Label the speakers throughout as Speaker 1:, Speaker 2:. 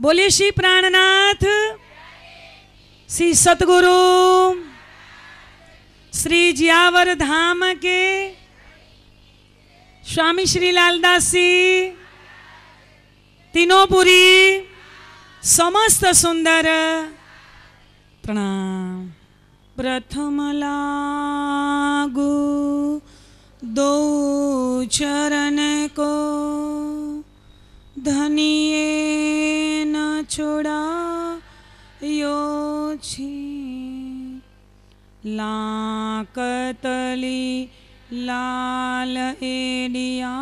Speaker 1: बोलिए, श्री प्राणनाथ। श्री सतगुरु। श्री जियावर धाम के स्वामी श्री लालदास। जी तीनों पुरी। समस्त सुंदर। प्रणाम। प्रथम लागू दो चरण को धनिए छोड़ा लाकतली लाल एडिया,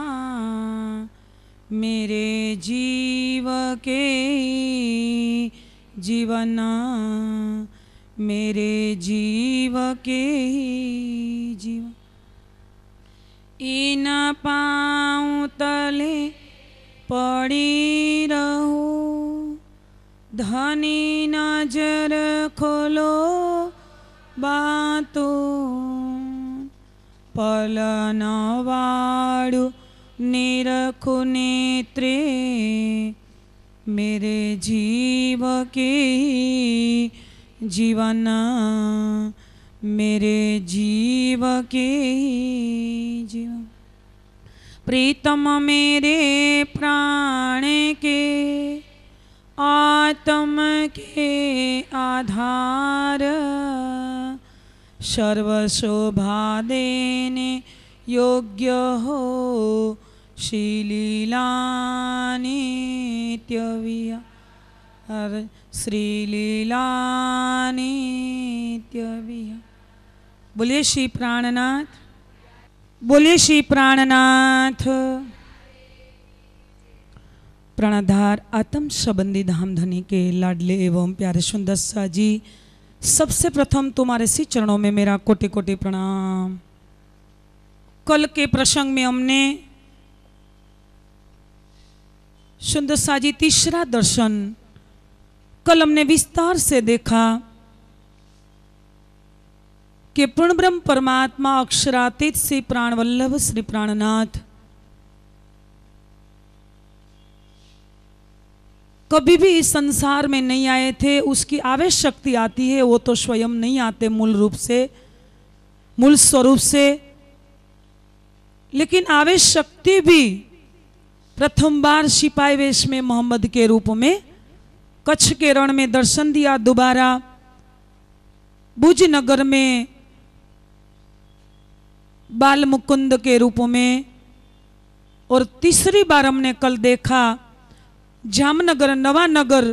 Speaker 1: मेरे जीव के जीवन, मेरे जीव के जीव इन पाऊँ तले पड़ी रहूँ। धनी नज़र खोलो बातों। पलन वाड़ू निरखु नेत्रे। मेरे जीव के जीवन, मेरे जीव के जीवन। प्रीतम मेरे प्राण के आत्म के आधार। सर्व शोभा देने योग्य हो श्रीलीलानित्यविया श्रीलीलानित्यविया बोलिए श्री प्राणनाथ। बोलिए श्री प्राणनाथ। प्राणाधार आत्म संबंधी धाम धनी के लाडले एवं प्यारे सुंदर सा जी सबसे प्रथम तुम्हारे सी चरणों में मेरा कोटि कोटि प्रणाम। कल के प्रसंग में हमने सुंदर सा जी तीसरा दर्शन, कल हमने विस्तार से देखा कि पूर्ण ब्रह्म परमात्मा अक्षरातीत श्री प्राणवल्लभ, श्री प्राणनाथ कभी भी इस संसार में नहीं आए थे, उसकी आवेश शक्ति आती है, वो तो स्वयं नहीं आते मूल रूप से, मूल स्वरूप से। लेकिन आवेश शक्ति भी प्रथम बार सिपाही वेश में मोहम्मद के रूप में, कच्छ के रण में दर्शन दिया दोबारा। भुज नगर में बाल मुकुंद के रूप में, और तीसरी बार हमने कल देखा जामनगर नवानगर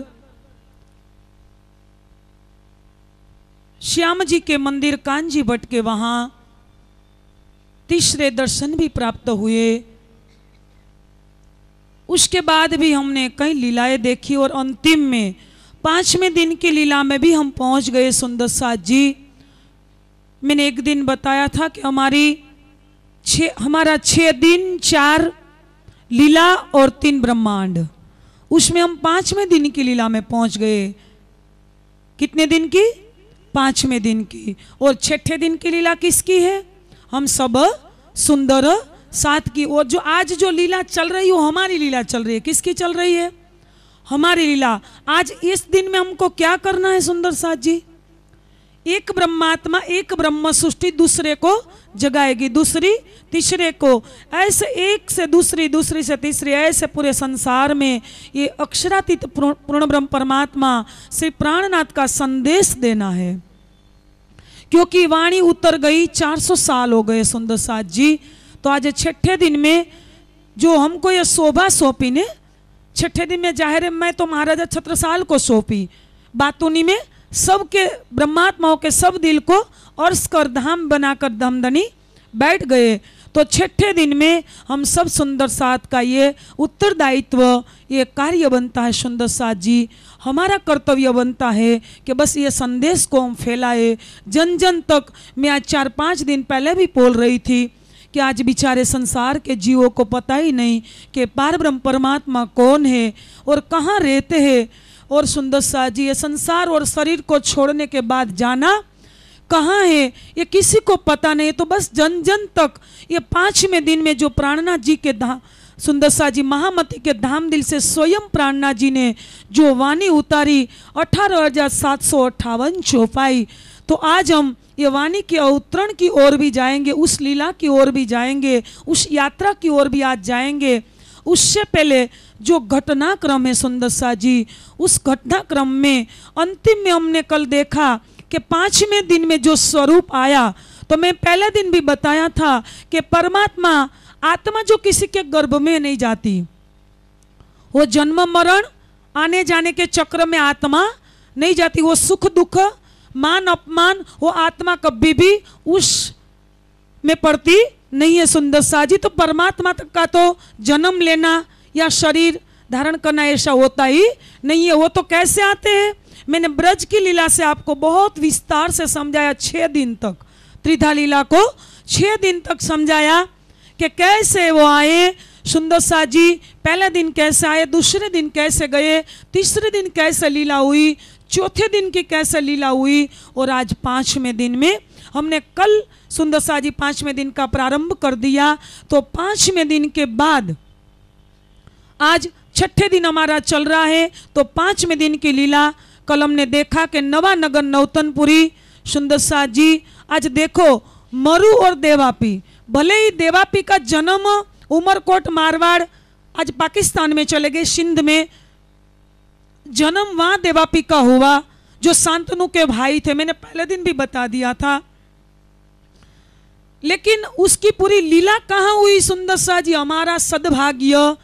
Speaker 1: श्याम जी के मंदिर कांजी भट्ट के वहाँ तीसरे दर्शन भी प्राप्त हुए उसके बाद भी हमने कई लीलाएँ देखी और अंतिम में पाँचवें दिन की लीला में भी हम पहुँच गए सुंदर साथ जी मैंने एक दिन बताया था कि हमारी छ हमारा छः दिन चार लीला और तीन ब्रह्मांड उसमें हम पाँचवें दिन की लीला में पहुँच गए। कितने दिन की? पाँचवें दिन की। और छठे दिन की लीला किसकी है? हम सब सुंदर साथ की। और जो आज जो लीला चल रही है, वो हमारी लीला चल रही है। किसकी चल रही है? हमारी लीला। आज इस दिन में हमको क्या करना है, सुंदर साथ जी? एक ब्रह्मात्मा, एक ब्रह्म सृष्टि दूसरे को जगाएगी, दूसरी तीसरे को। ऐसे एक से दूसरी दूसरी से तीसरी, ऐसे पूरे संसार में ये अक्षरातीत पूर्ण ब्रह्म परमात्मा श्री प्राणनाथ का संदेश देना है। क्योंकि वाणी उतर गई 400 साल हो गए सुंदर साथ जी। तो आज छठे दिन में जो हमको ये शोभा सौंपी ने, छठे दिन में ज़ाहिर मैं तो महाराजा छत्रसाल को सौंपी। बातूनी में सबके ब्रह्मात्माओं के सब दिल को अर्श कर धाम बनाकर धमधनी बैठ गए। तो छठे दिन में हम सब सुंदर साथ का ये उत्तरदायित्व, ये कार्य बनता है सुंदर साथ जी। हमारा कर्तव्य बनता है कि बस ये संदेश को हम फैलाए। जन जन तक, मैं आज चार पाँच दिन पहले भी बोल रही थी कि आज बेचारे संसार के जीवों को पता ही नहीं कि पार ब्रह्म परमात्मा कौन है और कहाँ रहते हैं। और सुंदर शाह जी, ये संसार और शरीर को छोड़ने के बाद जाना, कहाँ है? ये किसी को पता नहीं तो बस जन जन तक, ये पाँचवें दिन में जो प्राणनाथ जी के धाम सुंदर सा जी महामती के धाम दिल से स्वयं प्राणनाथ जी ने जो वाणी उतारी, अठारह हज़ार सात सौ अट्ठावन चौपाई। तो आज हम ये वाणी के अवतरण की ओर भी जाएँगे, उस लीला की ओर भी जाएँगे, उस यात्रा की ओर भी आज जाएँगे। उससे पहले जो घटनाक्रम है सुंदर सा जी, उस घटनाक्रम में अंतिम में हमने कल देखा कि पाँचवें दिन में जो स्वरूप आया तो मैं पहले दिन भी बताया था कि परमात्मा, आत्मा जो किसी के गर्भ में नहीं जाती। वो जन्म मरण, आने जाने के चक्र में आत्मा नहीं जाती, वो सुख दुख, मान अपमान, वो आत्मा कभी भी उस में पड़ती नहीं है सुंदर साजी तो परमात्मा का तो जन्म लेना या शरीर धारण करना ऐसा होता ही नहीं है। वो तो कैसे आते हैं? मैंने ब्रज की लीला से आपको बहुत विस्तार से समझाया छः दिन तक। त्रिधा लीला को छः दिन तक समझाया कि कैसे वो आए। सुंदर जी, पहले दिन कैसे आए, दूसरे दिन कैसे गए, तीसरे दिन कैसे लीला हुई, चौथे दिन की कैसे लीला हुई, और आज पाँचवें दिन में हमने कल सुंदर सा जी पाँचवें दिन का प्रारंभ कर दिया। तो पाँचवें दिन के बाद आज छठे दिन हमारा चल रहा है तो पाँचवें दिन की लीला कल हमने देखा कि नवा नगर नौतनपुरी सुंदर सा जी, आज देखो, मरु और देवापी। भले ही देवापी का जन्म उमरकोट मारवाड़, आज पाकिस्तान में चले गए, सिंध में। जन्म वहाँ देवापी का हुआ, जो शांतनु के भाई थे, मैंने पहले दिन भी बता दिया था। लेकिन उसकी पूरी लीला कहाँ हुई सुंदर सा जी? हमारा सद्भाग्य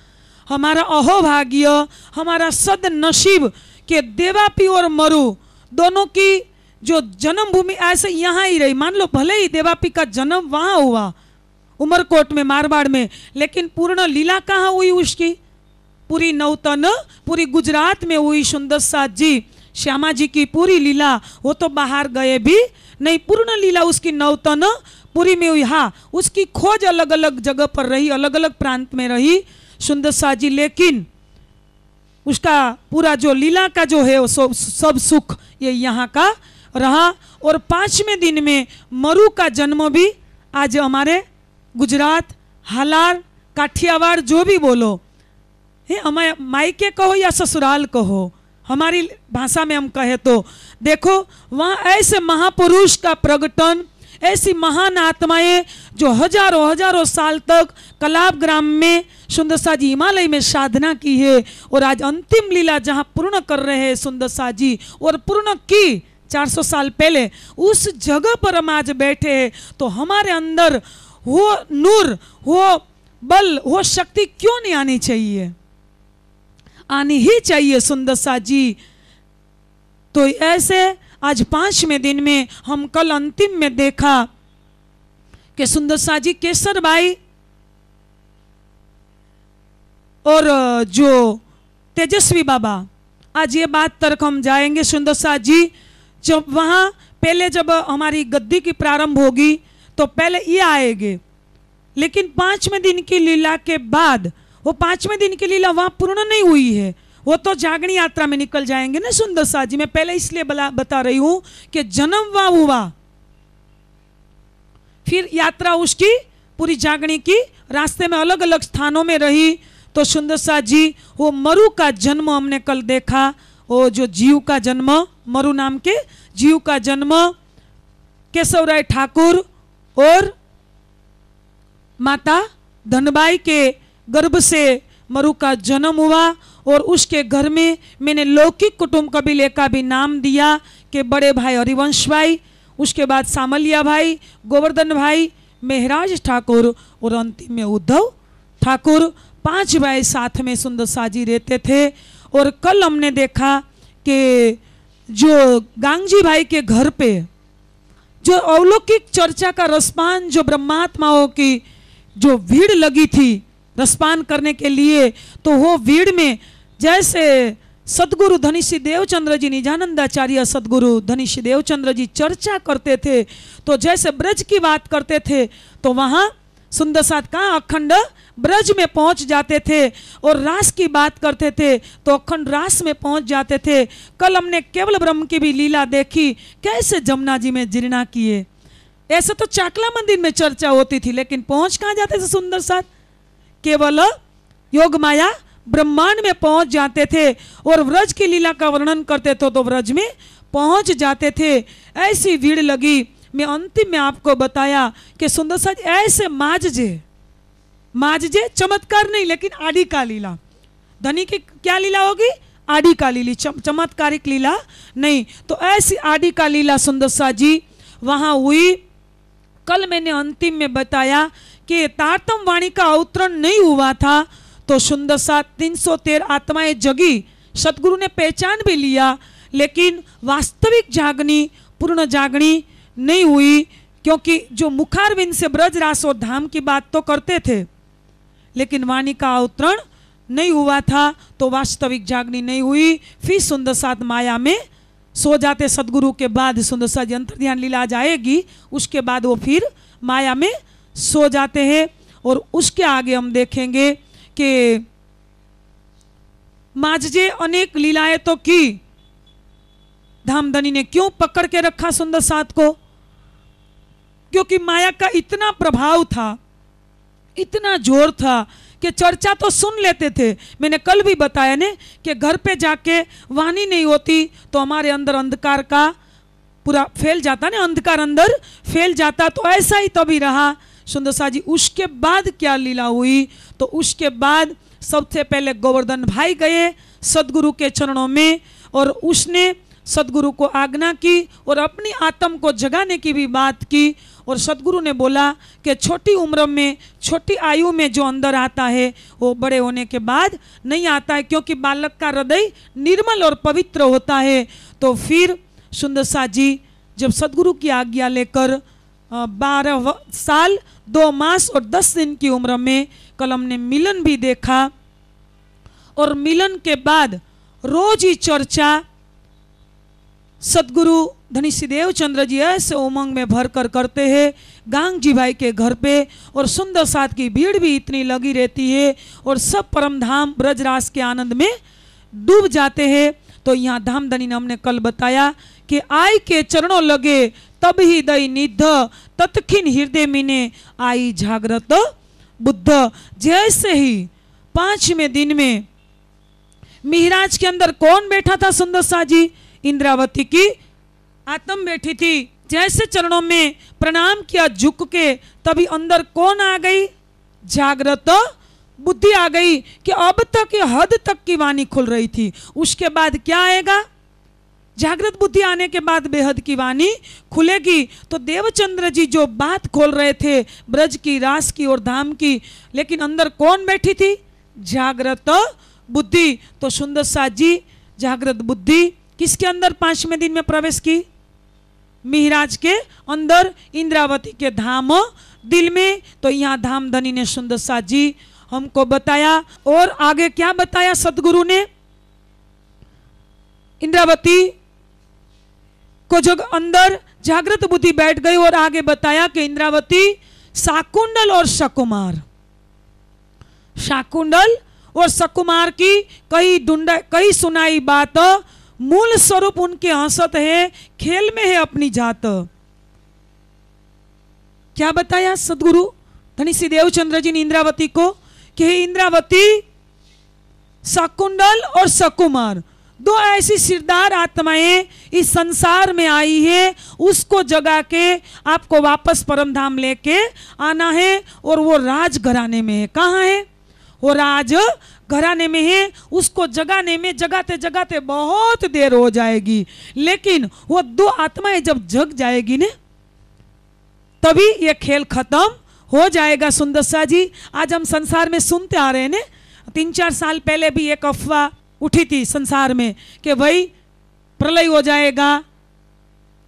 Speaker 1: हमारा अहोभाग्य, हमारा सद नसीब के देवापी और मरु दोनों की जो जन्मभूमि ऐसे यहाँ ही रही। मान लो, भले ही देवापी का जन्म वहाँ हुआ, उमरकोट में, मारवाड़ में, लेकिन पूर्ण लीला कहाँ हुई उसकी? पूरी नौतन, पूरी गुजरात में हुई सुंदर साथ जी। श्यामा जी की पूरी लीला, वो तो बाहर गए भी नहीं। पूर्ण लीला उसकी नौतन, पूरी में हुई। हाँ उसकी खोज अलग अलग जगह पर रही अलग अलग प्रांत में रही। सुंदर सा जी लेकिन उसका पूरा जो लीला का जो है, वो सब सब सुख ये यहाँ का रहा। और पाँचवें दिन में मरु का जन्म भी आज हमारे गुजरात, हालार, काठियावाड़ जो भी बोलो है हमारे मायके कहो या ससुराल कहो, हमारी भाषा में हम कहे तो देखो, वहाँ ऐसे महापुरुष का प्रगटन ऐसी महान आत्माएँ जो हज़ारों हज़ारों साल तक कलाब ग्राम में सुंदर सा जी हिमालय में साधना की है और आज अंतिम लीला जहाँ पूर्ण कर रहे हैं सुंदर सा जी और पूर्ण की 400 साल पहले, उस जगह पर हम आज बैठे हैं। तो हमारे अंदर वो नूर, वो बल, वो शक्ति क्यों नहीं आनी चाहिए? आनी ही चाहिए सुंदर सा जी। तो ऐसे आज पाँचवें दिन में हम कल अंतिम में देखा कि सुंदर सा जी केसर भाई और जो तेजस्वी बाबा। आज ये बात तक हम जाएँगे सुंदर सा जी, जब वहाँ पहले जब हमारी गद्दी की प्रारंभ होगी तो पहले ये आएँगे। लेकिन पाँचवें दिन की लीला के बाद, वो पाँचवें दिन की लीला वहाँ पूर्ण नहीं हुई है। वो तो जागनी यात्रा में निकल जाएँगे ना सुंदर सा जी। मैं पहले इसलिए बता रही हूँ कि जन्म वहाँ हुआ। फिर यात्रा उसकी, पूरी जागनी की, रास्ते में अलग अलग स्थानों में रही। तो सुंदर सा जी, वो मरु का जन्म हमने कल देखा। वो जो जीव का जन्म, मरु नाम के जीव का जन्म केशव राय ठाकुर और माता धनबाई के गर्भ से मरु का जन्म हुआ। और उसके घर में मैंने लौकिक कुटुंब कबीले का भी नाम दिया कि बड़े भाई हरिवंश भाई, उसके बाद सामलिया भाई, गोवर्धन भाई, मेहराज ठाकुर और अंतिम में उद्धव ठाकुर। पाँच भाई साथ में सुंदर साजी रहते थे और कल हमने देखा कि जो गांगजी भाई के घर पे जो अवलौकिक चर्चा का रसपान जो ब्रह्मात्माओं की जो भीड़ लगी थी रसपान करने के लिए तो वो भीड़ में जैसे सदगुरु धनीषी देवचंद्र जी निजानंदाचार्य सदगुरु धनीषी देवचंद्र जी चर्चा करते थे तो जैसे ब्रज की बात करते थे तो वहाँ सुंदर साथ कहाँ अखंड ब्रज में पहुँच जाते थे और रास की बात करते थे तो अखंड रास में पहुँच जाते थे। कल हमने केवल ब्रह्म की भी लीला देखी, कैसे जमुना जी में जीर्णा किए। ऐसे तो चाकला मंदिर में चर्चा होती थी, लेकिन पहुँच कहाँ जाते थे सुंदर साथ केवल योग माया ब्रह्मांड में पहुँच जाते थे और व्रज की लीला का वर्णन करते थे तो व्रज में पहुँच जाते थे। ऐसी भीड़ लगी। मैं अंतिम में आपको बताया कि सुंदर सज ऐसे माजजे माजजे चमत्कार नहीं लेकिन आदि का लीला। धनी की क्या लीला होगी? आदि का लीली। चम, चमत्कारिक लीला नहीं। तो ऐसी आदि का लीला सुंदर सा जी वहाँ हुई। कल मैंने अंतिम में बताया कि तारतम वाणी का अवतरण नहीं हुआ था तो सुंदर सा तीन सौ तेरह आत्माएँ जगी सतगुरु ने पहचान भी लिया लेकिन वास्तविक जागनी पूर्ण जागनी नहीं हुई क्योंकि जो मुखारविंद से ब्रज रास और धाम की बात तो करते थे लेकिन वाणी का अवतरण नहीं हुआ था तो वास्तविक जागनी नहीं हुई फिर सुंदर सात माया में सो जाते सदगुरु के बाद सुंदर सा यंत्र ध्यान लीला जाएगी उसके बाद वो फिर माया में सो जाते हैं और उसके आगे हम देखेंगे कि माजजे अनेक लीलाएँ तो की धामधनी ने क्यों पकड़ के रखा सुंदर सात को? क्योंकि माया का इतना प्रभाव था, इतना ज़ोर था कि चर्चा तो सुन लेते थे। मैंने कल भी बताया ने कि घर पे जाके वाणी नहीं होती तो हमारे अंदर अंधकार का पूरा फैल जाता ना, अंधकार अंदर फैल जाता तो ऐसा ही तभी रहा सुंदर सा जी, उसके बाद क्या लीला हुई? तो उसके बाद सबसे पहले गोवर्धन भाई गए सदगुरु के चरणों में और उसने सदगुरु को आज्ञा की और अपनी आत्म को जगाने की भी बात की और सदगुरु ने बोला कि छोटी उम्र में, छोटी आयु में जो अंदर आता है, वो बड़े होने के बाद नहीं आता है क्योंकि बालक का हृदय निर्मल और पवित्र होता है। तो फिर सुंदर सा जी, जब सदगुरु की आज्ञा लेकर बारह साल, दो मास और दस दिन की उम्र में कल हमने मिलन भी देखा। और मिलन के बाद रोज ही चर्चा, सदगुरु धनी सिदेव चंद्र जी ऐसे उमंग में भर कर करते हैं, गांग जी भाई के घर पे, और सुंदर साथ की भीड़ भी इतनी लगी रहती है, और सब परम धाम ब्रजरास के आनंद में डूब जाते हैं। तो यहाँ धाम धनी ने हमने कल बताया कि आई के चरणों लगे तब ही दई निध, तत्खिन हृदय मिने आई जागृत बुद्ध। जैसे ही पाँचवें दिन में मिहराज के अंदर कौन बैठा था सुंदर सा जी? इंद्रावती की आत्म बैठी थी। जैसे चरणों में प्रणाम किया झुक के, तभी अंदर कौन आ गई? जागृत बुद्धि आ गई कि अब तक, हद तक की वाणी खुल रही थी। उसके बाद क्या आएगा? जागृत बुद्धि आने के बाद बेहद की वाणी खुलेगी। तो देवचंद्र जी जो बात खोल रहे थे, ब्रज की, रास की और धाम की, लेकिन अंदर कौन बैठी थी? जागृत बुद्धि। तो सुंदर सा जी, जागृत बुद्धि किसके अंदर पाँचवें दिन में प्रवेश की? मिहराज के अंदर, इंद्रावती के धाम दिल में। तो यहाँ धाम धनी ने सुंदर सा जी हमको बताया और आगे क्या बताया सदगुरु ने? इंद्रावती को जब अंदर जागृत बुद्धि बैठ गई और आगे बताया कि इंद्रावती, शाकुंडल और शकुमार। शाकुंडल और सकुमार की कई डुंडा कई सुनाई बात मूल स्वरूप उनके हंसत है, खेल में है अपनी जात। क्या बताया सदगुरु धनी श्री देवचंद्र जी ने इंद्रावती को कि इंद्रावती सकुंडल और सकुमार दो ऐसी सिरदार आत्माएँ इस संसार में आई है, उसको जगा के आपको वापस परम धाम लेके आना है और वो राज घराने में है। कहाँ है? वो राज घराने में है। उसको जगाने में जगाते जगाते बहुत देर हो जाएगी। लेकिन वो दो आत्माएँ जब जग जाएगी ने, तभी ये खेल खत्म हो जाएगा सुंदर सा जी। आज हम संसार में सुनते आ रहे हैं तीन चार साल पहले भी एक अफवाह उठी थी संसार में कि भाई, प्रलय हो जाएगा।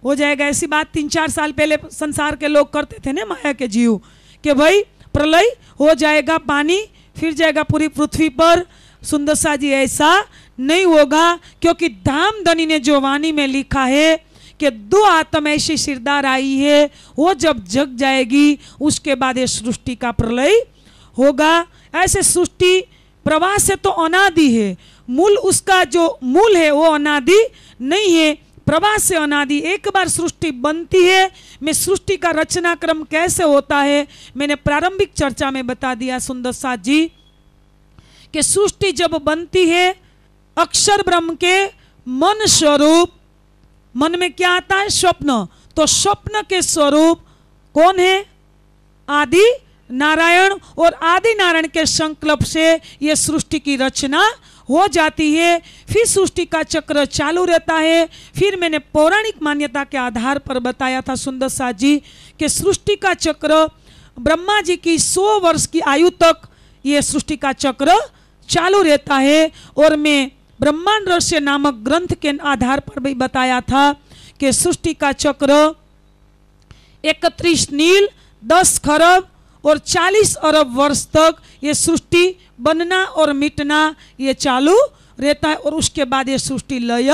Speaker 1: हो जाएगा, ऐसी बात तीन चार साल पहले संसार के लोग करते थे ना, माया के जीव। कि भाई, प्रलय हो जाएगा, पानी फिर जाएगा पूरी पृथ्वी पर। सुंदर सा जी, ऐसा नहीं होगा, क्योंकि धामधनी ने जो वाणी में लिखा है कि दो आत्म ऐसी सिरदार आई है, वो जब जग जाएगी, उसके बाद ये सृष्टि का प्रलय होगा। ऐसे सृष्टि, प्रवाह से तो अनादि है मूल उसका जो मूल है, वो अनादि नहीं है। प्रवाह से अनादि एक बार सृष्टि बनती है। मैं सृष्टि का रचना क्रम कैसे होता है, मैंने प्रारंभिक चर्चा में बता दिया सुंदर साथ जी, कि सृष्टि जब बनती है, अक्षर ब्रह्म के मन स्वरूप, मन में क्या आता है? स्वप्न। तो स्वप्न के स्वरूप कौन है? आदि नारायण और आदि नारायण के संकल्प से यह सृष्टि की रचना हो जाती है, फिर सृष्टि का चक्र चालू रहता है। फिर मैंने पौराणिक मान्यता के आधार पर बताया था सुंदर साथ जी कि सृष्टि का चक्र, ब्रह्मा जी की सौ वर्ष की आयु तक ये सृष्टि का चक्र चालू रहता है। और मैं ब्रह्मांड रहस्य नामक ग्रंथ के आधार पर भी बताया था कि सृष्टि का चक्र इकतीस नील, दस खरब और चालीस अरब वर्ष तक ये सृष्टि बनना और मिटना ये चालू रहता है और उसके बाद ये सृष्टि लय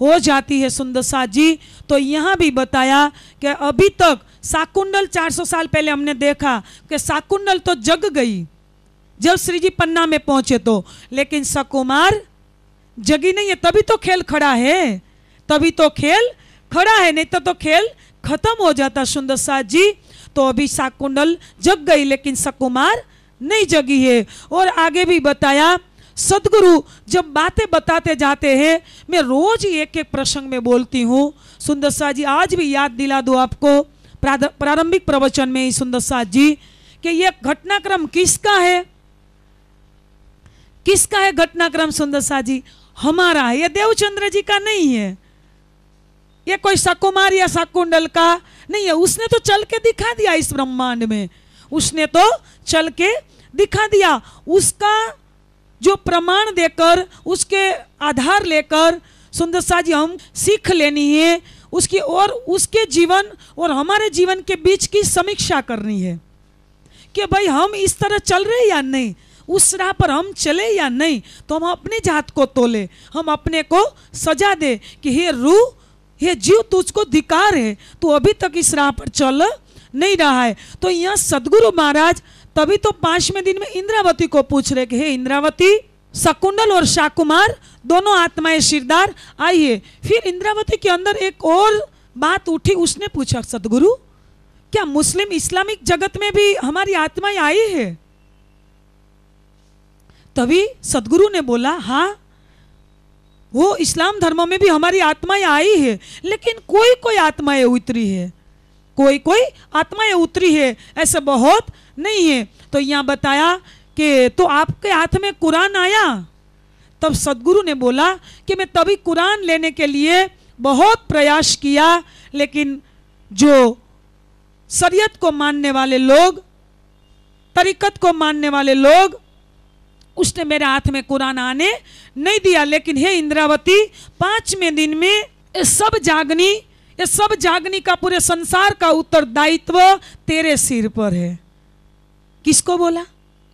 Speaker 1: हो जाती है, सुंदर साथ जी। तो यहाँ भी बताया कि अभी तक साकुंडल 400 साल पहले हमने देखा कि साकुंडल तो जग गई, जब श्री जी पन्ना में पहुँचे तो लेकिन सकुमार जगी नहीं है, तभी तो खेल खड़ा है, तभी तो खेल खड़ा है, नहीं तो तो खेल खत्म हो जाता, सुंदर साथ जी। तो अभी साकुंडल जग गई, लेकिन सकुमार नहीं जगी है। और आगे भी बताया, सदगुरु, जब बातें बताते जाते हैं, मैं रोज ही एक एक प्रसंग में बोलती हूँ। सुंदर साथ जी, आज भी याद दिला दो आपको प्रारंभिक प्रवचन में ही सुंदर साथ जी, कि यह घटनाक्रम किसका है? किसका है घटनाक्रम सुंदर शाह जी? हमारा है। यह देवचंद्र जी का नहीं है। यह कोई सकुमार या सकुंडल का नहीं है। उसने तो चल के दिखा दिया इस ब्रह्मांड में। उसने तो चल के दिखा दिया। उसका जो प्रमाण देकर, उसके आधार लेकर सुंदर सा जी, हम सीख लेनी है। उसकी और उसके जीवन और हमारे जीवन के बीच की समीक्षा करनी है कि भाई हम इस तरह चल रहे या नहीं? उस राह पर हम चले या नहीं? तो हम अपनी जात को तोले, हम अपने को सजा दे कि हे रूह हे जीव, तुझको धिकार है, तू अभी तक इस राह पर चल नहीं रहा है। तो यहाँ सदगुरु महाराज तभी तो पाँचवें दिन में इंद्रावती को पूछ रहे कि, हे इंद्रावती शकुंडल और शाकुमार, दोनों आत्माएँ शिरदार, आइए। फिर इंद्रावती के अंदर एक और बात उठी, उसने पूछा, सदगुरु, क्या मुस्लिम इस्लामिक जगत में भी हमारी आत्माएँ आई है? तभी सदगुरु ने बोला हाँ वो इस्लाम धर्म में भी हमारी आत्माएँ आई है, लेकिन कोई कोई आत्माएँ उतरी है। कोई कोई आत्माएँ उतरी है, ऐसे बहुत नहीं है। तो यहाँ बताया कि तो आपके हाथ में कुरान आया? तब सदगुरु ने बोला कि, मैं तभी कुरान लेने के लिए बहुत प्रयास किया, लेकिन जो शरीयत को मानने वाले लोग, तरीकत को मानने वाले लोग, उसने मेरे हाथ में कुरान आने नहीं दिया। लेकिन हे इंद्रावती, पाँचवें दिन में सब जागनी ये सब जागनी का पूरे संसार का उत्तरदायित्व तेरे सिर पर है। किसको बोला?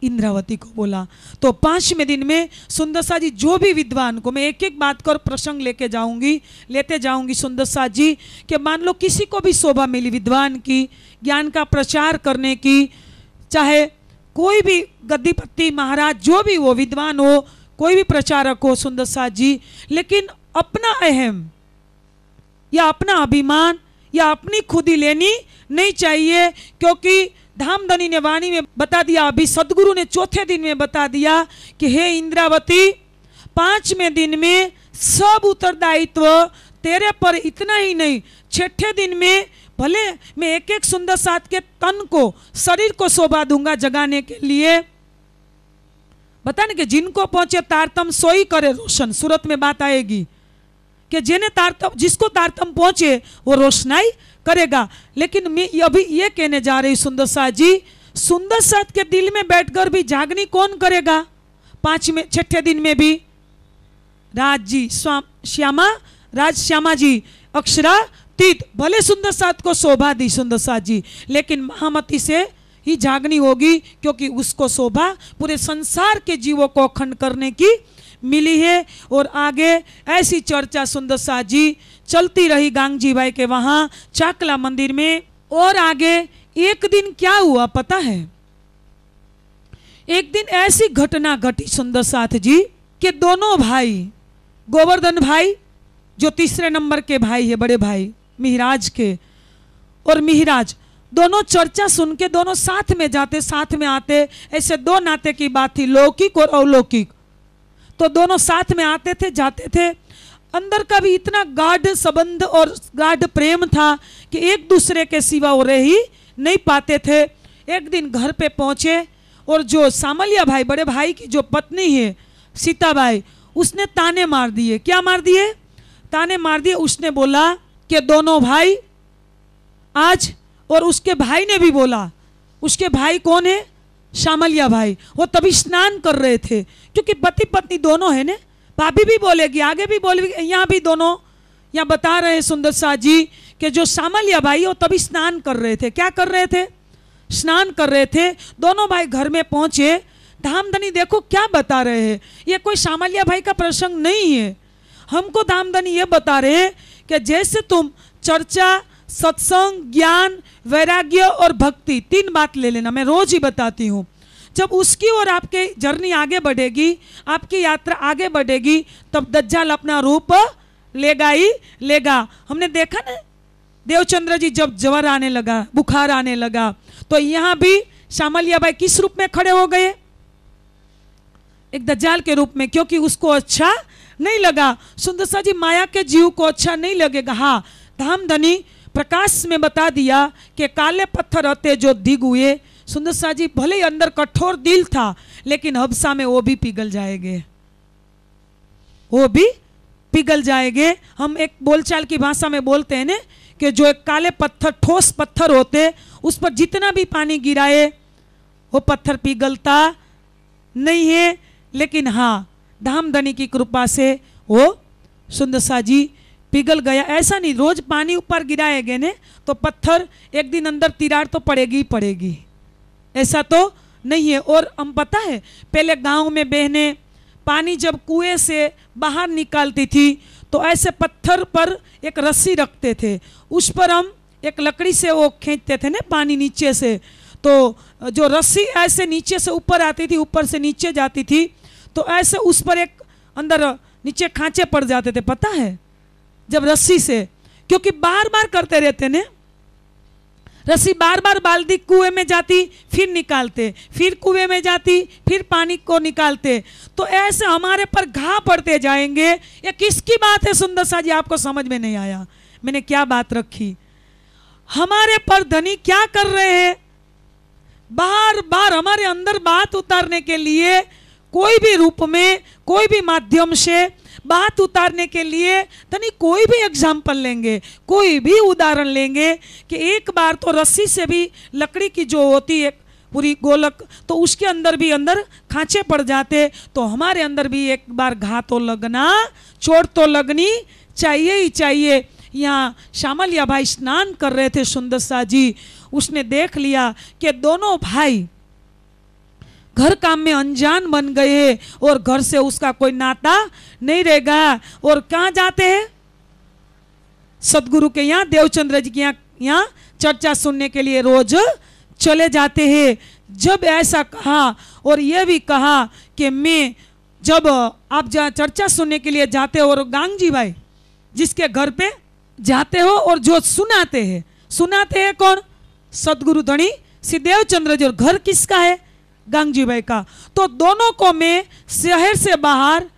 Speaker 1: इंद्रावती को बोला। तो पाँचवें दिन में सुंदरसा जी जो भी विद्वान को मैं एक एक बात कर प्रसंग लेके जाऊँगी, लेते जाऊँगी सुंदरसा जी, कि मान लो किसी को भी शोभा मिली विद्वान की, ज्ञान का प्रचार करने की, चाहे कोई भी गद्दीपति महाराज जो भी हो विद्वान हो, कोई भी प्रचारक हो सुंदर साथ जी, लेकिन अपना अहम या अपना अभिमान या अपनी खुदी लेनी नहीं चाहिए, क्योंकि धामधनी ने वाणी में बता दिया, अभी सदगुरु ने चौथे दिन में बता दिया कि हे इंद्रावती, पाँचवें दिन में सब उत्तरदायित्व तेरे पर इतना ही नहीं, छठे दिन में भले मैं एक एक सुंदर साथ के तन को, शरीर को शोभा दूँगा जगाने के लिए। बता कि जिनको पहुँचे तारतम सोई करे रोशन, सूरत में बात आएगी। कि जिन्हें तारतम जिसको तारतम पहुँचे, वो रोशनाई करेगा। लेकिन मैं अभी ये कहने जा रही सुंदर साथ जी, सुंदर साथ के दिल में बैठकर भी जागनी कौन करेगा? पाँच में छठे दिन में भी। राज जी श्यामा, राज श्यामा जी, अक्षरा, तीत, भले सुंदर साथ को शोभा दी सुंदर साथ जी, लेकिन महामती से ही जागनी होगी, क्योंकि उसको शोभा पूरे संसार के जीवों को अखंड करने की मिली है और आगे ऐसी चर्चा सुंदर साथ जी चलती रही गांगजी भाई के वहाँ चाकला मंदिर में। और आगे एक दिन क्या हुआ पता है? एक दिन ऐसी घटना घटी सुंदर साथ जी के दोनों भाई, गोवर्धन भाई, जो तीसरे नंबर के भाई है, बड़े भाई, मिहराज के और मिहराज, दोनों चर्चा सुन के दोनों साथ में जाते, साथ में आते, ऐसे दो नाते की बात थी, लौकिक और अलौकिक। तो दोनों साथ में आते थे, जाते थे। अंदर का भी इतना गाढ़ संबंध और गाढ़ प्रेम था कि एक दूसरे के सिवा रह ही नहीं पाते थे। एक दिन घर पे पहुँचे और जो सामलिया भाई, बड़े भाई की जो पत्नी है, सीताबाई, उसने ताने मार दिए। क्या मार दिए? ताने मार दिए, उसने बोला कि दोनों भाई आज, और उसके भाई ने भी बोला, उसके भाई कौन है? शामलिया भाई, वो तभी स्नान कर रहे थे। क्योंकि पति पत्नी दोनों है ना? भाभी भी बोलेगी, आगे भी बोलेगी, यहाँ भी दोनों। यहाँ बता रहे हैं सुंदर शाह जी कि जो शामलिया भाई वो तभी स्नान कर रहे थे। क्या कर रहे थे? स्नान कर रहे थे। दोनों भाई घर में पहुँचे। धामधनी देखो क्या बता रहे हैं। ये कोई शामलिया भाई का प्रसंग नहीं है। हमको धामधनी ये बता रहे हैं कि जैसे तुम चर्चा सत्संग, ज्ञान, वैराग्य और भक्ति, तीन बात ले लेना। मैं रोज ही बताती हूँ। जब उसकी और आपके जर्नी आगे बढ़ेगी, आपकी यात्रा आगे बढ़ेगी, तब दज्जाल अपना रूप लेगा ही लेगा। हमने देखा ना, देवचंद्र जी जब जवर आने लगा, बुखार आने लगा तो यहाँ भी श्यामलिया भाई किस रूप में खड़े हो गए? एक दज्जाल के रूप में, क्योंकि उसको अच्छा नहीं लगा। सुंदर जी माया के जीव को अच्छा नहीं लगेगा। हाँ धामधनी प्रकाश में बता दिया कि काले पत्थर रहते जो दिग हुए, सुंदर शाह जी, भले ही अंदर कठोर दिल था, लेकिन हबसा में वो भी पिघल जाएँगे। वो भी पिघल जाएँगे। हम एक बोलचाल की भाषा में बोलते हैं ना कि जो एक काले पत्थर, ठोस पत्थर होते, उस पर जितना भी पानी गिराए, वो पत्थर पिघलता नहीं है। लेकिन हाँ धामधनी की कृपा से वो सुंदर शाह जी पिघल गया। ऐसा नहीं, रोज पानी ऊपर गिराएँगे ने तो पत्थर एक दिन अंदर तिरार तो पड़ेगी ही पड़ेगी। ऐसा तो नहीं है। और हम पता है, पहले गाँव में बहने पानी जब कुएँ से बाहर निकालती थी तो ऐसे पत्थर पर एक रस्सी रखते थे। उस पर हम एक लकड़ी से वो खींचते थे ना पानी नीचे से। तो जो रस्सी ऐसे नीचे से ऊपर आती थी, ऊपर से नीचे जाती थी तो ऐसे उस पर एक अंदर नीचे खांचे पड़ जाते थे, पता है? जब रस्सी से। क्योंकि बार बार करते रहते ने। रस्सी बार बार बाल्टी कुएँ में जाती, फिर निकालते, फिर कुएँ में जाती, फिर पानी को निकालते। तो ऐसे हमारे पर घा पड़ते जाएँगे। ये किसकी बात है सुंदर सा जी? आपको समझ में नहीं आया। मैंने क्या बात रखी? हमारे पर धनी क्या कर रहे हैं? बार बार हमारे अंदर बात उतारने के लिए कोई भी रूप में, कोई भी माध्यम से बात उतारने के लिए तनी कोई भी एग्ज़ाम्पल लेंगे, कोई भी उदाहरण लेंगे कि एक बार तो रस्सी से भी लकड़ी की जो होती है, पूरी गोलक तो उसके अंदर भी अंदर खांचे पड़ जाते तो हमारे अंदर भी एक बार घा तो लगना चोट तो लगनी, चाहिए ही चाहिए। यहाँ श्यामलिया भाई स्नान कर रहे थे सुंदर शाह जी, उसने देख लिया कि दोनों भाई घर काम में अनजान बन गए और घर से उसका कोई नाता नहीं रहेगा। और कहाँ जाते हैं? सदगुरु के यहाँ, देवचंद्र जी के यहाँ यहाँ चर्चा सुनने के लिए रोज चले जाते हैं। जब ऐसा कहा और ये भी कहा कि मैं जब आप जहाँ चर्चा सुनने के लिए जाते हो और गांग जी भाई, जिसके घर पे जाते हो और जो सुनाते हैं सुनाते हैं कौन? सदगुरु धनी सिद्धेव चंद्र जी, और घर किसका है? गांगजी भाई का। तो दोनों को मैं शहर से बाहर,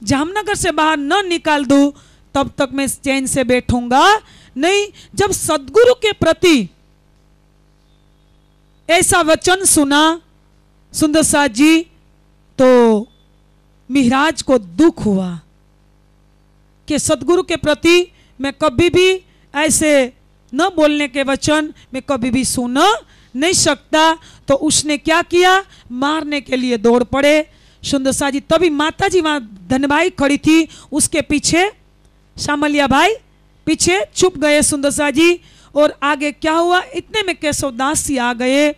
Speaker 1: जामनगर से बाहर न निकाल दूँ, तब तक मैं चैन से बैठूँगा। नहीं, जब सदगुरु के प्रति ऐसा वचन सुना, सुंदर साथ जी तो मिहराज को दुख हुआ कि सदगुरु के प्रति मैं कभी भी ऐसे न बोलने के वचन मैं कभी भी सुन नहीं सकता। तो उसने क्या किया? मारने के लिए दौड़ पड़े। सुंदर शाह जी, तभी माता जी वहाँ धनभाई खड़ी थी। उसके पीछे शामलिया भाई, पीछे चुप गए सुंदर शाह जी। और आगे क्या हुआ? इतने में केशवदास जी आ गए।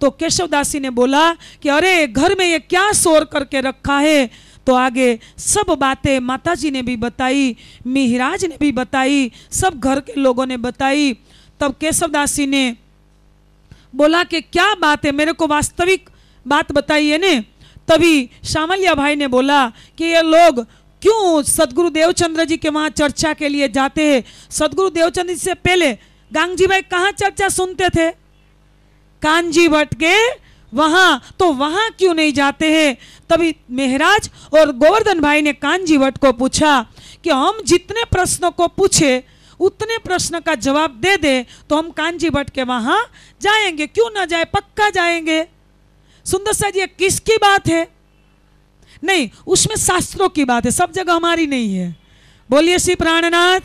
Speaker 1: तो केशवदासी ने बोला कि, अरे, घर में ये क्या शोर करके रखा है? तो आगे सब बातें माता जी ने भी बताई, मिहिराज ने भी बताई, सब घर के लोगों ने बताई। तब केशवदासी ने बोला कि क्या बात है? मेरे को वास्तविक बात बताइए ने। तभी शामलिया भाई ने बोला कि ये लोग क्यों सदगुरु देवचंद्र जी के वहाँ चर्चा के लिए जाते हैं? सदगुरु देवचंद्र जी से पहले गांगजी भाई कहाँ चर्चा सुनते थे? कांजी भट्ट के वहाँ। तो वहाँ क्यों नहीं जाते हैं? तभी मेहराज और गोवर्धन भाई ने कांजी भट्ट को पूछा कि हम जितने प्रश्नों को पूछे उतने प्रश्न का जवाब दे दे तो हम कांजी भट्ट के वहाँ जाएँगे। क्यों ना जाए? पक्का जाएँगे। सुंदर सा जी किसकी बात है? नहीं, उसमें शास्त्रों की बात है। सब जगह हमारी नहीं है। बोलिए श्री प्राणनाथ,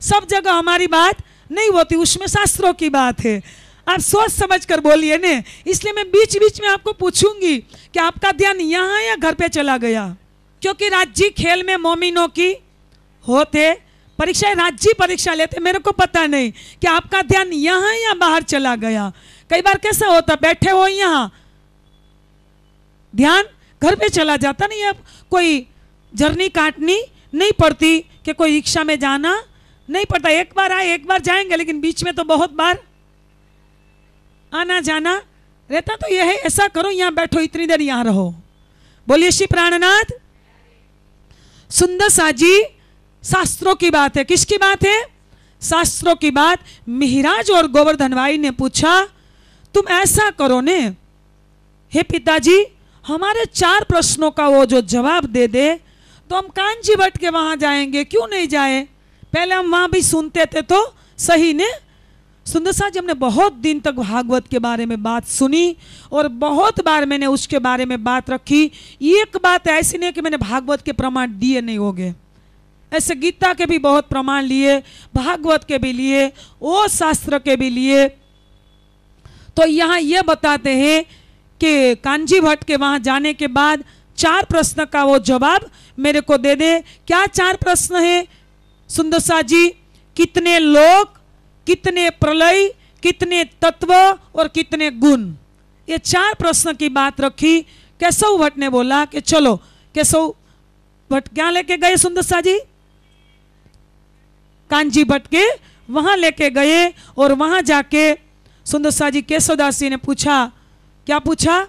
Speaker 1: सब जगह हमारी बात नहीं होती, उसमें शास्त्रों की बात है। आप सोच समझ कर बोलिए ने। इसलिए मैं बीच बीच में आपको पूछूँगी कि आपका ध्यान यहाँ या घर पे चला गया? क्योंकि राज्य खेल में मोमिनों की होते परीक्षा, राज्य परीक्षा लेते, मेरे को पता नहीं कि आपका ध्यान यहाँ या बाहर चला गया। कई बार कैसा होता, बैठे हो यहाँ। ध्यान घर पे चला जाता नहीं, अब कोई जर्नी काटनी नहीं पड़ती कि कोई रिक्शा में जाना नहीं पड़ता। एक बार आए, एक बार जाएँगे, लेकिन बीच में तो बहुत बार आना जाना रहता। तो यह है, ऐसा करो, यहाँ बैठो, इतनी देर यहाँ रहो। बोलिए, श्री प्राणनाथ। सुंदर साजी शास्त्रों की बात है। किसकी बात है? शास्त्रों की बात। मिहिराज और गोवर्धन भाई ने पूछा, तुम ऐसा करो ने। हे पिताजी, हमारे चार प्रश्नों का वो जो जवाब दे दे तो हम कांजी भट्ट के वहाँ जाएँगे। क्यों नहीं जाए? पहले हम वहाँ भी सुनते थे तो सही ने? सुंदर साहब जी, हमने बहुत दिन तक भागवत के बारे में बात सुनी और बहुत बार मैंने उसके बारे में बात रखी। एक बात ऐसी नहीं कि मैंने भागवत के प्रमाण दिए नहीं होंगे। ऐसे गीता के भी बहुत प्रमाण लिए, भागवत के भी लिए, ओ शास्त्र के भी लिए। तो यहाँ ये बताते हैं कि कांजी भट्ट के वहाँ जाने के बाद चार प्रश्न का वो जवाब मेरे को दे दे। क्या चार प्रश्न है? सुंदरसा जी, कितने लोग कितने प्रलय, कितने तत्व और कितने गुण? ये चार प्रश्न की बात रखी। केशव भट्ट ने बोला कि चलो, केशव भट्ट क्या लेके गए सुंदर शाह जी? कांजी भट्ट के वहाँ लेके गए और वहाँ जाके सुंदर जी केशवदास जी ने पूछा, क्या पूछा?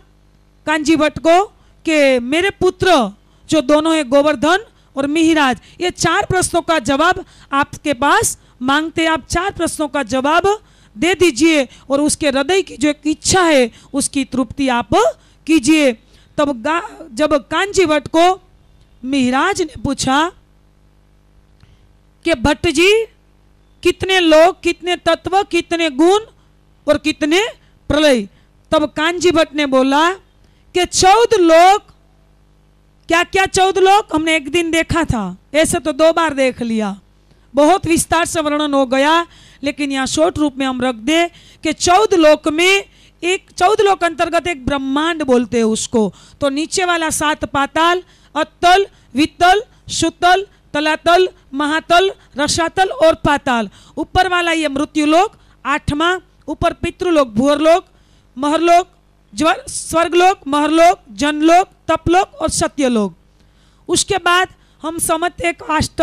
Speaker 1: कांजी भट्ट को कि मेरे पुत्र, जो दोनों है, गोवर्धन और मिहिराज, ये चार प्रश्नों का जवाब आपके पास मांगते आप चार प्रश्नों का जवाब दे दीजिए और उसके हृदय की जो एक इच्छा है, उसकी तृप्ति आप कीजिए। तब जब कांजी भट्ट को मिहिराज ने पूछा कि भट्ट जी कितने लोग, कितने तत्व, कितने गुण और कितने प्रलय। तब कांजी भट्ट ने बोला कि चौदह लोग क्या क्या चौदह लोग? हमने एक दिन देखा था। ऐसे तो दो बार देख लिया। बहुत विस्तार से वर्णन हो गया, लेकिन यहाँ शॉर्ट रूप में हम रख दे कि चौदह लोक में एक, चौदह लोक अंतर्गत एक ब्रह्मांड बोलते हैं उसको। तो नीचे वाला सात पाताल अतल वितल सुतल तलातल महातल रसातल और पाताल। ऊपर वाला ये मृत्युलोक, आठवां, ऊपर पितृलोक, भूअरलोक, महरलोक स्वर्गलोक, महरलोक, जनलोक, तपलोक और सत्यलोक। उसके बाद हम समझते एक अष्ट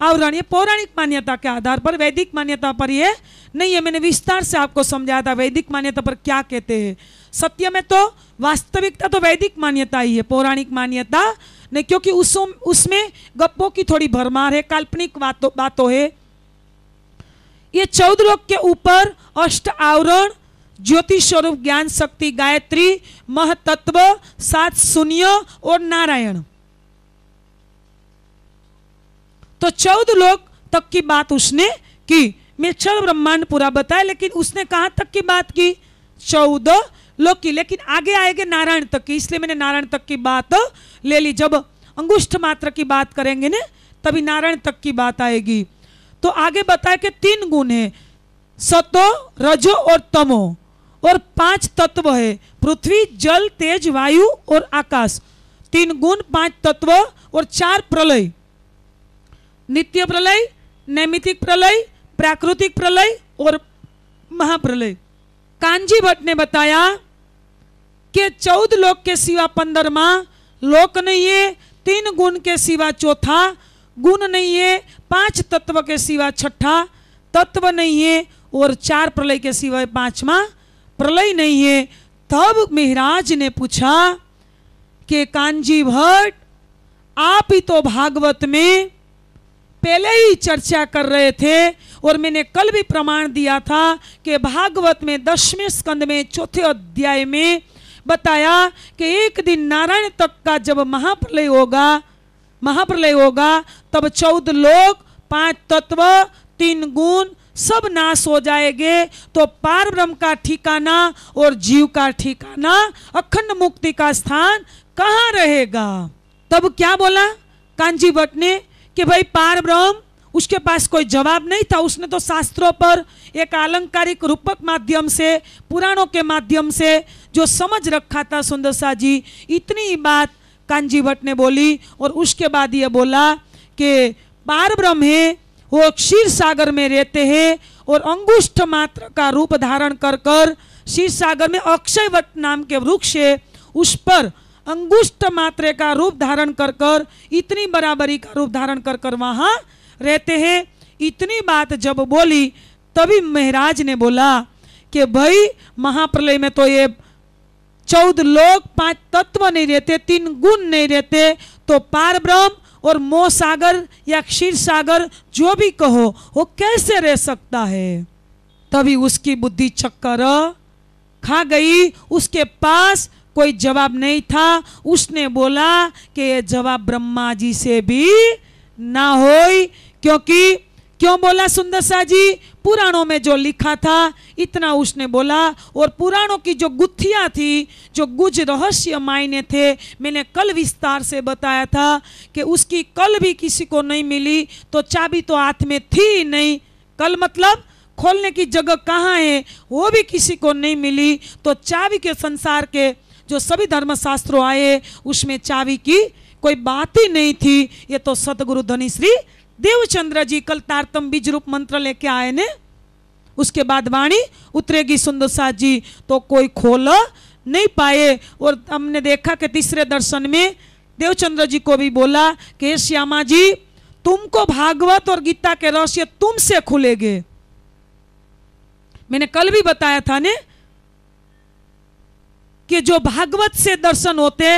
Speaker 1: आवरण ये पौराणिक मान्यता के आधार पर, वैदिक मान्यता पर ये नहीं है। मैंने विस्तार से आपको समझाया था वैदिक मान्यता पर क्या कहते हैं। सत्य में तो वास्तविकता तो वैदिक मान्यता ही है, पौराणिक मान्यता नहीं, क्योंकि उस, उसमें गप्पों की थोड़ी भरमार है, काल्पनिक बातों बातों है। ये चौदह लोक के ऊपर अष्ट आवरण, ज्योतिष स्वरूप, ज्ञान शक्ति, गायत्री, महतत्व, सात शून्य और नारायण। तो चौदह लोग तक की बात उसने की। मैं क्षण ब्रह्मांड पूरा बताया, लेकिन उसने कहा तक की बात की? चौदह लोग की लेकिन आगे आएँगे नारायण तक की। इसलिए मैंने नारायण तक की बात ले ली। जब अंगुष्ठ मात्र की बात करेंगे ना, तभी नारायण तक की बात आएगी। तो आगे बताया कि तीन गुण है, सतो, रजो और तमो। और पाँच तत्व है, पृथ्वी, जल, तेज, वायु और आकाश। तीन गुण, पाँच तत्व और चार प्रलय। नित्य प्रलय नैमितिक प्रलय, प्राकृतिक प्रलय और महाप्रलय। कांजी भट्ट ने बताया कि चौदह लोक के सिवा पंद्रमा लोक नहीं है, तीन गुण के सिवा चौथा, गुण नहीं है, पाँच तत्व के सिवा छठा, तत्व नहीं है और चार प्रलय के सिवा पांचवा प्रलय नहीं है। तब मेहराज ने पूछा कि कांजी भट्ट, आप ही तो भागवत में पहले ही चर्चा कर रहे थे और मैंने कल भी प्रमाण दिया था कि भागवत में दसवें स्कंद में चौथे अध्याय में बताया कि एक दिन नारायण तक का जब महाप्रलय होगा महाप्रलय होगा, तब चौदह लोग, पाँच तत्व, तीन गुण सब नाश हो जाएँगे। तो पार ब्रह्म का ठिकाना और जीव का ठिकाना, अखंड मुक्ति का स्थान कहाँ रहेगा? तब क्या बोला कांजी भट्ट ने कि भाई पार ब्रह्म उसके पास कोई जवाब नहीं था। उसने तो शास्त्रों पर एक आलंकारिक रूपक माध्यम से, पुराणों के माध्यम से जो समझ रखा था सुंदरसा जी, इतनी बात कांजी भट्ट ने बोली और उसके बाद ये बोला कि पार ब्रह्म है, वो क्षीर सागर में रहते हैं और अंगुष्ठ मात्र का रूप धारण कर कर क्षीर सागर में अक्षय वट नाम के वृक्ष है, उस पर अंगुष्ठ मात्रे का रूप धारण कर कर, इतनी बराबरी का रूप धारण कर कर वहाँ रहते हैं। इतनी बात जब बोली, तभी महाराज ने बोला कि भाई महाप्रलय में तो ये चौदह लोग, पाँच तत्व नहीं रहते, तीन गुण नहीं रहते तो पार ब्रह्म और मोह सागर या क्षीर सागर जो भी कहो, वो कैसे रह सकता है? तभी उसकी बुद्धि चक्कर खा गई। उसके पास कोई जवाब नहीं था। उसने बोला कि ये जवाब ब्रह्मा जी से भी ना हो क्योंकि क्यों बोला सुंदर शाह जी? पुराणों में जो लिखा था, इतना उसने बोला। और पुराणों की जो गुत्थियाँ थी, जो गुज रहस्य मायने थे, मैंने कल विस्तार से बताया था कि उसकी कल भी किसी को नहीं मिली तो चाबी तो हाथ में थी ही नहीं। कल मतलब खोलने की जगह कहाँ है, वो भी किसी को नहीं मिली। तो चाबी के संसार के जो सभी धर्मशास्त्रों आए, उसमें चाबी की कोई बात ही नहीं थी। ये तो सतगुरु धनी श्री देवचंद्र जी कल तारतम बीज रूप मंत्र लेके आए ने। उसके बाद वाणी, उतरेगी सुंदर साथ जी तो कोई खोल नहीं पाए। और हमने देखा कि तीसरे दर्शन में देवचंद्र जी को भी बोला कि श्यामा जी, तुमको भागवत और गीता के रहस्य तुमसे खुलेगे। मैंने कल भी बताया था ने कि जो भागवत से दर्शन होते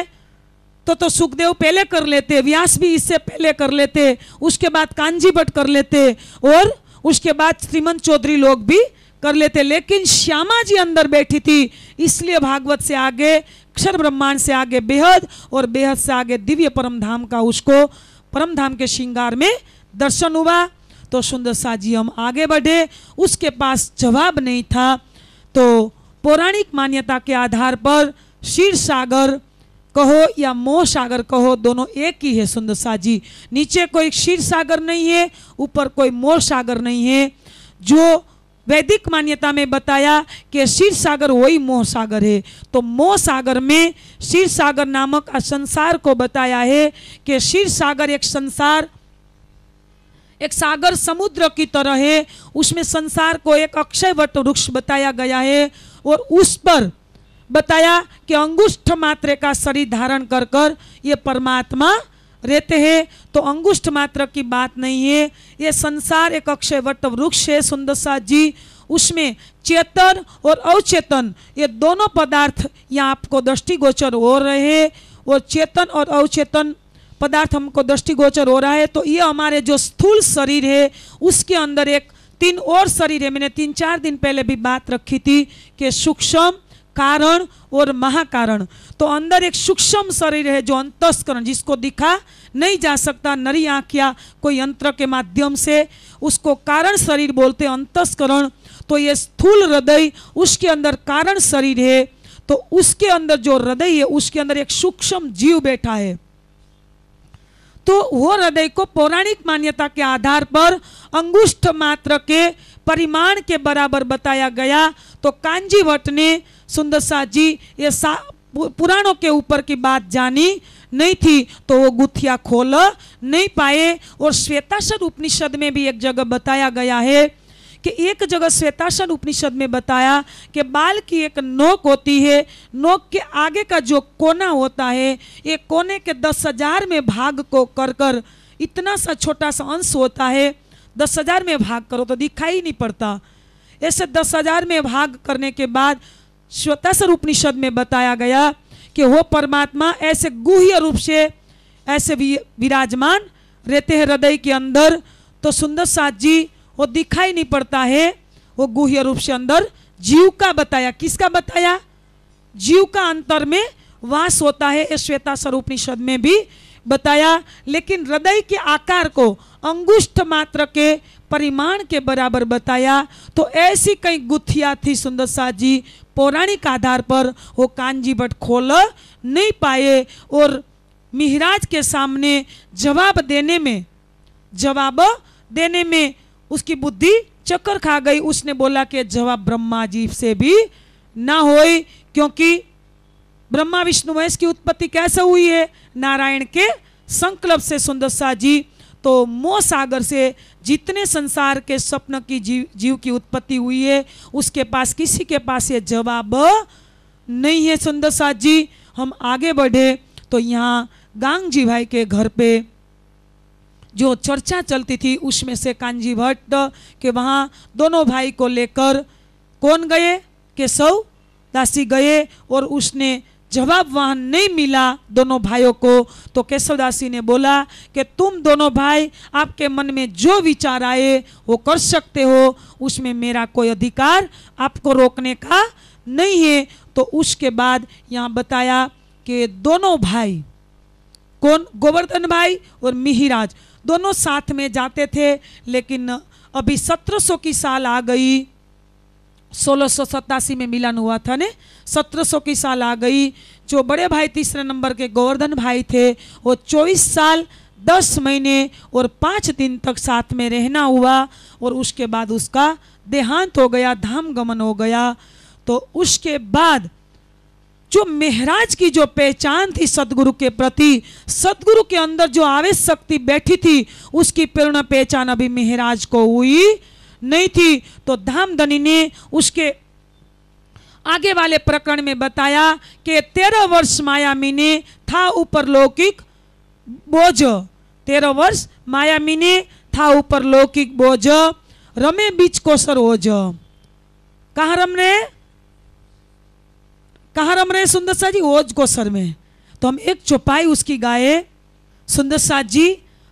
Speaker 1: तो तो सुखदेव पहले कर लेते, व्यास भी इससे पहले कर लेते, उसके बाद कांजी भट्ट कर लेते, और उसके बाद श्रीमंत चौधरी लोग भी कर लेते। लेकिन श्यामा जी अंदर बैठी थी, इसलिए भागवत से आगे अक्षर ब्रह्मांड से आगे बेहद, और बेहद से आगे दिव्य परम धाम का उसको परम धाम के श्रृंगार में दर्शन हुआ। तो सुंदर सा जी हम आगे बढ़े। उसके पास जवाब नहीं था। तो पौराणिक मान्यता के आधार पर क्षीर सागर कहो या मोह सागर कहो, दोनों एक ही है सुंदर सा जी नीचे कोई क्षीर सागर नहीं है, ऊपर कोई मोह सागर नहीं है। जो वैदिक मान्यता में बताया कि क्षीर सागर वही मोह सागर है। तो मोह सागर में क्षीर सागर नामक संसार को बताया है कि क्षीर सागर एक संसार, एक सागर समुद्र की तरह है। उसमें संसार को एक अक्षय वट वृक्ष बताया गया है और उस पर बताया कि अंगुष्ठ मात्र का शरीर धारण कर कर ये परमात्मा रहते हैं। तो अंगुष्ठ मात्र की बात नहीं है। ये संसार एक अक्षय वट वृक्ष है, सुंदर जी। उसमें चेतन और अवचेतन, ये दोनों पदार्थ यहाँ आपको दृष्टिगोचर हो रहे हैं। और चेतन और अवचेतन पदार्थ हमको दृष्टिगोचर हो रहा है। तो ये हमारे जो स्थूल शरीर है, उसके अंदर एक तीन और शरीर है। मैंने तीन चार दिन पहले भी बात रखी थी कि सूक्ष्म कारण और महाकारण। तो अंदर एक सूक्ष्म शरीर है जो अंतस्करण, जिसको दिखा नहीं जा सकता, नरी आँख कोई यंत्र के माध्यम से, उसको कारण शरीर बोलते अंतस्करण। तो ये स्थूल हृदय उसके अंदर कारण शरीर है तो उसके अंदर जो हृदय है, उसके अंदर एक सूक्ष्म जीव बैठा है। तो वो हृदय को पौराणिक मान्यता के आधार पर अंगुष्ठ मात्र के परिमाण के बराबर बताया गया। तो कांजी भट्ट ने सुंदर जी, ये पुराणों के ऊपर की बात जानी नहीं थी तो वो गुथिया खोल नहीं पाए और श्वेताशर उपनिषद में भी एक जगह बताया गया है कि एक जगह श्वेताशन उपनिषद में बताया कि बाल की एक नोक होती है, नोक के आगे का जो कोना होता है, ये कोने के दस हज़ार में भाग को कर कर इतना सा छोटा सा अंश होता है। दस हज़ार में भाग करो तो दिखाई नहीं पड़ता। ऐसे दस हज़ार में भाग करने के बाद श्वेतासर उपनिषद में बताया गया कि वो परमात्मा, ऐसे गुह्य रूप से, ऐसे विराजमान रहते हैं हृदय के अंदर। तो सुंदर साथ जी वो दिखाई नहीं पड़ता है। वो गुह्य रूप से अंदर जीव का बताया। किसका बताया? जीव का अंतर में वास होता है श्वेता स्वरूपनिषद में भी बताया। लेकिन हृदय के आकार को अंगुष्ठ मात्र के परिमाण के बराबर बताया। तो ऐसी कई गुथिया थी सुंदर साथ जी, पौराणिक आधार पर वो कांजी भट्ट खोल नहीं पाए और मिहराज के सामने जवाब देने में, जवाब देने में उसकी बुद्धि चक्कर खा गई। उसने बोला कि जवाब ब्रह्मा जी से भी ना होई क्योंकि ब्रह्मा विष्णु महेश की उत्पत्ति कैसे हुई है? नारायण के संकल्प से, सुंदर सा जी। तो मोह सागर से जितने संसार के स्वप्न की जीव जीव की उत्पत्ति हुई है, उसके पास, किसी के पास ये जवाब नहीं है, सुंदर साथ जी। हम आगे बढ़े तो यहाँ गांग जी भाई के घर पे जो चर्चा चलती थी, उसमें से कांजी भट्ट के वहाँ दोनों भाई को लेकर कौन गए? केशव दासी गए और उसने जवाब वहाँ नहीं मिला दोनों भाइयों को। तो केशवदासी ने बोला कि तुम दोनों भाई आपके मन में जो विचार आए, वो कर सकते हो। उसमें मेरा कोई अधिकार आपको रोकने का नहीं है। तो उसके बाद यहाँ बताया कि दोनों भाई, कौन? गोवर्धन भाई और मिहिराज। दोनों साथ में जाते थे, लेकिन अभी 1700 की साल आ गई। सोलह में मिलन हुआ था ने? 1700 की साल आ गई। जो बड़े भाई तीसरे नंबर के गोवर्धन भाई थे, वो 24 साल 10 महीने और पाँच दिन तक साथ में रहना हुआ और उसके बाद उसका देहांत हो गया, धाम गमन हो गया। तो उसके बाद जो मेहराज की जो पहचान थी सदगुरु के प्रति, सदगुरु के अंदर जो आवेश शक्ति बैठी थी, उसकी पूर्ण पहचान अभी मेहराज को हुई नहीं थी। तो धामधनी ने उसके आगे वाले प्रकरण में बताया कि तेरह वर्ष मायामी ने था ऊपर लौकिक बोझ। तेरह वर्ष मायामी ने था ऊपर लौकिक बोझ। रमे बीच कोसर ओझ कहा रम रहे कहा रम रहे सुंदर सा जी ओझ कोसर में। तो हम एक चौपाई उसकी गाए। सुंदर साथ जी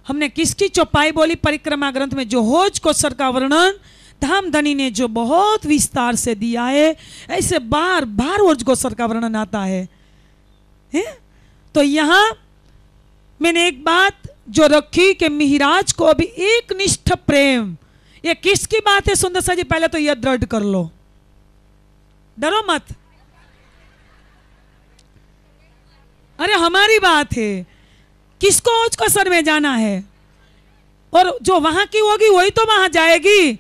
Speaker 1: हमने किसकी चौपाई बोली? परिक्रमा ग्रंथ में जो होज कोसर का वर्णन धामधनी ने जो बहुत विस्तार से दिया है ऐसे बार बार होज कोसर का वर्णन आता है, है? तो यहाँ मैंने एक बात जो रखी कि मिहिराज को अभी एक निष्ठ प्रेम। ये किसकी बात है सुंदर सा जी? पहले तो यह दृढ़ कर लो। डरो मत। अरे हमारी बात है। किसको ओज को सर में जाना है? और जो वहाँ की होगी, वही तो वहाँ जाएगी।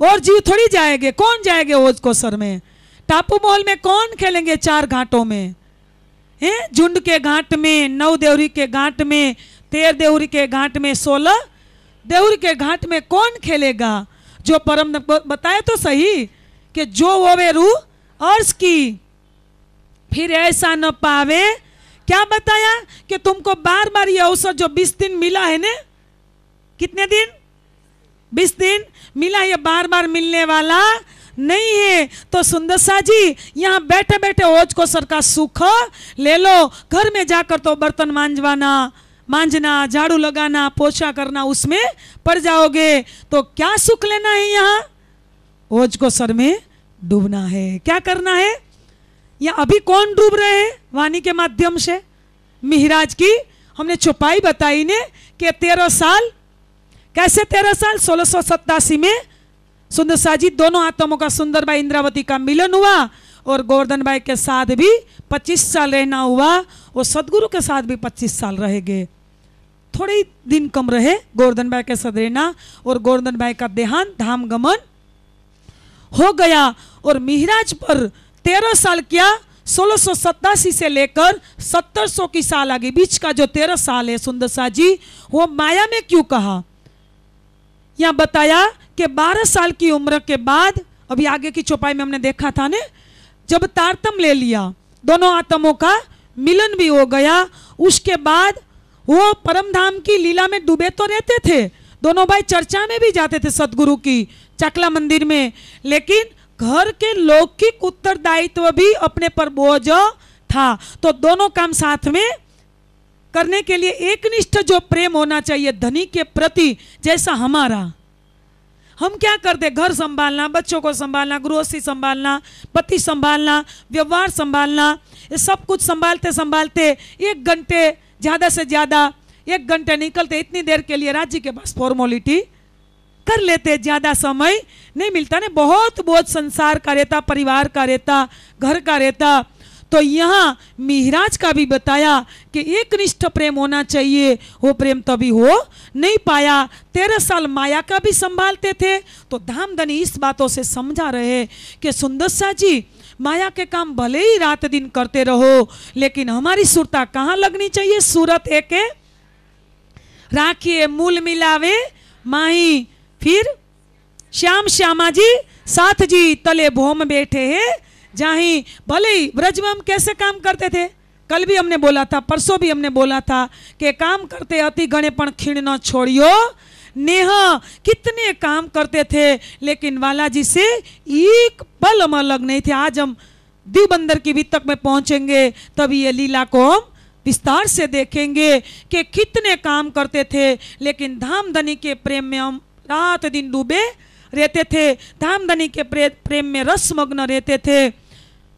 Speaker 1: और जीव थोड़ी जाएँगे। कौन जाएँगे ओज को सर में? टापू महल में कौन खेलेंगे चार घाटों में? हैं? झुंड के घाट में नौ देवरी के घाट में, तेर देवरी के घाट में, सोलह देवरी के घाट में कौन खेलेगा? जो परम बताए तो सही कि जो वो वे रू अर्ज़ की, फिर ऐसा न पावे क्या बताया कि तुमको बार बार ये अवसर जो बीस दिन मिला है ना? कितने दिन? बीस दिन मिला ये बार बार मिलने वाला नहीं है। तो सुंदर सा जी, यहाँ बैठे बैठे ओज को सर का सुख ले लो। घर में जाकर तो बर्तन मांझवाना, मांझना, झाड़ू लगाना, पोछा करना, उसमें पड़ जाओगे। तो क्या सुख लेना है यहाँ? ओज को सर में डूबना है। क्या करना है? या अभी कौन डूब रहे हैं वाणी के माध्यम से? मिहराज की हमने छुपाई बताई ने कि तेरह साल, कैसे तेरह साल? सोलह सौ में सुंदर साजी दोनों आत्मों का सुंदर भाई इंद्रावती का मिलन हुआ और गोवर्धन भाई के साथ भी 25 साल रहना हुआ और सदगुरु के साथ भी 25 साल रहेंगे थोड़े ही दिन कम रहे गोवर्धन भाई के साथ रहना और गोवर्धन भाई का देहांत, धाम गमन हो गया और मिहराज पर तेरह साल किया, सोलह से लेकर सत्तर सौ की साल आगे, बीच का जो तेरह साल है, सुंदर सा जी, वो माया में क्यों कहा? यहाँ बताया कि बारह साल की उम्र के बाद, अभी आगे की चौपाई में हमने देखा था ने, जब तारतम ले लिया, दोनों आत्मों का मिलन भी हो गया, उसके बाद वो परम धाम की लीला में डूबे तो रहते थे, दोनों भाई चर्चा में भी जाते थे सदगुरु की, चकला मंदिर में, लेकिन घर के लौकिक उत्तरदायित्व भी अपने पर बोझ था। तो दोनों काम साथ में करने के लिए एक निष्ठ जो प्रेम होना चाहिए, धनी के प्रति जैसा हमारा। हम क्या करते? घर संभालना, बच्चों को संभालना, गृहस्थी संभालना, पति संभालना, व्यवहार संभालना, ये सब कुछ संभालते संभालते एक घंटे, ज़्यादा से ज़्यादा एक घंटे निकलते। इतनी देर के लिए राज्य के पास फॉर्मोलिटी कर लेते, ज़्यादा समय नहीं मिलता ना, बहुत बहुत संसार का रहता, परिवार का रहता, घर का रहता। तो यहाँ मिहराज का भी बताया कि एक निष्ठ प्रेम होना चाहिए। वो प्रेम तभी हो नहीं पाया। तेरह साल माया का भी संभालते थे। तो धामधनी इस बातों से समझा रहे कि सुंदर जी, माया के काम भले ही रात दिन करते रहो, लेकिन हमारी सुरता कहाँ लगनी चाहिए? सूरत एक? राखिए, मूल मिलावे, माही, फिर श्याम श्यामा जी, साथ जी तले भोम बैठे हैं। जहीं भले ही ब्रज में हम कैसे काम करते थे? कल भी हमने बोला था, परसों भी हमने बोला था कि काम करते अति गणे पण खीण न छोड़ियो। नेह, कितने काम करते थे? लेकिन बालाजी से एक पल हम अलग नहीं थे। आज हम दिवबंदर की वितक में पहुँचेंगे, तभी ये लीला को हम विस्तार से देखेंगे कि कितने काम करते थे। लेकिन धाम धनी के प्रेम में हम रात दिन डूबे रहते थे, धामधनी के प्रेम में रसमग्न रहते थे।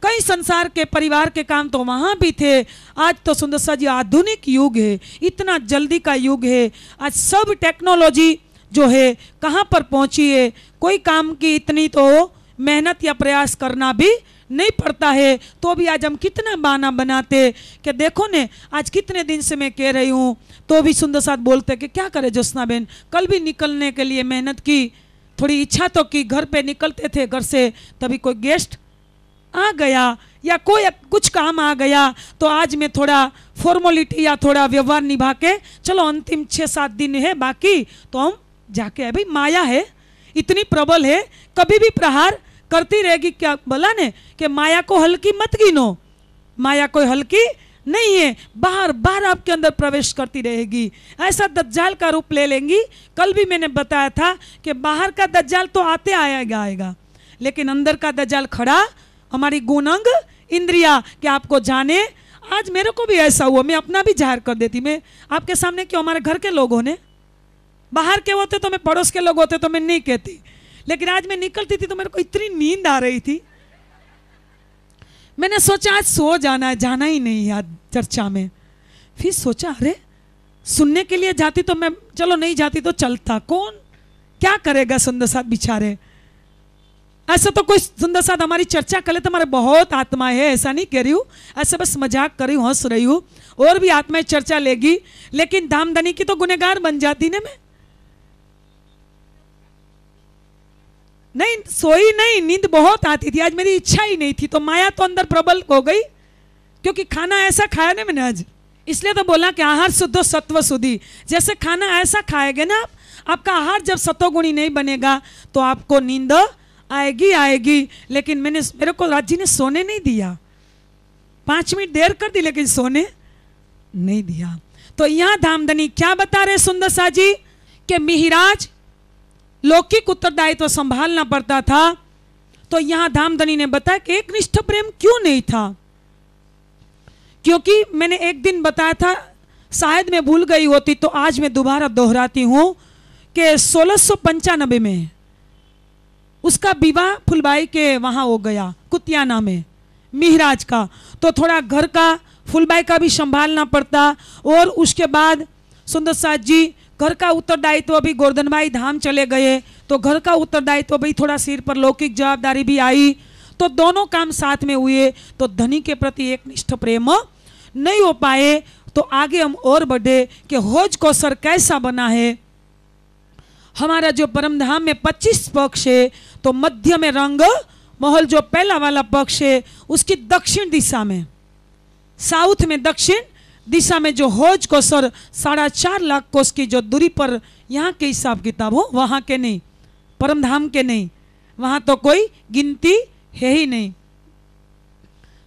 Speaker 1: कई संसार के परिवार के काम तो वहाँ भी थे। आज तो सुंदर सा जी, आधुनिक युग है, इतना जल्दी का युग है। आज सब टेक्नोलॉजी जो है, कहाँ पर पहुँची है? कोई काम की इतनी तो मेहनत या प्रयास करना भी नहीं पड़ता है। तो भी आज हम कितना बहाना बनाते कि देखो ने, आज कितने दिन से मैं कह रही हूँ तो भी सुंदर साथ बोलते कि क्या करे ज्योत्ना बहन कल भी निकलने के लिए मेहनत की। थोड़ी इच्छा तो की घर पे निकलते थे घर से, तभी कोई गेस्ट आ गया या कोई कुछ काम आ गया तो आज मैं थोड़ा फॉर्मोलिटी या थोड़ा व्यवहार निभा के, चलो अंतिम छः सात दिन है बाकी तो हम जाके भाई माया है, इतनी प्रबल है, कभी भी प्रहार करती रहेगी क्या, बोला ने, कि माया को हल्की मत गिनो। माया कोई हल्की नहीं है। बाहर बाहर आपके अंदर प्रवेश करती रहेगी। ऐसा दज्जाल का रूप ले लेंगी। कल भी मैंने बताया था कि बाहर का दज्जाल तो आते आएगा आएगा। लेकिन अंदर का दज्जाल खड़ा, हमारी गुणंग, इंद्रिया कि आपको जाने। आज मेरे को भी ऐसा हुआ। मैं अपना भी ज़ाहिर कर देती। मैं आपके सामने क्यों? हमारे घर के लोगों ने बाहर के होते तो मैं पड़ोस के लोग होते तो मैं नहीं कहती। लेकिन आज मैं निकलती थी तो मेरे को इतनी नींद आ रही थी। मैंने सोचा, आज सो जाना है, जाना ही नहीं याद चर्चा में। फिर सोचा, अरे, सुनने के लिए जाती तो मैं, चलो नहीं जाती तो चलता कौन? क्या करेगा सुंदर साथ बिचारे? ऐसा तो कोई सुंदर साथ हमारी चर्चा करे तो हमारे बहुत आत्माएँ है, ऐसा नहीं कह रही हूँ। ऐसे बस मज़ाक कर रही हूँ, हंस रही हूँ। और भी आत्माएँ चर्चा लेगी। लेकिन धामधनी की तो गुनेगार बन जाती ना मैं। नहीं, सोई नहीं, नींद बहुत आती थी, आज मेरी इच्छा ही नहीं थी तो माया तो अंदर प्रबल हो गई, क्योंकि खाना ऐसा खाया ना मैंने आज। इसलिए तो बोला कि आहार शुद्ध, सत्व शुद्धि। जैसे खाना ऐसा खाएँगे ना आप, आपका आहार जब सतोगुणी नहीं बनेगा तो आपको नींद आएगी आएगी। लेकिन मैंने, मेरे को राज़ी ने सोने नहीं दिया। पाँच मिनट देर कर दी, लेकिन सोने नहीं दिया। तो यहाँ धामधनी क्या बता रहे सुंदर सा जी कि मिहिराज लौकिक उत्तरदायित्व संभालना पड़ता था। तो यहाँ धामधनी ने बताया कि एक निष्ठ प्रेम क्यों नहीं था? क्योंकि मैंने एक दिन बताया था, शायद मैं भूल गई होती तो आज मैं दोबारा दोहराती हूँ कि सोलह में उसका विवाह फुलबाई के वहाँ हो गया, कुतियाना में, मिहराज का। तो थोड़ा घर का फुलबाई का भी संभालना पड़ता और उसके बाद सुंदर साथ जी घर का उत्तरदायित्व भी गोवर्धन भाई धाम चले गए तो घर का उत्तरदायित्व भी थोड़ा सिर पर लौकिक जवाबदारी भी आई तो दोनों काम साथ में हुए तो धनी के प्रति एक निष्ठ प्रेम नहीं हो पाए तो आगे हम और बढ़े कि होज कौसर कैसा बना है। हमारा जो परम धाम में 25 पक्ष है तो मध्य में रंग, महल जो पहला वाला पक्ष है, उसकी दक्षिण दिशा में, साउथ में दक्षिण दिशा में जो होज कोसर साढ़ा चार लाख कोस की जो दूरी पर यहाँ के हिसाब किताब हो, वहाँ के नहीं परम धाम के नहीं, वहाँ तो कोई गिनती है ही नहीं।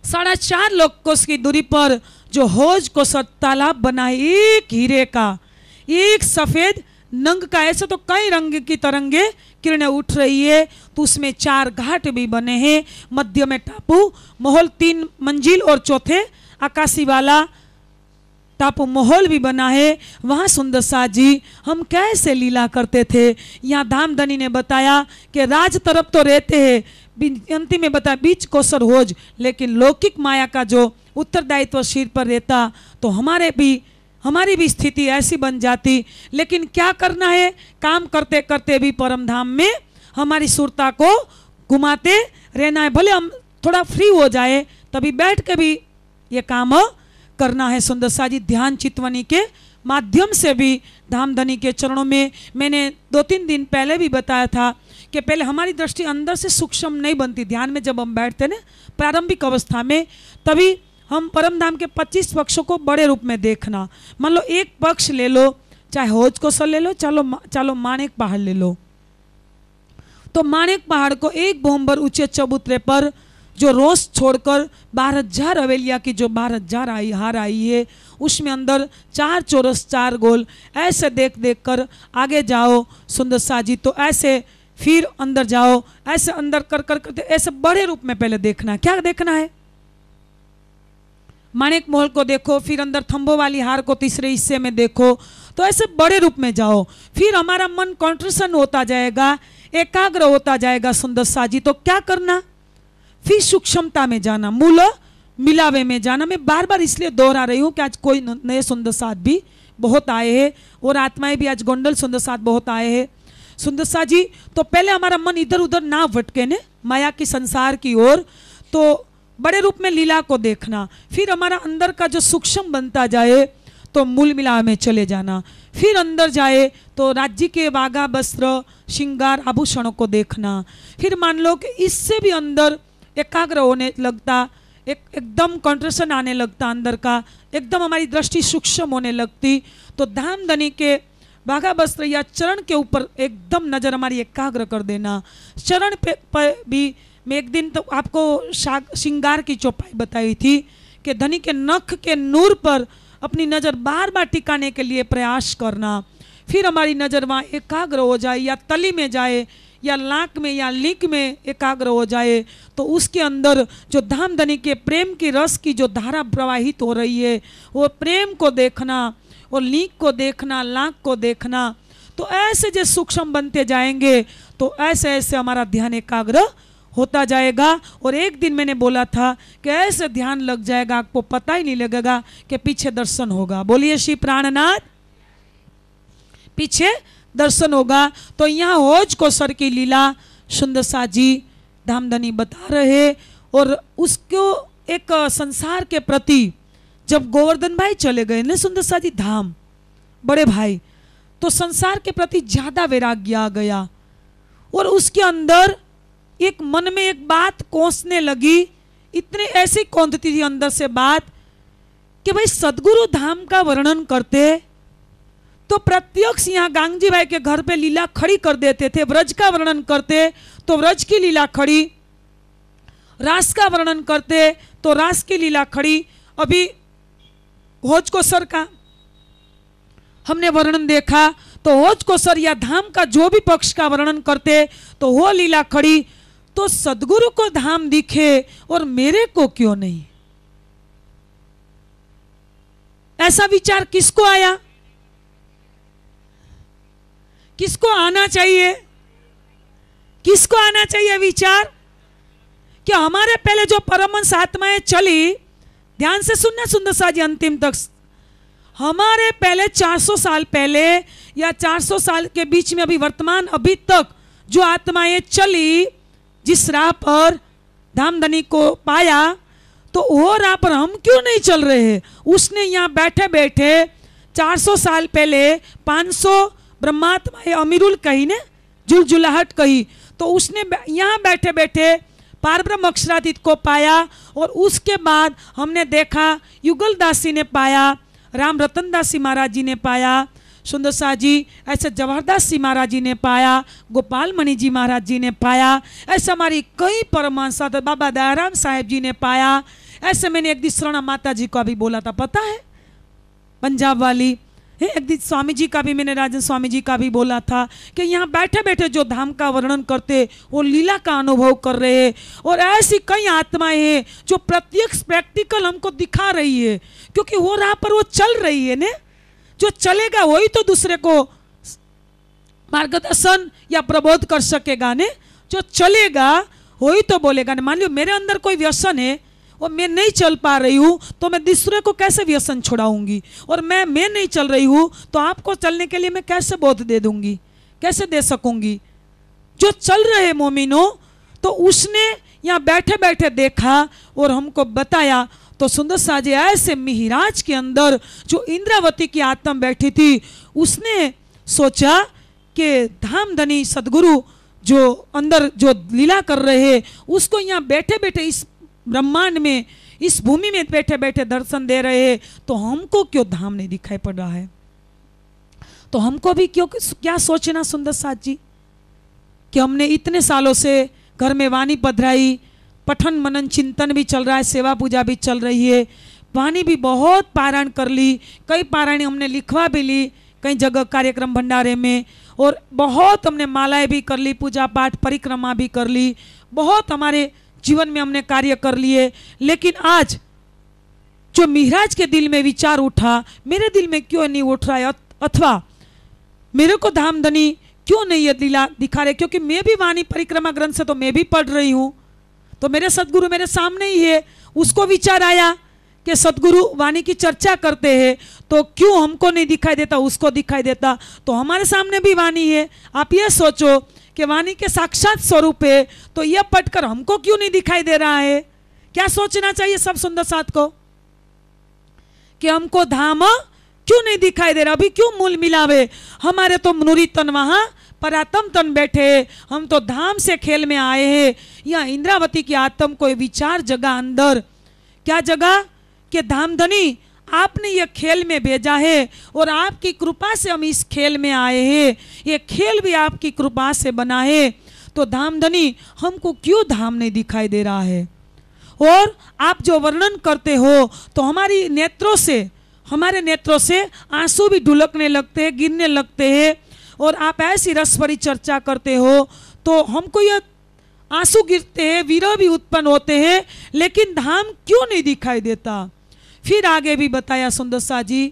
Speaker 1: साढ़ा चार लाख कोस की दूरी पर जो होज कोसर तालाब बना है एक हीरे का, एक सफ़ेद नंग का, ऐसे तो कई रंग की तरंगे किरणें उठ रही है तो उसमें चार घाट भी बने हैं, मध्य में टापू, महल तीन मंजिल और चौथे आकाशी वाला टापू माहौल भी बना है। वहाँ सुंदर सा जी, हम कैसे लीला करते थे? यहाँ धामधनी ने बताया कि राज तरफ़ तो रहते हैं। अंतिम में बताया, बीच कोसर होज, लेकिन लौकिक माया का जो उत्तरदायित्व सिर पर रहता तो हमारे भी, हमारी भी स्थिति ऐसी बन जाती। लेकिन क्या करना है? काम करते करते भी परम धाम में हमारी सुरता को घुमाते रहना है। भले हम थोड़ा फ्री हो जाए, तभी बैठ के भी ये काम करना है सुंदर सा जी। ध्यान चितवनी के माध्यम से भी, धामधनी के चरणों में मैंने दो तीन दिन पहले भी बताया था कि पहले हमारी दृष्टि अंदर से सूक्ष्म नहीं बनती। ध्यान में जब हम बैठते ना, प्रारंभिक अवस्था में, तभी हम परम धाम के 25 पक्षों को बड़े रूप में देखना। मान लो एक पक्ष ले लो, चाहे होज कोसल ले लो, चलो चलो मानेक पहाड़ ले लो। तो मानेक पहाड़ को एक बोम्बर ऊँचे चबूतरे पर जो रोज छोड़कर बारह हज़ार हवेलिया की जो बारह हज़ार आई, हार आई है, उसमें अंदर चार चौरस, चार गोल, ऐसे देख देख कर आगे जाओ सुंदर शाह जी तो ऐसे फिर अंदर जाओ, ऐसे अंदर कर कर करते ऐसे बड़े रूप में पहले देखना है। क्या देखना है? माणिक मोहल को देखो, फिर अंदर थंबो वाली हार को तीसरे हिस्से में देखो। तो ऐसे बड़े रूप में जाओ। फिर हमारा मन कॉन्ट्रेशन होता जाएगा, एकाग्र होता जाएगा सुंदर साजी। तो क्या करना? फिर सूक्ष्मता में जाना, मूल मिलावे में जाना। मैं बार बार इसलिए दोहरा रही हूँ कि आज कोई नए सुंदर साथ भी बहुत आए हैं और आत्माएँ भी आज गोंडल सुंदर साथ बहुत आए हैं। सुंदर सा जी तो पहले हमारा मन इधर उधर ना भटके ने, माया की संसार की ओर तो बड़े रूप में लीला को देखना। फिर हमारा अंदर का जो सूक्ष्म बनता जाए तो मूल मिला में चले जाना। फिर अंदर जाए तो राज्य के वागा वस्त्र, श्रृंगार, आभूषणों को देखना। फिर मान लो कि इससे भी अंदर एकाग्र होने लगता, एक, एकदम कॉन्ट्रेशन आने लगता अंदर का, एकदम हमारी दृष्टि सूक्ष्म होने लगती। तो धाम धनी के बाघा वस्त्र या चरण के ऊपर एकदम नज़र हमारी एकाग्र कर देना। चरण पे पर भी मैं एक दिन तो आपको श्रृंगार की चौपाई बताई थी कि धनी के नख के नूर पर अपनी नज़र बार बार टिकाने के लिए प्रयास करना। फिर हमारी नज़र वहाँ एकाग्र हो जाए या तली में जाए या लाक में या लिंक में एकाग्र हो जाए तो उसके अंदर जो धाम धनी के प्रेम की रस की जो धारा प्रवाहित हो रही है, वो प्रेम को देखना और लीक को देखना लाक को देखना तो ऐसे जो सूक्ष्म बनते जाएँगे तो ऐसे ऐसे हमारा ध्यान एकाग्र होता जाएगा। और एक दिन मैंने बोला था कि ऐसे ध्यान लग जाएगा, आपको पता ही नहीं लगेगा कि पीछे दर्शन होगा। बोलिए, श्री प्राणनाथ। पीछे दर्शन होगा। तो यहाँ होज को सर की लीला सुंदर सा जी धामधनी बता रहे और उसको एक संसार के प्रति जब गोवर्धन भाई चले गए ना सुंदर सा जी धाम, बड़े भाई तो संसार के प्रति ज़्यादा वैराग्य आ गया और उसके अंदर एक मन में एक बात कोसने लगी, इतने ऐसी कौंधती थी अंदर से बात कि भाई सदगुरु धाम का वर्णन करते तो प्रत्यक्ष यहाँ गांगजी भाई के घर पे लीला खड़ी कर देते थे, व्रज का वर्णन करते तो व्रज की लीला खड़ी, रास का वर्णन करते तो रास की लीला खड़ी। अभी होज को सर का हमने वर्णन देखा तो होज को सर या धाम का जो भी पक्ष का वर्णन करते तो वो लीला खड़ी। तो सदगुरु को धाम दिखे और मेरे को क्यों नहीं? ऐसा विचार किसको आया? किसको आना चाहिए? किसको आना चाहिए विचार? कि हमारे पहले जो परमंश आत्माएँ चली, ध्यान से सुनना सुंदर साजी अंतिम तक, हमारे पहले 400 साल पहले या 400 साल के बीच में अभी वर्तमान अभी तक जो आत्माएँ चली, जिस राह पर धामधनी को पाया तो वो राह पर हम क्यों नहीं चल रहे उसने यहाँ बैठे बैठे 400 साल पहले 500 ब्रह्मात्मा ये अमीरुल कही ने, जुलजुलाहट कही। तो उसने यहाँ बैठे बैठे पारब्रह्म अक्षरातीत को पाया और उसके बाद हमने देखा युगल दासी ने पाया राम रतन दासी महाराज जी ने पाया सुंदर शाह जी, ऐसे जवाहरदास जी महाराज जी ने पाया, गोपाल मणि जी महाराज जी ने पाया, ऐसे हमारी कई परमांस बाबा दयाराम साहेब जी ने पाया, ऐसे मैंने एक दिन माता जी को अभी बोला था, पता है? पंजाब वाली एक दिन स्वामी जी का भी, मैंने राजन स्वामी जी का भी बोला था कि यहाँ बैठे बैठे जो धाम का वर्णन करते, वो लीला का अनुभव कर रहे हैं। और ऐसी कई आत्माएँ हैं जो प्रत्यक्ष, प्रैक्टिकल हमको दिखा रही है। क्योंकि वो राह पर वो चल रही है ने? जो चलेगा वही तो दूसरे को मार्गदर्शन या प्रबोध कर सकेगा ने? जो चलेगा, वही तो बोलेगा मान लो मेरे अंदर कोई व्यसन है और मैं नहीं चल पा रही हूँ तो मैं दूसरे को कैसे व्यसन छुड़ाऊँगी? और मैं मैं नहीं चल रही हूँ तो आपको चलने के लिए मैं कैसे बोध दे दूँगी? कैसे दे सकूँगी? जो चल रहे मोमिनो तो उसने यहाँ बैठे बैठे देखा और हमको बताया तो सुंदर साजे ऐसे मिहिराज के अंदर जो इंद्रावती की आत्मा बैठी थी, उसने सोचा कि धामधनी सदगुरु जो अंदर जो लीला कर रहे हैं, उसको यहाँ बैठे बैठे इस ब्रह्मांड में, इस भूमि में बैठे बैठे दर्शन दे रहे हैं तो हमको क्यों धाम नहीं दिखाई पड़ रहा है? तो हमको भी क्यों, क्या सोचना सुंदर साथ जी? कि हमने इतने सालों से घर में वाणी पधराई, पठन मनन चिंतन भी चल रहा है, सेवा पूजा भी चल रही है, वाणी भी बहुत पारायण कर ली, कई पारायण हमने लिखवा भी ली, कई जगह कार्यक्रम भंडारे में, और बहुत हमने मालाएँ भी कर ली, पूजा पाठ, परिक्रमा भी कर ली, बहुत हमारे जीवन में हमने कार्य कर लिए। लेकिन आज जो मिहराज के दिल में विचार उठा, मेरे दिल में क्यों नहीं उठ रहा है? अथवा मेरे को धामधनी क्यों नहीं ये दिला दिखा रहे? क्योंकि मैं भी वाणी परिक्रमा ग्रंथ से तो मैं भी पढ़ रही हूँ। तो मेरे सदगुरु मेरे सामने ही है। उसको विचार आया कि सदगुरु वाणी की चर्चा करते हैं तो क्यों हमको नहीं दिखाई देता? उसको दिखाई देता। तो हमारे सामने भी वाणी है। आप ये सोचो कि वाणी के साक्षात स्वरूप है तो यह पढ़कर हमको क्यों नहीं दिखाई दे रहा है? क्या सोचना चाहिए सब सुंदर साथ को? कि हमको धाम क्यों नहीं दिखाई दे रहा? अभी क्यों मूल मिलावे? हमारे तो नुरी तन वहाँ परातम तन बैठे हम तो धाम से खेल में आए हैं। या इंद्रावती की आत्म को विचार जगह अंदर। क्या जगह? कि धामधनी आपने ये खेल में भेजा है और आपकी कृपा से हम इस खेल में आए हैं। ये खेल भी आपकी कृपा से बना है। तो धामधनी, हमको क्यों धाम नहीं दिखाई दे रहा है? और आप जो वर्णन करते हो तो हमारी नेत्रों से, हमारे नेत्रों से आँसू भी ढुलकने लगते हैं, गिरने लगते हैं। और आप ऐसी रसभरी चर्चा करते हो तो हमको यह आँसू गिरते हैं विरह भी उत्पन्न होते हैं, लेकिन धाम क्यों नहीं दिखाई देता? फिर आगे भी बताया सुंदर सा जी,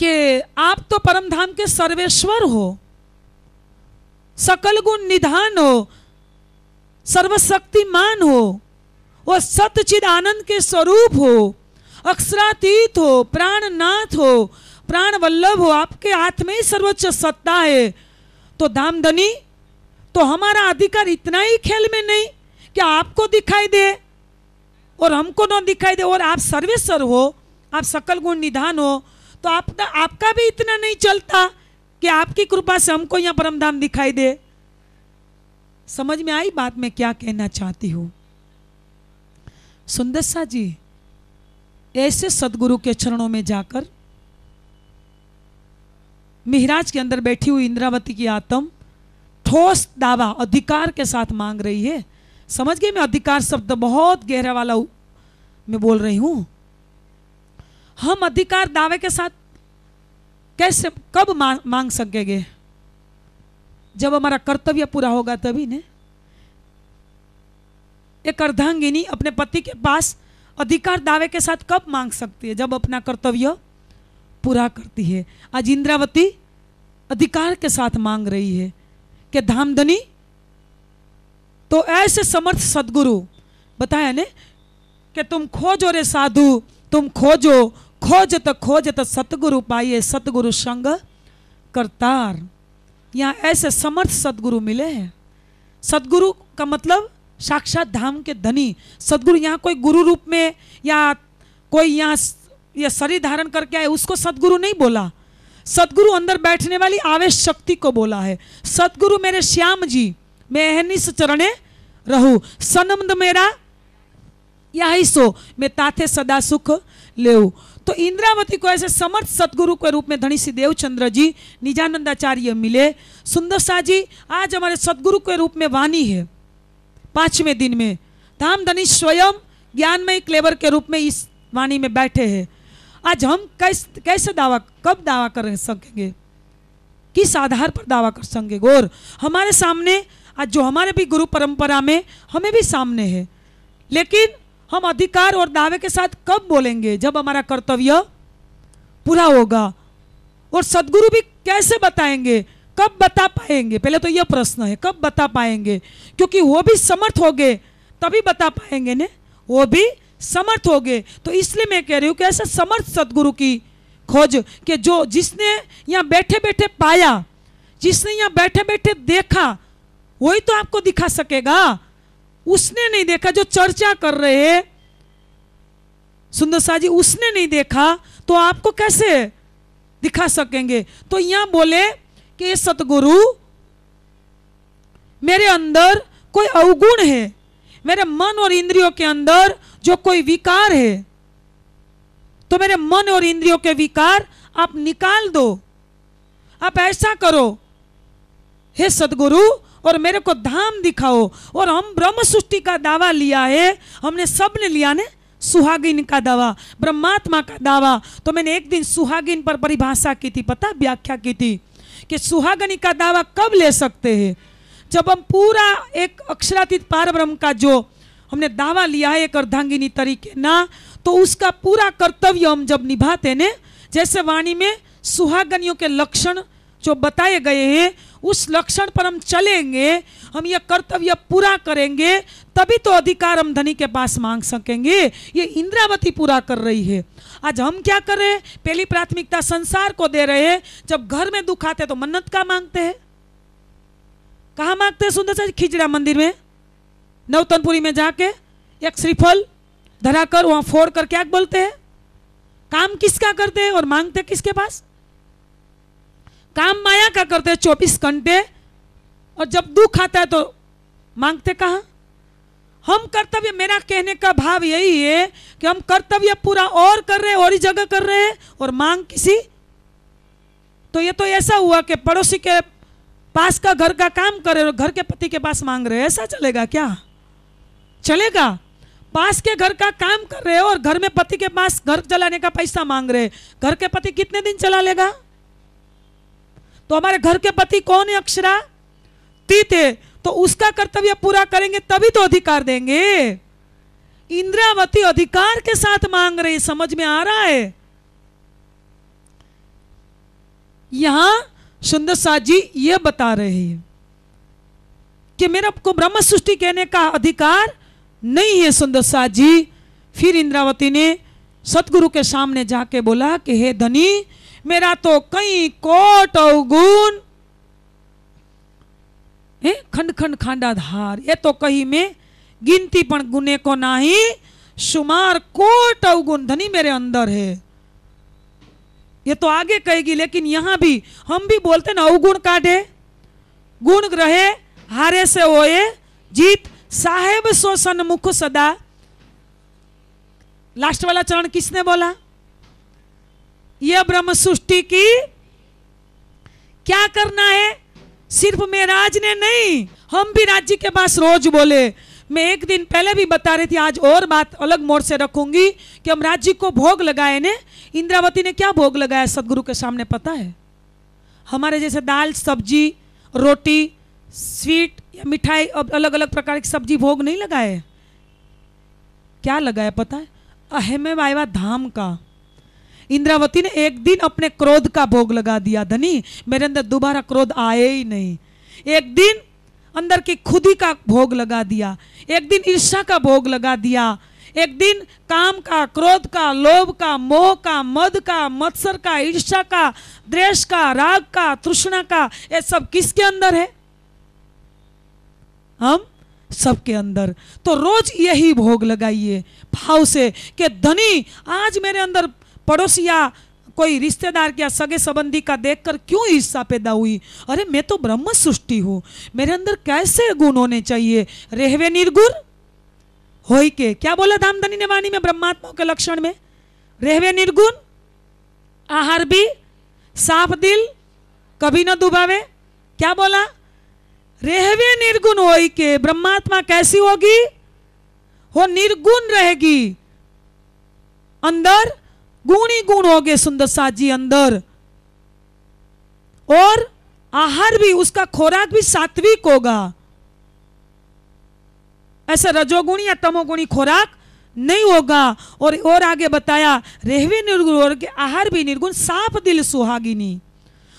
Speaker 1: कि आप तो परम धाम के सर्वेश्वर हो, सकल गुण निधान हो, सर्वशक्तिमान हो वो सतचिद आनंद के स्वरूप हो, अक्षरातीत हो, प्राणनाथ हो प्राण वल्लभ हो, आपके हाथ में ही सर्वोच्च सत्ता है। तो धामधनी तो हमारा अधिकार इतना ही खेल में नहीं कि आपको दिखाई दे और हमको ना दिखाई दे, और आप सर्वेश्वर हो, आप सकल गुण निधान हो तो आप आपका भी इतना नहीं चलता कि आपकी कृपा से हमको यहाँ परमधाम दिखाई दे। समझ में आई बात मैं क्या कहना चाहती हूँ? सुंदर सा जी, ऐसे सदगुरु के चरणों में जाकर, मिहराज के अंदर बैठी हुई इंद्रावती की आत्म, ठोस दावा, अधिकार के साथ मांग रही है। समझ गए? मैं अधिकार शब्द बहुत गहरा वाला हूँ। मैं बोल रही हूँ, हम अधिकार दावे के साथ कैसे, कब मांग सकेंगे? जब हमारा कर्तव्य पूरा होगा तभी ने? एक अर्धांगिनी अपने पति के पास अधिकार दावे के साथ कब मांग सकती है? जब अपना कर्तव्य पूरा करती है। आज इंद्रावती अधिकार के साथ मांग रही है कि धामधनी तो ऐसे समर्थ सदगुरु, बताया ने, कि तुम खोजो रे साधु, तुम खोजो खोजत खोजत सतगुरु पाइए, सतगुरु संग करतार। यहाँ ऐसे समर्थ सदगुरु मिले हैं। सदगुरु का मतलब साक्षात धाम के धनी। सदगुरु यहाँ कोई गुरु रूप में या कोई यहाँ या शरीर धारण करके आए, उसको सदगुरु नहीं बोला। सदगुरु अंदर बैठने वाली आवेश शक्ति को बोला है। सदगुरु मेरे श्याम जी मैं चरणे रहू। सनमद मेरा, यही सो। मैं ताथे सदा सुख ले तो इंद्रावती को ऐसे समर्थ सतगुरु के रूप में धनी सी देवचंद्र जी, निजानंदाचार्य मिले। सुंदर शाह जी, आज हमारे सतगुरु के रूप में वाणी है। पाँचवें दिन में। धाम धनी स्वयं ज्ञानमय क्लेवर के रूप में इस वाणी में बैठे हैं। आज हम कैसे कैसे दावा, कब दावा कर सकेंगे? किस आधार पर दावा कर सकेंगे? गौर हमारे सामने आज जो हमारे भी गुरु परंपरा में हमें भी सामने है। लेकिन हम अधिकार और दावे के साथ कब बोलेंगे? जब हमारा कर्तव्य पूरा होगा। और सदगुरु भी कैसे बताएँगे? कब बता पाएँगे? पहले तो यह प्रश्न है, कब बता पाएँगे? क्योंकि वो भी समर्थ हो गए तभी बता पाएँगे ने? वो भी समर्थ हो गए तो इसलिए मैं कह रही हूँ कि ऐसा समर्थ सदगुरु की खोज कि जो जिसने यहाँ बैठे बैठे पाया, जिसने यहाँ बैठे बैठे देखा वही तो आपको दिखा सकेगा। उसने नहीं देखा जो चर्चा कर रहे सुंदर शाह जी उसने नहीं देखा तो आपको कैसे दिखा सकेंगे? तो यहाँ बोले कि ये सतगुरु, मेरे अंदर कोई अवगुण है। मेरे मन और इंद्रियों के अंदर जो कोई विकार है तो मेरे मन और इंद्रियों के विकार आप निकाल दो। आप ऐसा करो, हे सदगुरु और मेरे को धाम दिखाओ। और हम ब्रह्म सृष्टि का दावा लिया है। हमने सबने लिया ने सुहागिन का दावा, ब्रह्मात्मा का दावा। तो मैंने एक दिन सुहागिन पर परिभाषा की थी, पता, व्याख्या की थी कि सुहागनी का दावा कब ले सकते हैं? जब हम पूरा एक अक्षरातीत पार ब्रह्म का जो हमने दावा लिया है एक अर्धांगिनी तरीके ना तो उसका पूरा कर्तव्य हम जब निभाते ने, जैसे वाणी में सुहागनियों के लक्षण जो बताए गए हैं उस लक्षण पर हम चलेंगे, हम यह कर्तव्य पूरा करेंगे, तभी तो अधिकार हम धनी के पास मांग सकेंगे। ये इंद्रावती पूरा कर रही है। आज हम क्या कर रहे हैं? पहली प्राथमिकता संसार को दे रहे हैं। जब घर में दुख आते तो मन्नत का मांगते हैं। कहा मांगते हैं सुंदर सा खिचड़ा मंदिर में। नवतनपुरी में जाके एक श्रीफल धराकर वहाँ फोड़ कर क्या बोलते हैं? काम किसका करते हैं और मांगते किसके पास? काम माया का करते चौबीस घंटे। और जब दुख आता है तो मांगते कहा? हम कर्तव्य, मेरा कहने का भाव यही है कि हम कर्तव्य पूरा और कर रहे हैं, और ही जगह कर रहे हैं, और मांग किसी। तो ये तो ऐसा हुआ कि पड़ोसी के पास का घर का काम करे और घर के पति के पास मांग रहे ऐसा चलेगा क्या? चलेगा। पास के घर का काम कर रहे हो और घर में पति के पास घर चलाने का पैसा मांग रहे घर के पति कितने दिन चला लेगा? तो हमारे घर के पति कौन है अक्षरा? तीत है। तो उसका कर्तव्य पूरा करेंगे, तभी तो अधिकार देंगे। इंद्रावती अधिकार के साथ मांग रही, समझ में आ रहा है? यहाँ सुंदर साथ जी ये बता रहे हैं कि मेरा को ब्रह्म सृष्टि कहने का अधिकार नहीं है सुंदर साथ जी। फिर इंद्रावती ने सतगुरु के सामने जाके बोला कि, हे धनी मेरा तो कई कोट अवगुण हे खंड खंड खांडाधार ये तो कही में गिनती पण गुने को नाही, शुमार कोट अवगुण धनी मेरे अंदर है। ये तो आगे कहेगी, लेकिन यहाँ भी हम भी बोलते ना, अवगुण काटे, गुण रहे, हारे से होए, जीत, साहेब सो सन्मुख सदा। लास्ट वाला चरण किसने बोला? यह ब्रह्म सृष्टि की क्या करना है? सिर्फ़ मेराज ने नहीं, हम भी राज्य के पास रोज बोले। मैं एक दिन पहले भी बता रही थी, आज और बात अलग मोड़ से रखूँगी कि हम राज्य को भोग लगाए ने। इंद्रावती ने क्या भोग लगाया सदगुरु के सामने पता है? हमारे जैसे दाल, सब्ज़ी, रोटी, स्वीट या मिठाई, अब अलग अलग प्रकार की सब्ज़ी भोग नहीं लगाए। क्या लगाया पता है? अहमे वायवा धाम का। इंद्रावती ने एक दिन अपने क्रोध का भोग लगा दिया, धनी, मेरे अंदर दोबारा क्रोध आए ही नहीं। एक दिन अंदर की खुदी का भोग लगा दिया, एक दिन ईर्षा का भोग लगा दिया, एक दिन काम का, क्रोध का, लोभ का, मोह का, मद का, मत्सर का ईर्षा का, द्वेष का, राग का, तृष्णा का, ये सब किसके अंदर है? हम सबके अंदर। तो रोज यही भोग लगाइए। भाव से कि, धनी, आज मेरे अंदर पड़ोसिया, कोई रिश्तेदार क्या सगे संबंधी का देखकर क्यों ईर्षा पैदा हुई? अरे, मैं तो ब्रह्म सृष्टि हूँ। मेरे अंदर कैसे गुण होने चाहिए? रेहवे निर्गुण? हो के? क्या बोला धामधनी ने वाणी में ब्रह्मात्मा के लक्षण में? रेहवे निर्गुण? आहार भी? साफ़ दिल? कभी न दुबावे? क्या बोला? रेहवे निर्गुण हो के? ब्रह्मात्मा कैसी होगी? वो निर्गुण रहेगी। अंदर गुण ही गुण होंगे सुंदर साथ जी अंदर। और आहार भी, उसका खोराक भी सात्विक होगा। ऐसा रजोगुणी या तमोगुणी खोराक नहीं होगा। और और आगे बताया, रेहवी निर्गुण और के आहार भी निर्गुण, साफ़ दिल सुहागिनी।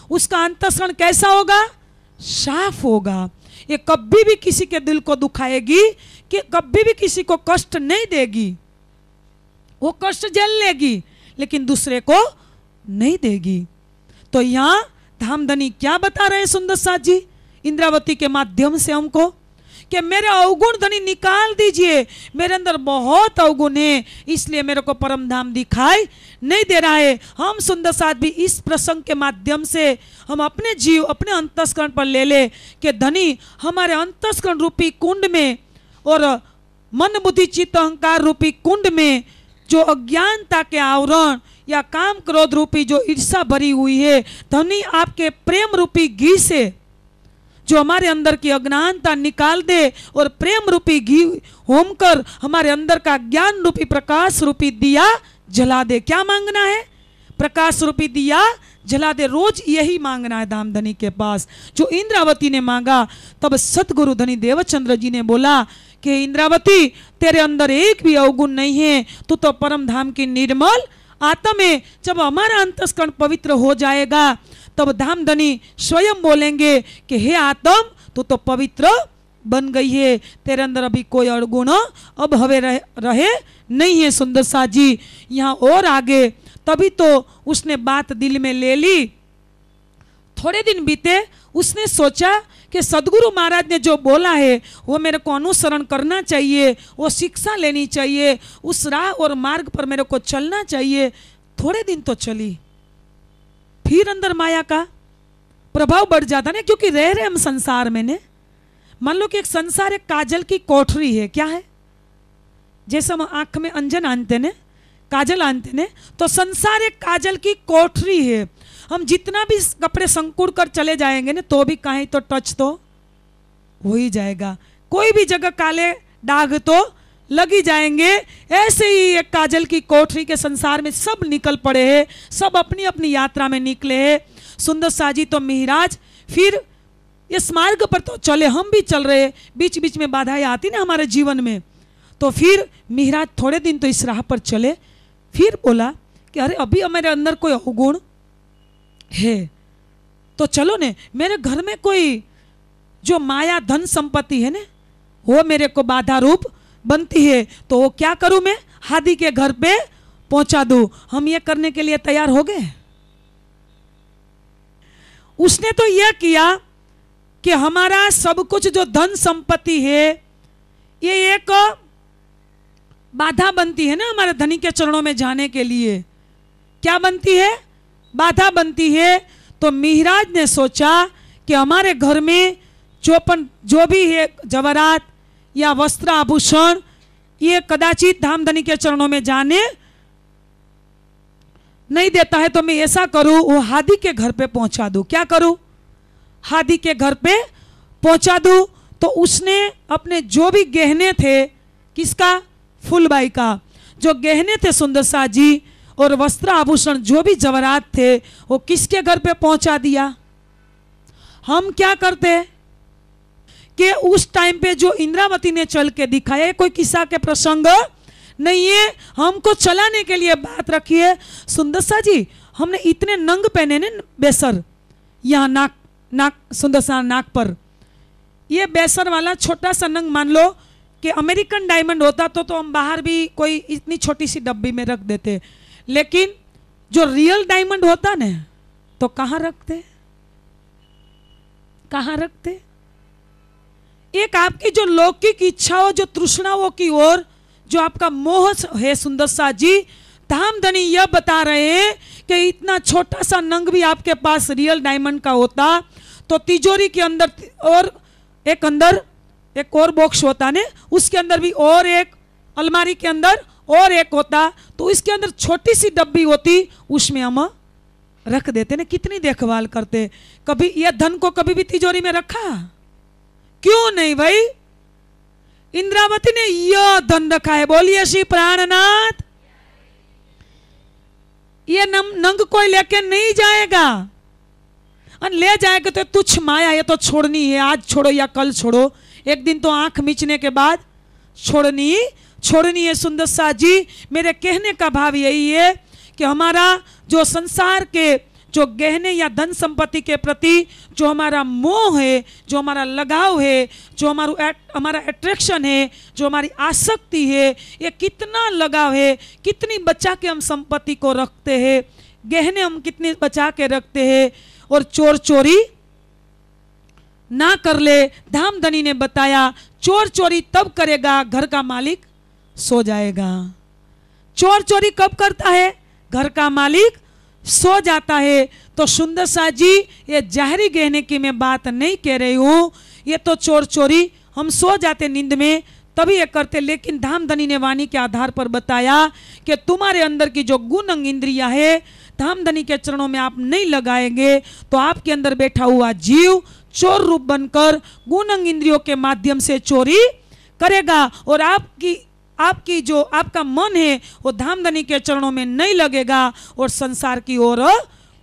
Speaker 1: उसका अंतस्करण कैसा होगा? साफ़ होगा। ये कभी भी किसी के दिल को दुखाएगी कि कभी भी किसी को कष्ट नहीं देगी। वो कष्ट झेल लेगी। लेकिन दूसरे को नहीं देगी। तो यहाँ धामधनी क्या बता रहे हैं सुंदर साथ जी? इंद्रावती के माध्यम से हमको कि मेरे अवगुण धनी निकाल दीजिए। मेरे अंदर बहुत अवगुण है, इसलिए मेरे को परम धाम दिखाई नहीं दे रहा है। हम सुंदर साथ भी इस प्रसंग के माध्यम से हम अपने जीव, अपने अंतस्करण पर ले ले कि धनी हमारे अंतस्करण रूपी कुंड में और मन बुद्धि चित्त अहंकार रूपी कुंड में जो अज्ञानता के आवरण या काम क्रोध रूपी जो ईर्षा भरी हुई है, धनी आपके प्रेम रूपी घी से जो हमारे अंदर की अज्ञानता निकाल दे और प्रेम रूपी घी होम कर हमारे अंदर का ज्ञान रूपी प्रकाश रूपी दिया जला दे। क्या मांगना है? प्रकाश रूपी दिया जला दे। रोज यही मांगना है धामधनी के पास। जो इंद्रावती ने मांगा, तब सतगुरु धनी देवचंद्र जी ने बोला कि इंद्रावती तेरे अंदर एक भी अवगुण नहीं है तू तो परम धाम की निर्मल आत्म है जब हमारा अंतस्करण पवित्र हो जाएगा तब धामधनी स्वयं बोलेंगे कि हे आत्म तू तो पवित्र बन गई है तेरे अंदर अभी कोई अवगुण अब हवे रहे, रहे नहीं है सुंदर सा जी यहाँ और आगे तभी तो उसने बात दिल में ले ली। थोड़े दिन बीते उसने सोचा कि सदगुरु महाराज ने जो बोला है, वो मेरे को अनुसरण करना चाहिए, वो शिक्षा लेनी चाहिए, उस राह और मार्ग पर मेरे को चलना चाहिए। थोड़े दिन तो चली। फिर अंदर माया का प्रभाव बढ़ जाता ना, क्योंकि रह रहे हम संसार में ने। मान लो कि एक संसार, एक काजल की कोठरी है, क्या है? जैसे हम आँख में अंजन आनते ने, काजल आनते ने तो संसार एक काजल की कोठरी है। हम जितना भी कपड़े संकुड़ कर चले जाएँगे ना तो भी कहीं तो टच तो हो ही जाएगा। कोई भी जगह काले दाग तो लग ही जाएँगे। ऐसे ही एक काजल की कोठरी के संसार में सब निकल पड़े हैं, सब अपनी अपनी यात्रा में निकले हैं। सुंदर साजी तो मिहराज, फिर इस मार्ग पर तो चले, हम भी चल रहे बीच बीच में बाधाएँ आती ना हमारे जीवन में। तो फिर मिहराज थोड़े दिन तो इस राह पर चले। फिर बोला कि अरे, अभी मेरे अंदर कोई अवगुण है। तो चलो ने, मेरे घर में कोई जो माया धन संपत्ति है ना, वो मेरे को बाधा रूप बनती है। तो वो क्या करूँ मैं? हादी के घर पे पहुँचा दूँ। हम ये करने के लिए तैयार हो गए उसने तो यह किया कि हमारा सब कुछ जो धन संपत्ति है, ये एक बाधा बनती है ना हमारे धनी के चरणों में जाने के लिए। क्या बनती है? बाधा बनती है तो मिहराज ने सोचा कि हमारे घर में चौपन जो भी है जवरात या वस्त्र आभूषण ये कदाचित धामधनी के चरणों में जाने नहीं देता है तो मैं ऐसा करूँ, वो हादी के घर पे पहुँचा दूँ। क्या करूँ? हादी के घर पे पहुँचा दूँ तो उसने अपने जो भी गहने थे, किसका? फुलबाई का। जो गहने थे सुंदर शाह जी और वस्त्र आभूषण जो भी जवरात थे, वो किसके घर पे पहुँचा दिया? हम क्या करते? कि उस टाइम पे जो इंद्रावती ने चल के दिखाया कोई किस्सा के प्रसंग नहीं है। हमको चलाने के लिए बात रखी है। सुंदर सा जी, हमने इतने नंग पहने ने बेसर, यहाँ नाक नाक, सुंदर सा नाक पर। ये बेसर वाला छोटा सा नंग मान लो कि अमेरिकन डायमंड होता तो तो हम बाहर भी कोई इतनी छोटी सी डब्बी में रख देते। लेकिन जो रियल डायमंड होता ना तो कहाँ रखते? कहाँ रखते? एक आपकी जो लौकिक इच्छाओं जो तृष्णाओं की ओर, जो आपका मोह है सुंदर सा जी, धामधनी यह बता रहे हैं कि इतना छोटा सा नंग भी आपके पास रियल डायमंड का होता तो तिजोरी के अंदर और एक अंदर, एक और बॉक्स होता ने, उसके अंदर भी और एक अलमारी के अंदर और एक होता तो इसके अंदर छोटी सी डब्बी होती उसमें हम रख देते ना कितनी देखभाल करते। कभी यह धन को कभी भी तिजोरी में रखा? क्यों नहीं भाई? इंद्रावती ने यह धन रखा है। बोलिए श्री प्राणनाथ। ये नम, नंग कोई लेके नहीं जाएगा। और ले जाएगा तो तुच्छ माया ये तो छोड़नी है। आज छोड़ो या कल छोड़ो। एक दिन तो आँख मिचने के बाद छोड़नी छोड़नी है सुंदर शाह जी। मेरे कहने का भाव यही है कि हमारा जो संसार के, जो गहने या धन संपत्ति के प्रति जो हमारा मोह है, जो हमारा लगाव है, जो हमारा हमारा अट्रैक्शन है, जो हमारी आसक्ति है, ये कितना लगाव है, कितनी बचा के हम संपत्ति को रखते हैं, गहने हम कितने बचा के रखते हैं और चोर चोरी ना कर ले। धाम धनी ने बताया चोर चोरी तब करेगा घर का मालिक सो जाएगा। चोर चोरी कब करता है? घर का मालिक सो जाता है। तो सुंदर सा जी, ये जाहरी गहने की मैं बात नहीं कह रही हूँ। ये तो चोर चोरी हम सो जाते नींद में, तभी ये करते। लेकिन धामधनी ने वाणी के आधार पर बताया कि तुम्हारे अंदर की जो गुण अंग इंद्रिया है, धामधनी के चरणों में आप नहीं लगाएँगे। तो आपके अंदर बैठा हुआ जीव चोर रूप बनकर गुण अंग इंद्रियों के माध्यम से चोरी करेगा और आपकी आपकी जो आपका मन है, वो धामधनी के चरणों में नहीं लगेगा और संसार की ओर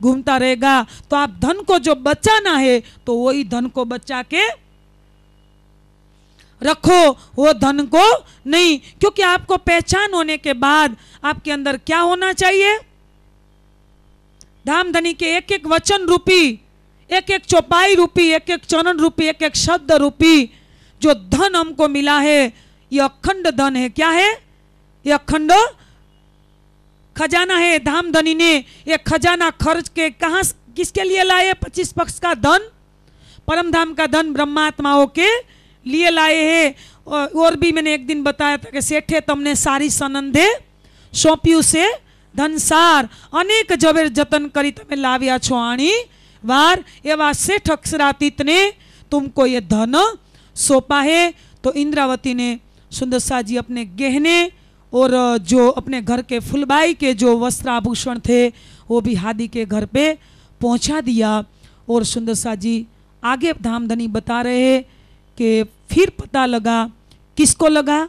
Speaker 1: घूमता रहेगा। तो आप धन को जो बचाना है तो वही धन को बचा के रखो, वो धन को नहीं। क्योंकि आपको पहचान होने के बाद आपके अंदर क्या होना चाहिए? धामधनी के एक एक वचन रूपी एक एक चौपाई रूपी एक एक चरण रूपी एक एक शब्द रूपी जो धन हमको मिला है ये अखंड धन है क्या है ये अखंड खजाना है धामधनी ने ये खजाना खर्च के कहा किसके लिए लाए पच्चीस पक्ष का धन परम धाम का धन ब्रह्मात्माओं के लिए लाए हैं और भी मैंने एक दिन बताया था कि सेठे तमने सारी सनंदे सौंप्यू से ધનસાર અનેક ઝવેર જતન કરી તમે લાવ્યા છો આણી વાર એવા શેઠ અક્ષરાતીતને तुमको ये धन सौंपा है तो इंद्रावती ने सुंदर शाह जी अपने गहने और जो अपने घर के फुलबाई के जो वस्त्र आभूषण थे, वो भी हादी के घर पे पहुँचा दिया। और सुंदर सा जी आगे धामधनी बता रहे कि फिर पता लगा, किसको लगा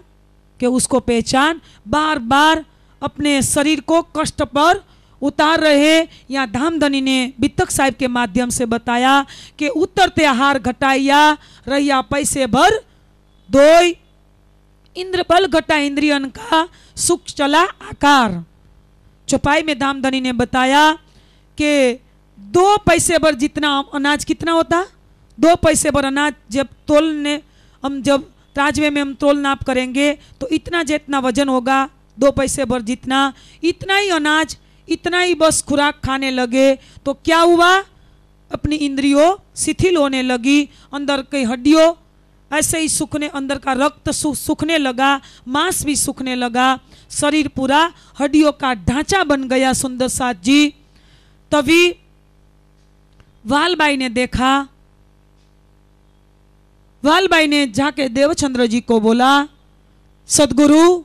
Speaker 1: कि उसको पहचान बार बार अपने शरीर को कष्ट पर उतार रहे। या धामधनी ने बितक साहिब के माध्यम से बताया कि उतरते आहार घटाइया, रहिया पैसे भर दो इंद्र बल घटा इंद्रियन का सुख चला आकार। चौपाई में धामधनी ने बताया कि दो पैसे भर जितना अनाज कितना होता? दो पैसे भर अनाज जब तोलने हम जब ताजवे में हम तोल नाप करेंगे तो इतना जितना वज़न होगा, दो पैसे भर जितना। इतना ही अनाज, इतना ही बस खुराक खाने लगे तो क्या हुआ? अपनी इंद्रियों शिथिल होने लगी, अंदर कई हड्डियों ऐसे ही सूखने अंदर का रक्त सूखने लगा, मांस भी सूखने लगा, शरीर पूरा हड्डियों का ढांचा बन गया सुंदर साथ जी। तभी वालबाई ने देखा, वालबाई ने जाके देवचंद्र जी को बोला, सदगुरु,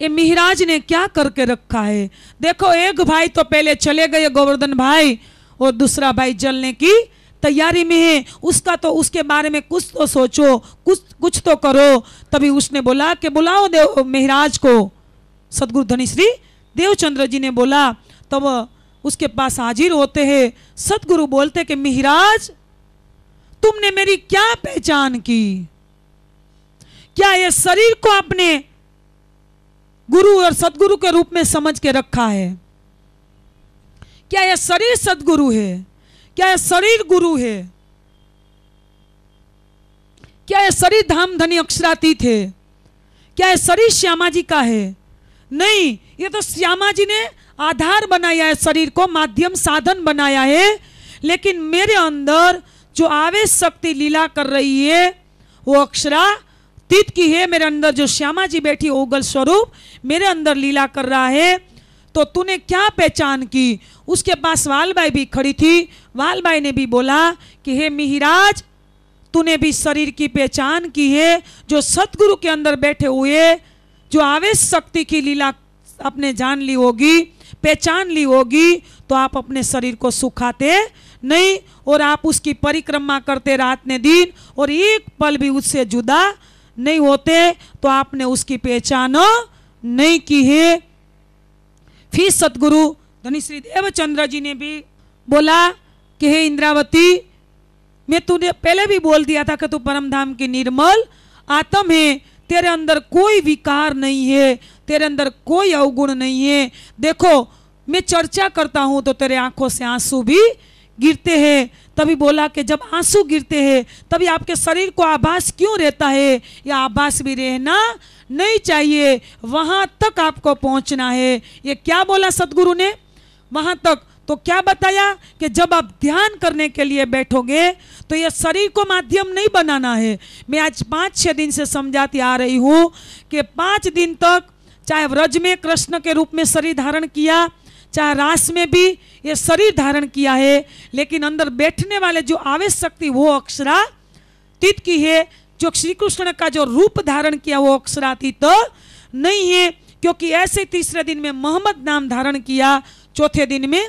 Speaker 1: ये मिहराज ने क्या करके रखा है? देखो, एक भाई तो पहले चले गए गोवर्धन भाई और दूसरा भाई जलने की तैयारी में है। उसका तो उसके बारे में कुछ तो सोचो, कुछ कुछ तो करो। तभी उसने बोला कि बुलाओ देव, मिहराज को। सदगुरु धनी श्री देवचंद्र जी ने बोला, तब उसके पास हाजिर होते हैं। सदगुरु बोलते कि, मिहराज, तुमने मेरी क्या पहचान की? क्या ये शरीर को अपने गुरु और सदगुरु के रूप में समझ के रखा है? क्या यह शरीर सदगुरु है? क्या यह शरीर गुरु है? क्या यह शरीर धाम धनी अक्षरातीत है क्या यह शरीर श्यामा जी का है? नहीं, ये तो श्यामा जी ने आधार बनाया है, शरीर को माध्यम साधन बनाया है। लेकिन मेरे अंदर जो आवेश शक्ति लीला कर रही है, वो अक्षरा तीत की है। मेरे अंदर जो श्यामा जी बैठी, ओगल स्वरूप, मेरे अंदर लीला कर रहा है। तो तूने क्या पहचान की? उसके पास वालबाई भी खड़ी थी। वालबाई ने भी बोला कि, हे मिहिराज, तूने भी शरीर की पहचान की है, जो सतगुरु के अंदर बैठे हुए, जो आवेश शक्ति की लीला अपने जान ली होगी, पहचान ली होगी तो आप अपने शरीर को सुखाते नहीं और आप उसकी परिक्रमा करते रात ने दिन और एक पल भी उससे जुदा नहीं होते तो आपने उसकी पहचान नहीं की है। फिर सतगुरु धनी श्री देवचंद्र जी ने भी बोला कि हे इंद्रावती, मैं तूने पहले भी बोल दिया था कि तू परम धाम की निर्मल, आत्म है, तेरे अंदर कोई विकार नहीं है, तेरे अंदर कोई अवगुण नहीं है। देखो, मैं चर्चा करता हूँ तो तेरे आँखों से आँसू भी गिरते हैं। तभी बोला कि जब आँसू गिरते हैं, तभी आपके शरीर को आभास क्यों रहता है? या आभास भी रहना नहीं चाहिए। वहाँ तक आपको पहुँचना है। ये क्या बोला सदगुरु ने? वहाँ तक। तो क्या बताया कि जब आप ध्यान करने के लिए बैठोगे तो यह शरीर को माध्यम नहीं बनाना है। मैं आज पाँच छः दिन से समझाती आ रही हूँ कि पाँच दिन तक चाहे व्रज में कृष्ण के रूप में शरीर धारण किया, चाहे रास में भी ये शरीर धारण किया है, लेकिन अंदर बैठने वाले जो आवेश शक्ति, वो अक्षरातीत की है। जो श्री कृष्ण का जो रूप धारण किया वो अक्षरातीत नहीं है, क्योंकि ऐसे तीसरे दिन में मोहम्मद नाम धारण किया, चौथे दिन में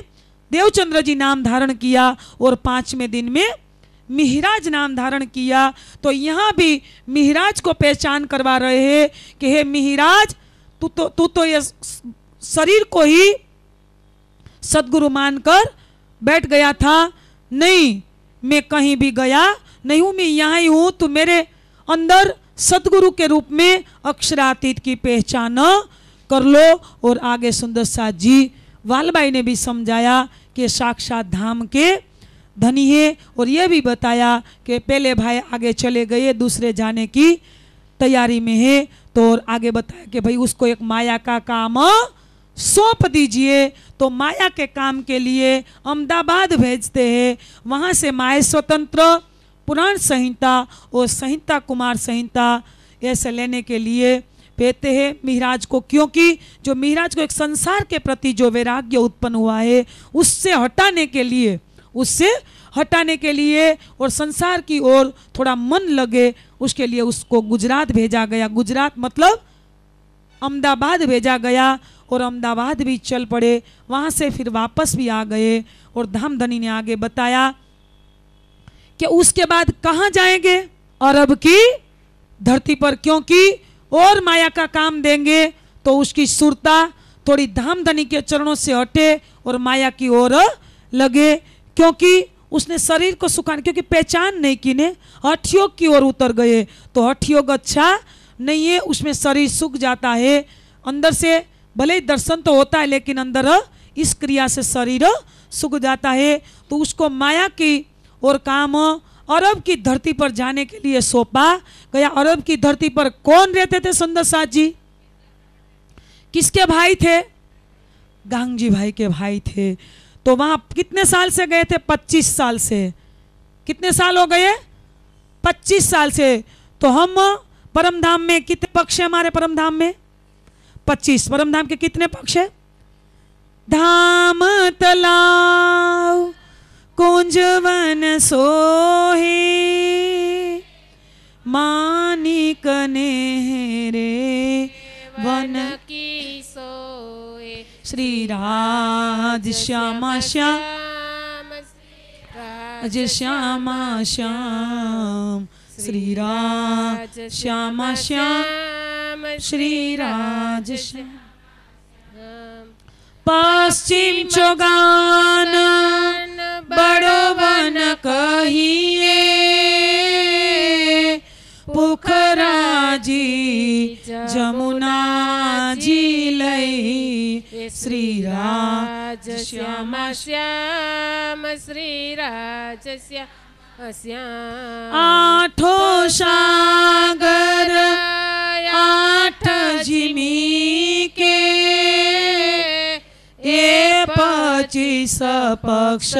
Speaker 1: देवचंद्र जी नाम धारण किया और पाँचवें दिन में मिहिराज नाम धारण किया। तो यहाँ भी मिहिराज को पहचान करवा रहे हैं कि हे मिहिराज, तू तो तू तो ये शरीर को ही सदगुरु मानकर बैठ गया था। नहीं, मैं कहीं भी गया नहीं हूँ, मैं यहाँ ही हूँ तो मेरे अंदर सदगुरु के रूप में अक्षरातीत की पहचान कर लो। और आगे सुंदर साथ जी वालबाई ने भी समझाया कि साक्षात धाम के धनी है और यह भी बताया कि पहले भाई आगे चले गए, दूसरे जाने की तैयारी में है। तो और आगे बताया कि भाई उसको एक माया का काम सौंप दीजिए। तो माया के काम के लिए अहमदाबाद भेजते हैं। वहाँ से माए स्वतंत्र पुराण संहिता और संहिता कुमार संहिता ऐसे लेने के लिए कहते हैं मिहराज को, क्योंकि जो मिहराज को एक संसार के प्रति जो वैराग्य उत्पन्न हुआ है, उससे हटाने के लिए, उससे हटाने के लिए और संसार की ओर थोड़ा मन लगे, उसके लिए उसको गुजरात भेजा गया। गुजरात मतलब अहमदाबाद भेजा गया और अहमदाबाद भी चल पड़े। वहाँ से फिर वापस भी आ गए और धामधनी ने आगे बताया कि उसके बाद कहाँ जाएँगे? अरब की धरती पर क्योंकि और माया का काम देंगे तो उसकी सुरता थोड़ी धामधनी के चरणों से हटे और माया की ओर लगे। क्योंकि उसने शरीर को सुखाने, क्योंकि पहचान नहीं की ने हठयोग की ओर उतर गए। तो हठयोग अच्छा नहीं है, उसमें शरीर सूख जाता है। अंदर से भले ही दर्शन तो होता है, लेकिन अंदर इस क्रिया से शरीर सूख जाता है। तो उसको माया की और काम अरब की धरती पर जाने के लिए सौंपा गया। अरब की धरती पर कौन रहते थे सुंदर साथ जी? किसके भाई थे? गांगजी भाई के भाई थे। तो वहाँ कितने साल से गए थे? पच्चीस साल से। कितने साल हो गए? पच्चीस साल से। तो हम परम धाम में कितने पक्ष है हमारे परम धाम में? पच्चीस। परम धाम के कितने पक्ष है? धाम तलाव कुंजवन सोहे मानिक रे वन।
Speaker 2: की सोए
Speaker 1: श्री राज श्यामा श्याम
Speaker 2: राज
Speaker 1: राज श्यामा श्याम श्री राज श्यामा। श्याम। श्री राज श्याम। पश्चिम चौगान बड़ो वन कहिए। पोखरा जी जमुना जी लई श्री राज
Speaker 2: श्याम श्याम श्री राज श्याम
Speaker 1: आठो सागर आठ जिमी के। ए पच्चीस पक्ष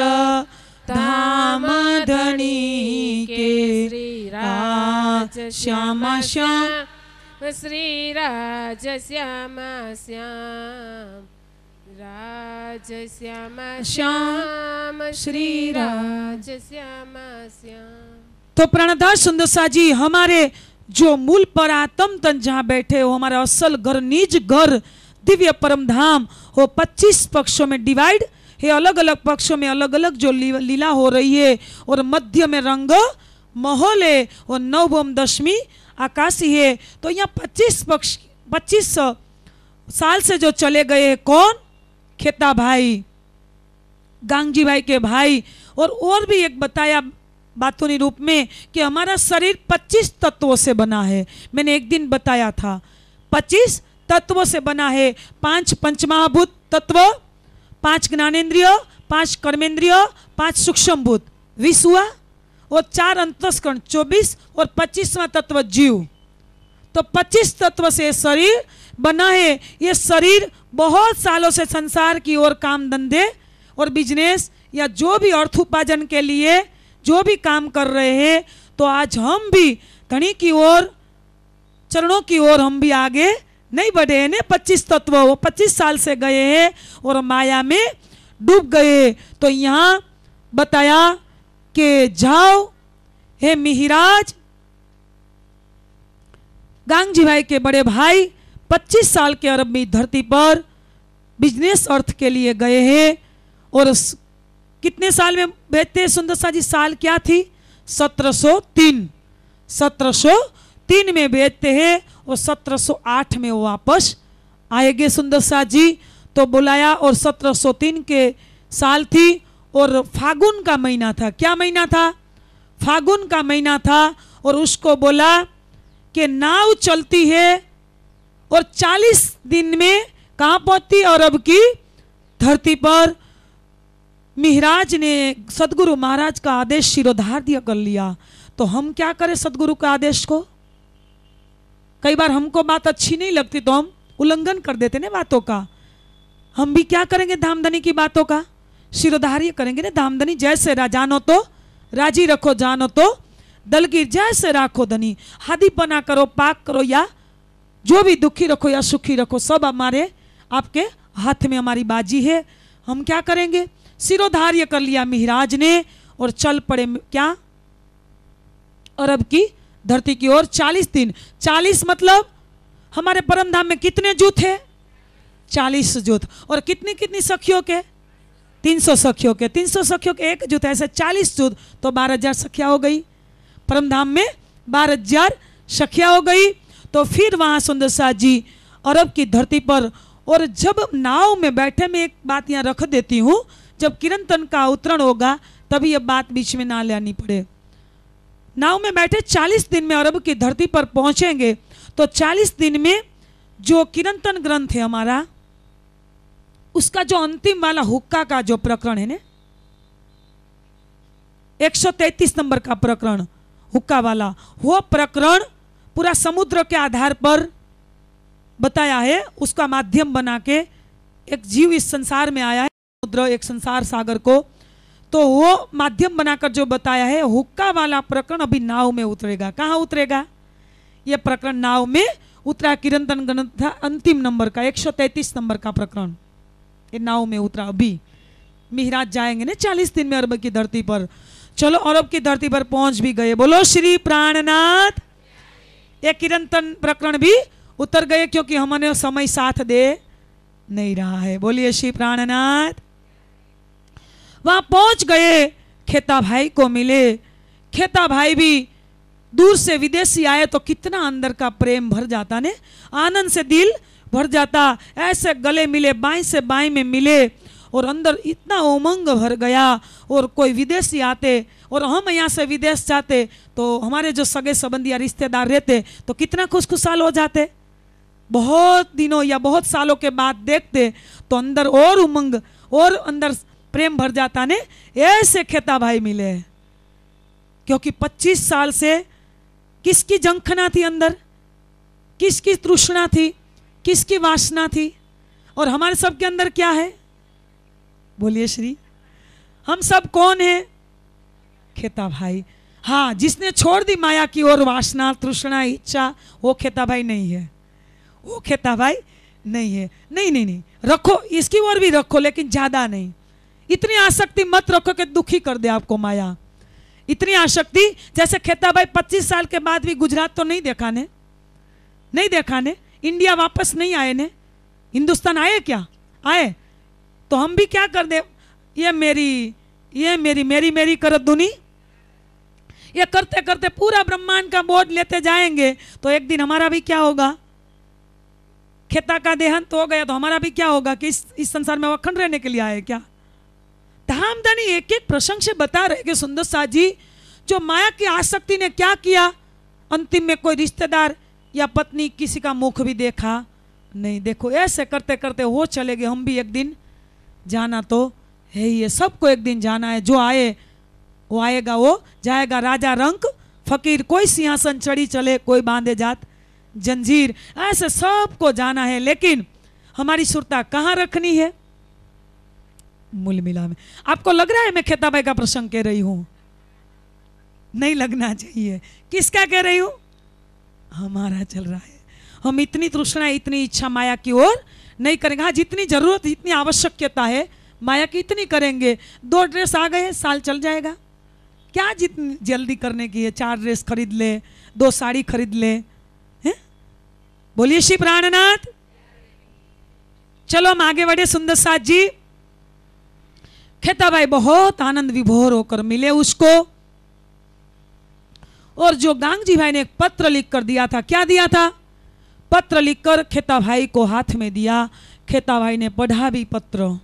Speaker 1: धाम धनी के
Speaker 2: श्री
Speaker 1: राज
Speaker 2: राज
Speaker 1: श्याम श्याम।
Speaker 2: श्री राज श्याम श्याम। राज श्याम श्याम। श्री राज श्याम श्याम।
Speaker 1: तो प्रणदास सुंदरसा जी हमारे जो मूल पर आत्म तन जहाँ बैठे हो हमारा असल घर निज घर दिव्य परम धाम। हो, पच्चीस पक्षों में डिवाइड है अलग अलग पक्षों में अलग अलग जो लीला हो रही है, और मध्य में रंग, माहौल है, और नवम दशमी, आकाशी है। तो यहाँ पच्चीस पक्ष, पच्चीस साल से जो चले गए हैं, कौन? खेता भाई, गांगजी भाई के भाई। और और भी एक बताया बातों रूप में कि हमारा शरीर 25 तत्वों से बना है। मैंने एक दिन बताया था 25 तत्वों से बना है। पाँच पंचमहाभूत तत्व, पाँच ज्ञानेन्द्रिय, पाँच कर्मेंद्रिय पाँच सूक्ष्म भूत विष हुआ और चार अंतस्करण चौबीस और पच्चीसवा तत्व, जीव। तो 25 तत्व से शरीर बना है। ये शरीर बहुत सालों से संसार की ओर काम धंधे और बिज़नेस या जो भी अर्थ उपार्जन के लिए जो भी काम कर रहे हैं तो आज हम भी धनी की ओर, चरणों की ओर हम भी आगे नहीं बढ़े हैं ना पच्चीस तत्व वो पच्चीस साल से गए हैं और माया में डूब गए तो यहाँ बताया कि जाओ, हे मिहिराज, गांगजी भाई के बड़े भाई 25 साल के अरब धरती पर बिज़नेस अर्थ के लिए गए हैं। और कितने साल में हैं सुंदर जी साल क्या थी? 1703 1703 में भेजते हैं और 1708 में वापस आएँगे सुंदर शाह जी। तो बुलाया और 1703 के साल थी और फागुन का महीना था। क्या महीना था? फागुन का महीना था और उसको बोला कि नाव चलती है और 40 दिन में कहाँ पहुँचती और अब की धरती पर मिहराज ने सदगुरु महाराज का आदेश शिरोधार दिया, कर लिया। तो हम क्या करें सदगुरु के आदेश को? कई बार हमको बात अच्छी नहीं लगती तो हम उल्लंघन कर देते ना बातों का। हम भी क्या करेंगे धामधनी की बातों का? शिरोधार्य करेंगे ना धामधनी। जैसे जानो तो राज़ी रखो, जानो तो। दलगीर जैसे राखो धनी। हादी पना करो, पाक करो या जो भी दुखी रखो या सुखी रखो, सब हमारे, आपके हाथ में हमारी बाजी है। हम क्या करेंगे? सिरोधार्य कर लिया मिहराज ने और चल पड़े क्या? अरब की धरती की ओर चालीस दिन। चालीस मतलब हमारे परम धाम में कितने जूथ है? चालीस जूथ। और कितनी कितनी सखियों के? तीन सौ सखियों के। तीन सौ सखियों के एक जूथ, ऐसे चालीस जूथ तो बारह हज़ार सखिया हो गई। परम धाम में बारह हज़ार सखिया हो गई। तो फिर वहाँ सुंदर शाह जी अरब की धरती पर, और जब नाव में बैठे, मैं एक बात यहाँ रख देती हूँ, जब किरंतन का अवतरण होगा, तभी ये बात बीच में ना लेनी पड़े। नाव में बैठे 40 दिन में अरब की धरती पर पहुँचेंगे। तो 40 दिन में जो किरंतन ग्रंथ है हमारा, उसका जो अंतिम वाला हुक्का का जो प्रकरण है ना 133 नंबर का प्रकरण, हुक्का वाला, वो प्रकरण पूरा समुद्र के आधार पर बताया है। उसका माध्यम बना के एक जीव इस संसार में आया है, समुद्र एक संसार सागर को तो वो माध्यम बनाकर जो बताया है, हुक्का वाला प्रकरण अभी नाव में उतरेगा। कहाँ उतरेगा? ये प्रकरण नाव में उतरा किरंतन ग्रंथ अंतिम नंबर का 133 नंबर का प्रकरण। ये नाव में उतरा अभी। मिहराज जाएँगे ना चालीस दिन में अरब की धरती पर। चलो, अरब की धरती पर पहुँच भी गए। बोलो, श्री प्राणनाथ। ये किरंतन प्रकरण भी उतर गए क्योंकि हमने समय साथ दे नहीं रहा है। बोलिए, श्री प्राणनाथ। वहाँ पहुँच गए। खेता भाई को मिले। खेता भाई भी दूर से विदेशी आए तो कितना अंदर का प्रेम भर जाता ने? आनंद से दिल भर जाता। ऐसे गले मिले, बाई से बाई में मिले और अंदर इतना उमंग भर गया और कोई विदेशी आते और हम यहाँ से विदेश जाते तो हमारे जो सगे संबंधी या रिश्तेदार रहते तो कितना खुश खुशहाल हो जाते। बहुत दिनों या बहुत सालों के बाद देखते तो अंदर और उमंग और अंदर प्रेम भर जाता ने ऐसे खेता भाई मिले। क्योंकि 25 साल से किसकी जंखना थी अंदर? किसकी तृष्णा थी? किसकी वासना थी? और हमारे सबके अंदर क्या है? बोलिए श्री, हम सब कौन है? खेता भाई। हाँ जिसने छोड़ दी माया की ओर वासना, तृष्णा, इच्छा, वो खेता भाई नहीं है। वो खेता भाई नहीं है। नहीं नहीं नहीं, रखो, इसकी ओर भी रखो, लेकिन ज़्यादा नहीं। इतनी आसक्ति मत रखो कि दुखी कर दे आपको माया। इतनी आसक्ति, जैसे खेता भाई पच्चीस साल के बाद भी गुजरात तो नहीं देखा ने? नहीं देखा ने? इंडिया वापस नहीं आए ने? हिंदुस्तान आए क्या? आए। तो हम भी क्या कर दे? ये मेरी ये मेरी मेरी मेरी कर दुनी। ये करते करते पूरा ब्रह्मांड का बोझ लेते जाएँगे तो एक दिन हमारा भी क्या होगा? खेता का देहांत तो हो गया तो हमारा भी क्या होगा कि इस इस संसार में अखंड रहने के लिए आए क्या? धामधनी एक एक प्रसंग से बता रहे कि सुंदर शाह जी, जो माया की आसक्ति ने क्या किया? अंतिम में कोई रिश्तेदार या पत्नी किसी का मुख भी देखा? नहीं, देखो, ऐसे करते करते वो चले गए हम भी एक दिन। जाना तो है ही है, सबको एक दिन जाना है। जो आए, वो आएगा, वो जाएगा राजा रंक, फकीर कोई सिंहासन चढ़ी चले, कोई बांधे जात, जंजीर, ऐसे सबको जाना है। लेकिन हमारी सुरता कहाँ रखनी है? मूल मिला में। आपको लग रहा है मैं खेताबाई का प्रसंग कह रही हूँ? नहीं लगना चाहिए। किसका कह रही हूँ? हमारा चल रहा है। हम इतनी तृष्णा, इतनी इच्छा माया की ओर नहीं करेंगे। हाँ जितनी ज़रूरत, जितनी आवश्यकता है, माया की इतनी करेंगे। दो ड्रेस आ गए साल चल जाएगा। क्या जितनी जल्दी करने की है? चार ड्रेस खरीद ले, दो साड़ी खरीद ले? बोलिए, श्री प्राणनाथ। चलो हम आगे बढ़े, सुंदर साथ जी। खेताबाई बहुत आनंद विभोर होकर मिले उसको। और जो गांगजी भाई ने पत्र लिख कर दिया था। क्या दिया था? पत्र लिखकर खेता भाई को हाथ में दिया। खेता भाई ने पढ़ा भी पत्र।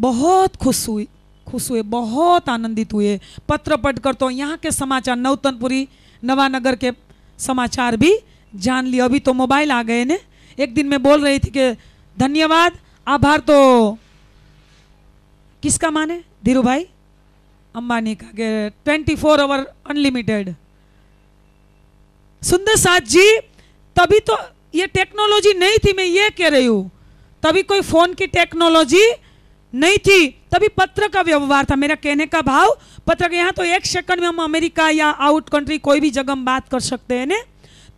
Speaker 1: बहुत खुश हुई, खुश हुए, बहुत आनंदित हुए। पत्र पढ़कर तो यहाँ के समाचार, नौतनपुरी, नवानगर के समाचार भी जान लिए। अभी तो मोबाइल आ गए ने। एक दिन मैं बोल रही थी कि, धन्यवाद, आभार तो किसका माने धीरू भाई? अंबानी का ट्वेंटी फोर आवर अनलिमिटेड सुंदर साथ जी, तभी तो ये टेक्नोलॉजी नहीं थी, मैं ये कह रही हूँ। तभी कोई फ़ोन की टेक्नोलॉजी नहीं थी, तभी पत्र का व्यवहार था। मेरा कहने का भाव, पत्र के यहाँ तो एक सेकंड में हम अमेरिका या आउट कंट्री कोई भी जगह हम बात कर सकते हैं ना?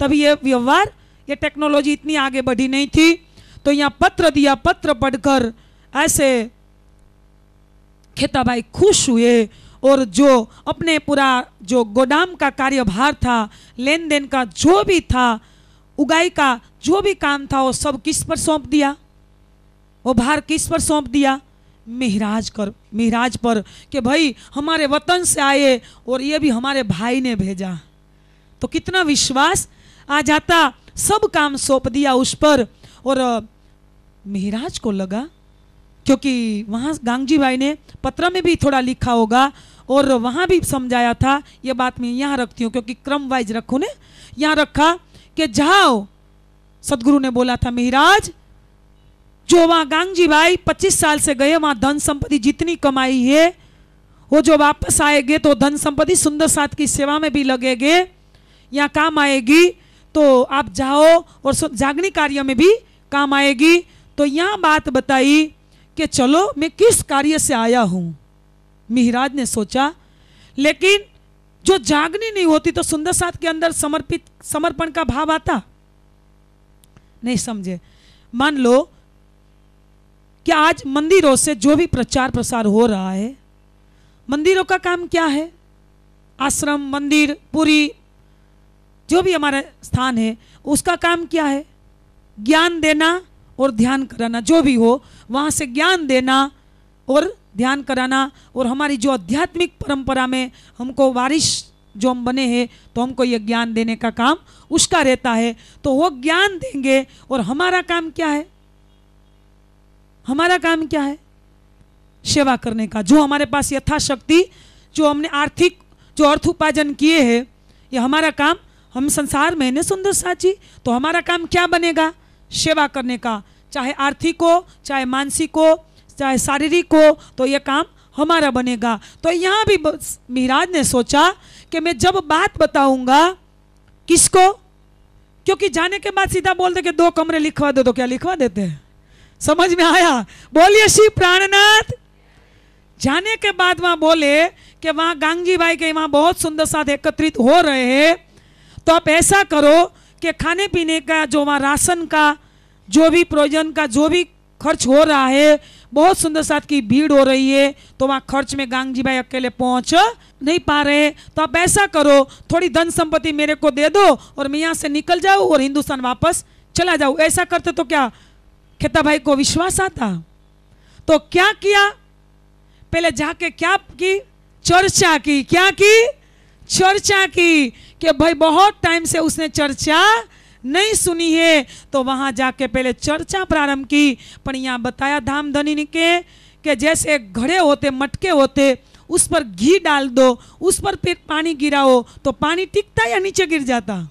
Speaker 1: तभी ये व्यवहार, ये टेक्नोलॉजी इतनी आगे बढ़ी नहीं थी। तो यहाँ पत्र दिया, पत्र पढ़कर ऐसे खेताबाई खुश हुए और जो अपने पूरा जो गोदाम का कार्यभार था लेन देन का जो भी था, उगाई का जो भी काम था, वो सब किस पर सौंप दिया? वो भार किस पर सौंप दिया? मिहराज कर, मिहराज पर कि भाई हमारे वतन से आए और ये भी हमारे भाई ने भेजा। तो कितना विश्वास, आ जाता, सब काम सौंप दिया उस पर और, मिहराज को लगा क्योंकि वहाँ गांगजी भाई ने पत्र में भी थोड़ा लिखा होगा और वहाँ भी समझाया था, ये बात मैं यहाँ रखती हूँ, क्योंकि क्रम वाइज रखो ने। यहाँ रखा कि जाओ, सदगुरु ने बोला था, मिहराज, जो वहाँ गांगजी भाई 25 साल से गए, वहाँ धन संपत्ति जितनी कमाई है, वो जो वापस आएँगे तो धन संपत्ति सुंदर साथ की सेवा में भी लगेंगे, यहाँ काम आएगी तो आप जाओ और जागनी कार्य में भी काम आएगी। तो यहाँ बात बताई कि चलो मैं किस कार्य से आया हूँ? मिहराज ने सोचा, लेकिन जो जागनी नहीं होती तो सुंदर साथ के अंदर समर्पित, समर्पण का भाव आता? नहीं समझे। मान लो कि आज मंदिरों से जो भी प्रचार प्रसार हो रहा है, मंदिरों का काम क्या है? आश्रम, मंदिर, पूरी, जो भी हमारा स्थान है, उसका काम क्या है? ज्ञान देना और ध्यान कराना, जो भी हो, वहाँ से ज्ञान देना और ध्यान कराना और हमारी जो आध्यात्मिक परंपरा में हमको वारिश जो हम बने हैं तो हमको ये ज्ञान देने का काम उसका रहता है। तो वो ज्ञान देंगे और हमारा काम क्या है? हमारा काम क्या है? सेवा करने का। जो हमारे पास यथाशक्ति, जो हमने आर्थिक, जो अर्थ उपार्जन किए हैं, ये हमारा काम, हम संसार में ना सुंदर साची? तो हमारा काम क्या बनेगा? सेवा करने का, चाहे आर्थिक हो, चाहे मानसिक हो, चाहे शारीरिक हो तो ये काम हमारा बनेगा। तो यहाँ भी मिराज ने सोचा कि मैं जब बात बताऊँगा किसको, क्योंकि जाने के बाद सीधा बोल दे कि दो कमरे लिखवा दो तो क्या लिखवा देते हैं? समझ में आया? बोलिए, श्री प्राणनाथ। जाने के बाद वहाँ बोले कि वहाँ गांगजी भाई के वहाँ बहुत सुंदर साथ एकत्रित हो रहे हैं। तो आप ऐसा करो कि खाने पीने का जो वहाँ राशन का जो भी प्रयोजन का जो भी खर्च हो रहा है, बहुत सुंदर साथ की भीड़ हो रही है तो वहाँ खर्च में गांगजी भाई अकेले पहुँच नहीं पा रहे तो आप ऐसा करो, थोड़ी धन संपत्ति मेरे को दे दो और मैं यहाँ से निकल जाऊँ और हिंदुस्तान वापस चला जाऊँ। ऐसा करते तो क्या? खेता भाई को विश्वास आता? तो क्या किया? पहले जाके क्या की? चर्चा की। क्या की? चर्चा की कि भाई बहुत टाइम से उसने चर्चा नहीं सुनी है। तो वहाँ जाके पहले चर्चा प्रारंभ की, पर यहाँ बताया धाम धनी के, कि जैसे घड़े होते, मटके होते, उस पर घी डाल दो, उस पर फिर पानी गिराओ तो पानी टिकता या नीचे गिर जाता?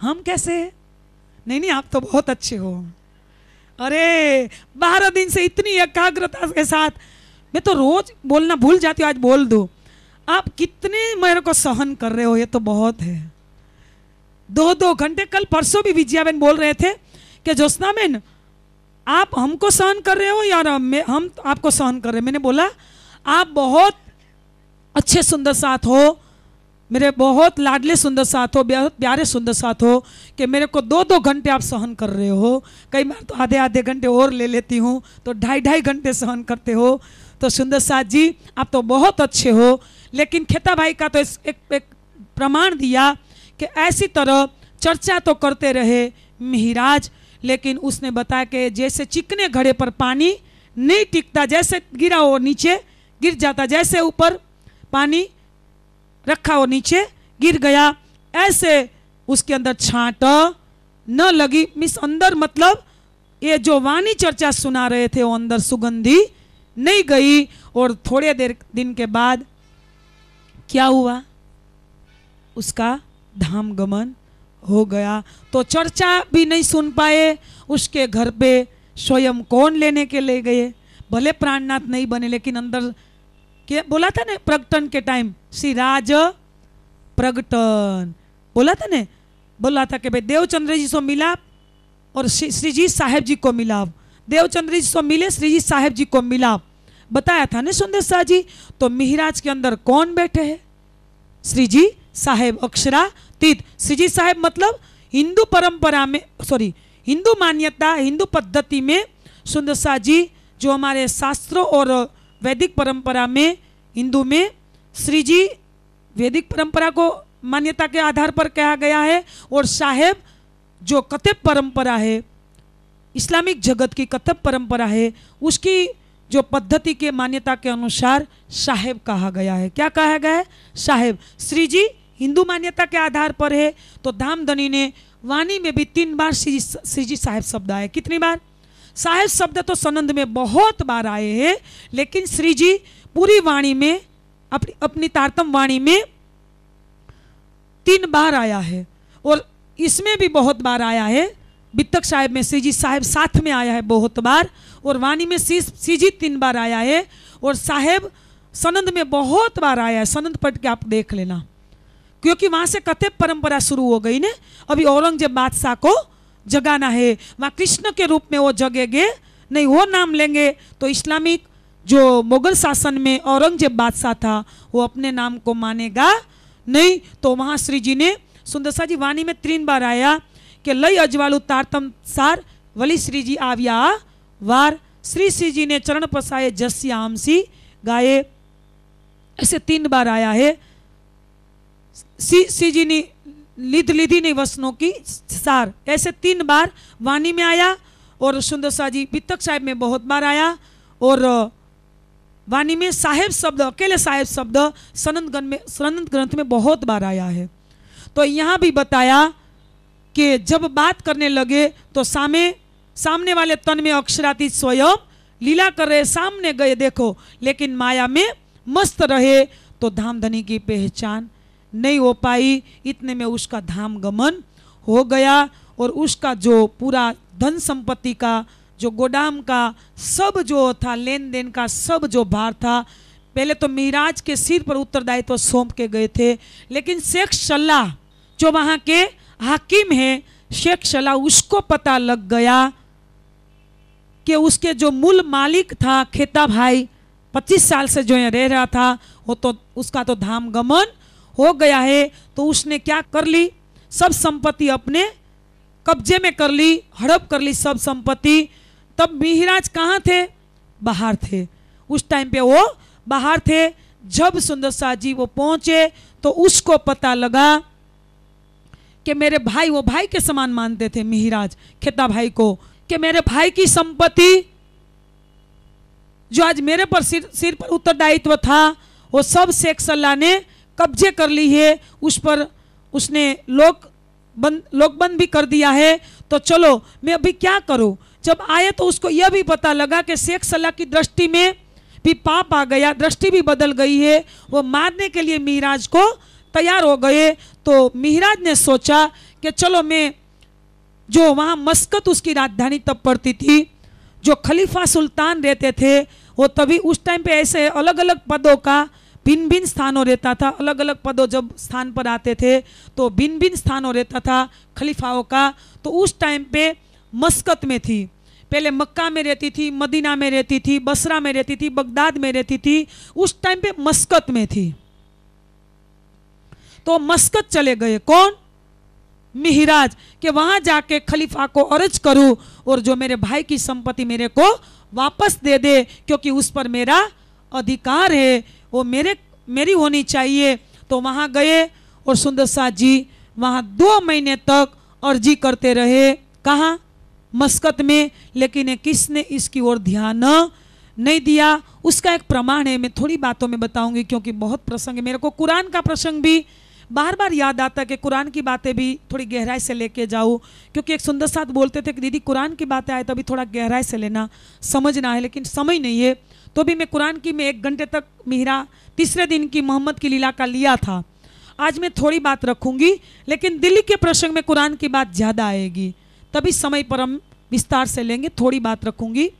Speaker 1: हम कैसे? नहीं नहीं, आप तो बहुत अच्छे हो। अरे, बारह दिन से इतनी एकाग्रता के साथ, मैं तो रोज बोलना भूल जाती हूँ, आज बोल दो। आप कितने मेरे को सहन कर रहे हो, ये तो बहुत है। दो दो घंटे कल परसों भी विजया बहन बोल रहे थे कि ज्योत्ना बहन आप हमको सहन कर रहे हो या हम आपको सहन कर रहे मैंने बोला आप बहुत अच्छे सुंदर साथ हो मेरे बहुत लाडले सुंदर साथ हो बहुत प्यारे सुंदर साथ हो कि मेरे को दो दो घंटे आप सहन कर रहे हो। कई बार तो आधे आधे घंटे और ले लेती हूँ तो ढाई ढाई घंटे सहन करते हो। तो सुंदर साथ जी आप तो बहुत अच्छे हो। लेकिन खेता भाई का तो एक, एक प्रमाण दिया कि ऐसी तरह चर्चा तो करते रहे मिहिराज, लेकिन उसने बताया कि जैसे चिकने घड़े पर पानी नहीं टिकता, जैसे गिरा हो नीचे, गिर जाता, जैसे ऊपर पानी रखा हो नीचे गिर गया, ऐसे उसके अंदर छाट न लगी। मिस, अंदर मतलब ये जो वाणी चर्चा सुना रहे थे, वो अंदर सुगंधी नहीं गई। और थोड़े देर, दिन के बाद क्या हुआ? उसका धाम गमन हो गया। तो चर्चा भी नहीं सुन पाए। उसके घर पे स्वयं कौन लेने के ले गए? भले प्राणनाथ नहीं बने, लेकिन अंदर के बोला था ना प्रगटन के टाइम श्री राज प्रगटन। बोला था ना? बोला था कि भाई देवचंद्र जी से मिला और श्री जी साहेब जी को मिला देवचंद्र जी से मिले श्री जी साहेब जी को मिला बताया था ना सुंदर शाह जी? तो मिहराज के अंदर कौन बैठे हैं? श्री जी साहेब अक्षरातीत श्री जी साहेब मतलब हिंदू परंपरा में सॉरी हिंदू मान्यता, हिंदू पद्धति में सुंदर शाह जी, जो हमारे शास्त्रों और वैदिक परंपरा में, हिंदू में, श्री जी वैदिक परंपरा को मान्यता के आधार पर कहा गया है और साहेब, जो कतब परंपरा है, इस्लामिक जगत की कतब परंपरा है, उसकी जो पद्धति के मान्यता के अनुसार साहेब कहा गया है। क्या कहा गया है? साहेब, श्री जी हिंदू मान्यता के आधार पर है तो धामधनी ने वाणी में भी तीन बार श्री श्री जी साहेब शब्द आए। कितनी बार? साहेब शब्द तो सनंद में बहुत बार आए हैं, लेकिन श्री जी पूरी वाणी में, अपनी अपनी तारतम वाणी में तीन बार आया है, और इसमें भी बहुत बार आया है। बित्तक साहेब में श्री जी साहेब साथ में आया है बहुत बार, और वाणी में सी जी तीन बार आया है, और साहेब सनंद में बहुत बार आया है। सनंद पट के आप देख लेना। क्योंकि वहाँ से कथे परंपरा शुरू हो गई ने। अभी औरंगज़ेब बादशाह को जगाना है। वहाँ कृष्ण के रूप में वो जगेंगे। नहीं, वो नाम लेंगे। तो इस्लामिक जो मुगल शासन में औरंगज़ेब बादशाह था, वो अपने नाम को मानेगा नहीं। तो वहाँ श्री जी ने सुंदरसा जी, वाणी में तीन बार आया कि लय अजवालू तारतम सार, वली श्री जी आव्या वार। श्री श्री जी ने चरण पसाए जस्यामसी गाये। ऐसे तीन बार आया है। सी सी जी ने, लिद लिधि ने वसनों की सार। ऐसे तीन बार वाणी में आया और सुंदर शाह जी बितक साहिब में बहुत बार आया और वाणी में साहेब शब्द, अकेले साहेब शब्द सनंद ग्रंथ में, सनंद ग्रंथ में बहुत बार आया है। तो यहाँ भी बताया कि जब बात करने लगे तो सामे, सामने वाले तन में अक्षराती स्वयं लीला कर रहे, सामने गए देखो, लेकिन माया में मस्त रहे तो धामधनी की पहचान नहीं हो पाई। इतने में उसका धाम गमन हो गया और उसका जो पूरा धन संपत्ति का, जो गोदाम का, सब जो था लेन देन का, सब जो भार था, पहले तो मिराज के सिर पर उत्तरदायित्व तो सौंप के गए थे, लेकिन शेख सलाह जो वहाँ के हाकिम हैं, शेख सलाह उसको पता लग गया कि उसके जो मूल मालिक था खेता भाई, पच्चीस साल से जो यहाँ रह रहा था, वो तो उसका तो धाम गमन हो गया है तो उसने क्या कर ली? सब संपत्ति अपने कब्जे में कर ली, हड़प कर ली सब संपत्ति। तब मिहिराज कहाँ थे? बाहर थे। उस टाइम पे वो बाहर थे। जब सुंदर शाह जी वो पहुँचे तो उसको पता लगा कि मेरे भाई, वो भाई के समान मानते थे मिहिराज खेता भाई को, कि मेरे भाई की संपत्ति जो आज मेरे पर सिर सिर पर उत्तरदायित्व था, वो सब शेख सल्लाह ने कब्जे कर ली है, उस पर उसने लोक बंद, लोकबंद भी कर दिया है। तो चलो, मैं अभी क्या करूँ? जब आए तो उसको यह भी पता लगा कि शेख सलाह की दृष्टि में भी पाप आ गया, दृष्टि भी बदल गई है। वो मारने के लिए मिहराज को तैयार हो गए। तो मिहराज ने सोचा कि चलो, मैं जो वहाँ मस्कत उसकी राजधानी तब पड़ती थी, जो खलीफा सुल्तान रहते थे, वो तभी उस टाइम पे ऐसे अलग अलग पदों का भिन्न भिन्न स्थानों रहता था। अलग अलग पदों जब स्थान पर आते थे तो भिन्न भिन्न स्थानों रहता था खलीफाओं का। तो उस टाइम पे मस्कत में थी। पहले मक्का में रहती थी, मदीना में रहती थी, बसरा में रहती थी, बगदाद में रहती थी। उस टाइम पे मस्कत में थी। तो मस्कत चले गए। कौन? मिहिराज, कि वहाँ जाके खलीफा को अर्ज़ करूँ और जो मेरे भाई की संपत्ति मेरे को वापस दे दे, क्योंकि उस पर मेरा अधिकार है। वो मेरे, मेरी होनी चाहिए। तो वहाँ गए और सुंदर शाह जी वहाँ दो महीने तक अर्जी करते रहे। कहाँ? मस्कत में। लेकिन किसने इसकी ओर ध्यान नहीं दिया? उसका एक प्रमाण है, मैं थोड़ी बातों में बताऊँगी क्योंकि बहुत प्रसंग है। मेरे को कुरान का प्रसंग भी बार बार याद आता है कि कुरान की बातें भी थोड़ी गहराई से लेके जाऊँ। क्योंकि एक सुंदर साथ बोलते थे कि, दीदी, कुरान की बातें आए तो अभी थोड़ा गहराई से लेना, समझना है, लेकिन समय नहीं है। तो भी मैं कुरान की मैं एक घंटे तक मिहरा, तीसरे दिन की मोहम्मद की लीला का लिया था। आज मैं थोड़ी बात रखूँगी, लेकिन दिल्ली के प्रसंग में कुरान की बात ज़्यादा आएगी। तभी समय पर हम विस्तार से लेंगे, थोड़ी बात रखूँगी।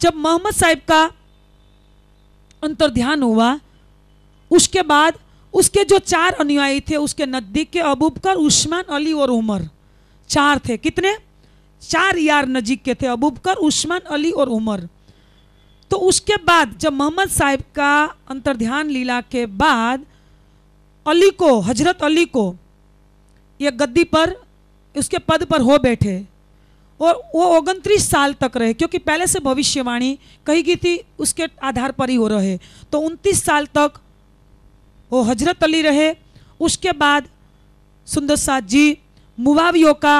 Speaker 1: जब मोहम्मद साहिब का अंतर ध्यान हुआ, उसके बाद उसके जो चार अनुयायी थे, उसके नज़दीक के अबूबकर, उस्मान, अली और उमर, चार थे। कितने? चार यार नजीक के थे, अबूबकर, उस्मान, अली और उमर। तो उसके बाद जब मोहम्मद साहिब का अंतर ध्यान लीला के बाद अली को, हज़रत अली को ये गद्दी पर, उसके पद पर हो बैठे और वो उनतीस साल तक रहे, क्योंकि पहले से भविष्यवाणी कही गई थी, उसके आधार पर ही हो रहे। तो उनतीस साल तक वो हज़रत अली रहे। उसके बाद सुंदर साथ जी मुवावियों का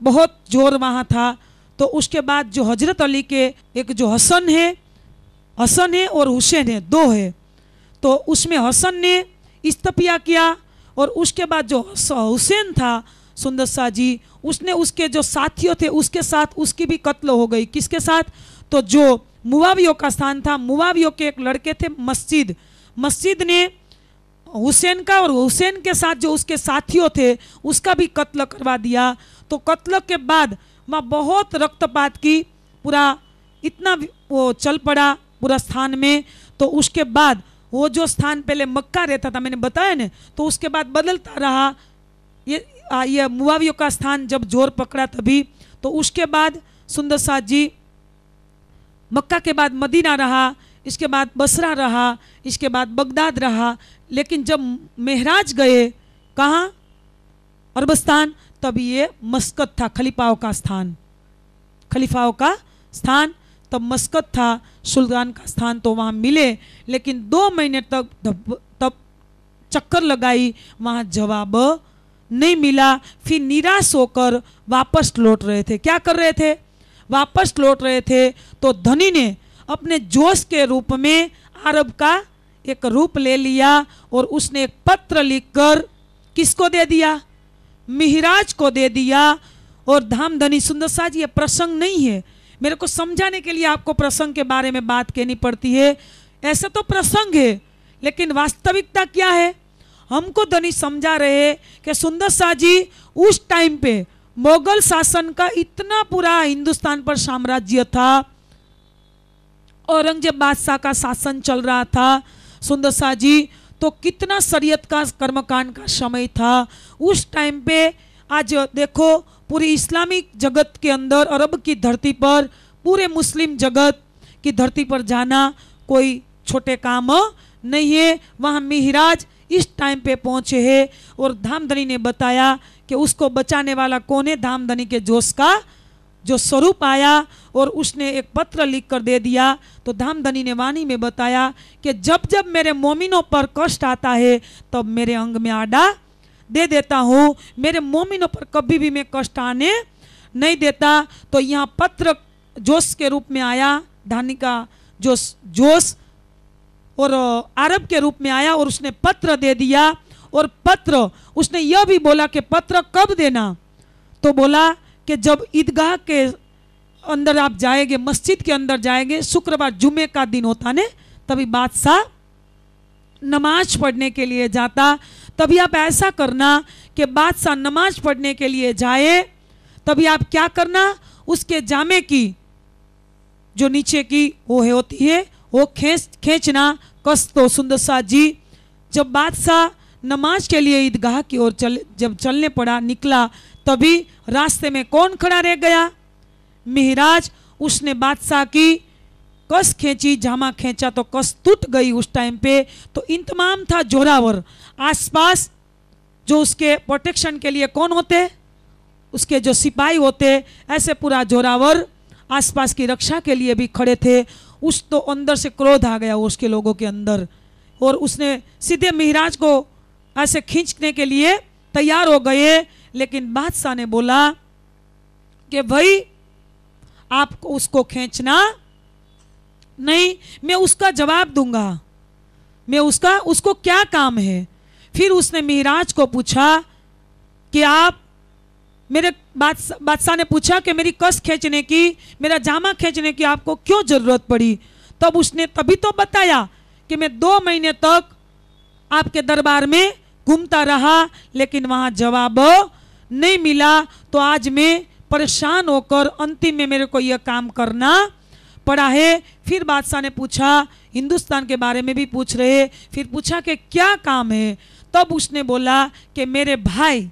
Speaker 1: बहुत ज़ोर वहाँ था। तो उसके बाद जो हज़रत अली के एक जो हसन है हसन है और हुसैन है, दो है। तो उसमें हसन ने इस्तफिया किया और उसके बाद जो हुसैन था, सुंदर शाह जी, उसने उसके जो साथियों थे, उसके साथ उसकी भी कत्ल हो गई। किसके साथ? तो जो मुवावियों का स्थान था मुवावियों के एक लड़के थे, मस्जिद। मस्जिद ने हुसैन का और हुसैन के साथ जो उसके साथियों थे, उसका भी कत्ल करवा दिया। तो कत्ल के बाद वहाँ बहुत रक्तपात की, पूरा इतना वो चल पड़ा। पूरा स्थान में तो उसके बाद वो जो स्थान पहले मक्का रहता था मैंने बताया ना तो उसके बाद बदलता रहा। ये आ, ये मुआवियों का स्थान जब ज़ोर पकड़ा तभी तो उसके बाद सुंदर साथ जी मक्का के बाद मदीना रहा इसके बाद बसरा रहा इसके बाद बगदाद रहा। लेकिन जब महराज गए कहाँ? अरबस्तान तब ये मस्कत था खलीफाओं का स्थान खलीफाओं का स्थान। तब मस्कत था, सुल्तान का स्थान तो वहाँ मिले, लेकिन दो महीने तक तब चक्कर लगाई, वहाँ जवाब नहीं मिला। फिर निराश होकर वापस लौट रहे थे। क्या कर रहे थे? वापस लौट रहे थे तो धनी ने अपने जोश के रूप में अरब का एक रूप ले लिया और उसने एक पत्र लिखकर किसको दे दिया? मिहराज को दे दिया। और धामधनी सुंदर साज, ये प्रसंग नहीं है। मेरे को समझाने के लिए आपको प्रसंग के बारे में बात कहनी पड़ती है। ऐसा तो प्रसंग है, लेकिन वास्तविकता क्या है? हमको धनी समझा रहे कि सुंदर शाह जी, उस टाइम पे मुगल शासन का इतना पूरा हिंदुस्तान पर साम्राज्य था। औरंगज़ेब बादशाह का शासन चल रहा था, सुंदर शाह जी तो कितना शरीयत का कर्मकांड का समय था। उस टाइम पे आज देखो पूरी इस्लामिक जगत के अंदर अरब की धरती पर, पूरे मुस्लिम जगत की धरती पर जाना कोई छोटे काम नहीं है। वहाँ मिहराज इस टाइम पे पहुँचे हैं और धामधनी ने बताया कि उसको बचाने वाला कौन है? धामधनी के जोश का जो स्वरूप आया और उसने एक पत्र लिख कर दे दिया। तो धामधनी ने वाणी में बताया कि जब जब मेरे मोमिनों पर कष्ट आता है, तब मेरे अंग में आडा दे देता हूँ। मेरे मोमिनों पर कभी भी मैं कष्ट आने नहीं देता। तो यहाँ पत्र जोश के रूप में आया धानी का जोश जोश और अरब के रूप में आया और उसने पत्र दे दिया और पत्र, उसने यह भी बोला कि पत्र कब देना? तो बोला कि जब ईदगाह के अंदर आप जाएँगे, मस्जिद के अंदर जाएँगे, शुक्रवार जुमे का दिन होता ने, तभी बादशाह नमाज़ पढ़ने के लिए जाता। तभी आप ऐसा करना कि बादशाह नमाज़ पढ़ने के लिए जाए, तभी आप क्या करना? उसके जामे की, जो नीचे की वो है होती है, वो खेच खींचना। कस तो सुंदर जी, जब बादशाह नमाज़ के लिए ईदगाह की ओर चल, जब चलने पड़ा, निकला, तभी रास्ते में कौन खड़ा रह गया? मिहराज, उसने बादशाह की कस खींची, जामा खींचा तो कस टूट गई उस टाइम पे। तो इंतमाम था जोरावर। आसपास जो उसके प्रोटेक्शन के लिए कौन होते? उसके जो सिपाही होते, ऐसे पूरा जोरावर आसपास की रक्षा के लिए भी खड़े थे। उस तो अंदर से क्रोध आ गया उसके लोगों के अंदर। और उसने सीधे मिहराज को ऐसे खींचने के लिए तैयार हो गए। लेकिन बादशाह ने बोला कि भाई, आपको उसको खींचना नहीं, मैं उसका जवाब दूँगा। मैं उसका, उसको क्या काम है? फिर उसने मिहराज को पूछा कि आप मेरे बादशाह ने पूछा कि मेरी कस खींचने की, मेरा जामा खींचने की आपको क्यों ज़रूरत पड़ी? तब उसने तभी तो बताया कि मैं दो महीने तक आपके दरबार में घूमता रहा, लेकिन वहाँ जवाब नहीं मिला। तो आज मैं परेशान होकर अंतिम में मेरे को यह काम करना पड़ा है, फिर बादशाह ने पूछा, हिंदुस्तान के बारे में भी पूछ रहे, फिर पूछा कि क्या काम है? तब उसने बोला कि मेरे भाई,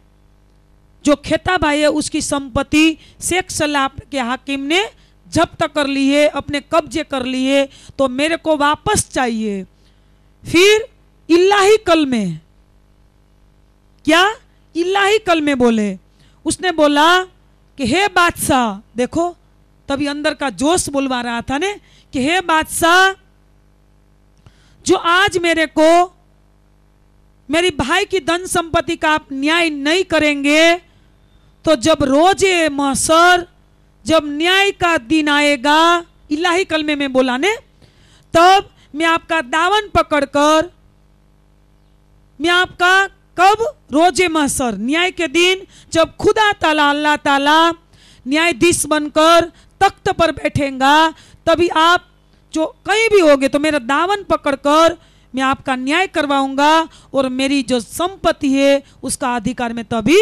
Speaker 1: जो खेता भाई है, उसकी संपत्ति शेख सलाह के हाकिम ने जब्त कर ली है, अपने कब्जे कर लिए तो मेरे को वापस चाहिए। फिर इलाही कल में, क्या? इलाही कल में बोले। उसने बोला कि हे बादशाह, देखो तभी अंदर का जोश बुलवा रहा था ने कि हे बादशाह, जो आज मेरे को मेरी भाई की धन संपत्ति का आप न्याय नहीं करेंगे तो जब रोज़े महसर जब न्याय का दिन आएगा, इलाही कलमे में बोला ने, तब मैं आपका दावन पकड़कर, मैं आपका कब रोज़े महसर न्याय के दिन जब खुदा ताला, अल्लाह ताला न्यायाधीश बनकर तख्त पर बैठेगा, तभी आप जो कहीं भी होगे तो मेरा दावन पकड़कर मैं आपका न्याय करवाऊँगा और मेरी जो संपत्ति है, उसका अधिकार मैं तभी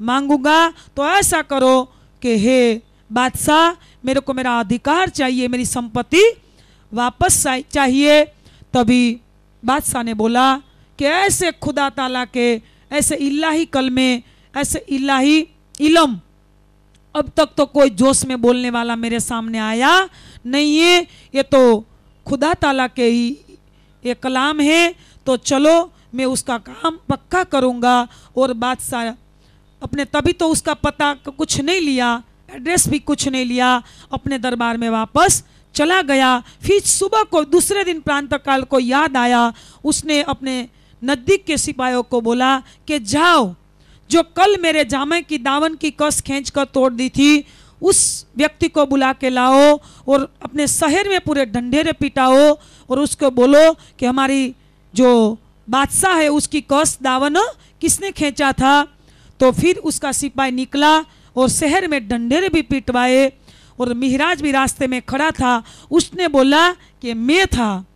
Speaker 1: मांगूँगा। तो ऐसा करो कि हे बादशाह, मेरे को मेरा अधिकार चाहिए, मेरी संपत्ति वापस चाहिए। तभी बादशाह ने बोला कि ऐसे खुदा ताला के, ऐसे इलाही कलमे, ऐसे इलाही इलम अब तक तो कोई जोश में बोलने वाला मेरे सामने आया नहीं है। ये तो खुदा ताला के ही ये कलाम है। तो चलो, मैं उसका काम पक्का करूँगा और बादशाह अपने तभी तो उसका पता कुछ नहीं लिया, एड्रेस भी कुछ नहीं लिया, अपने दरबार में वापस चला गया। फिर सुबह को, दूसरे दिन प्रांत काल को याद आया। उसने अपने नज़दीक के सिपाहियों को बोला कि जाओ जो कल मेरे जामे की दावन की कस खींच कर तोड़ दी थी, उस व्यक्ति को बुला के लाओ और अपने शहर में पूरे ढंढेरे पिटाओ और उसको बोलो कि हमारी जो बादशाह है, उसकी कस दावन किसने खींचा था? तो फिर उसका सिपाही निकला और शहर में ढंढेरे भी पिटवाए और मिहराज भी रास्ते में खड़ा था। उसने बोला कि मैं था।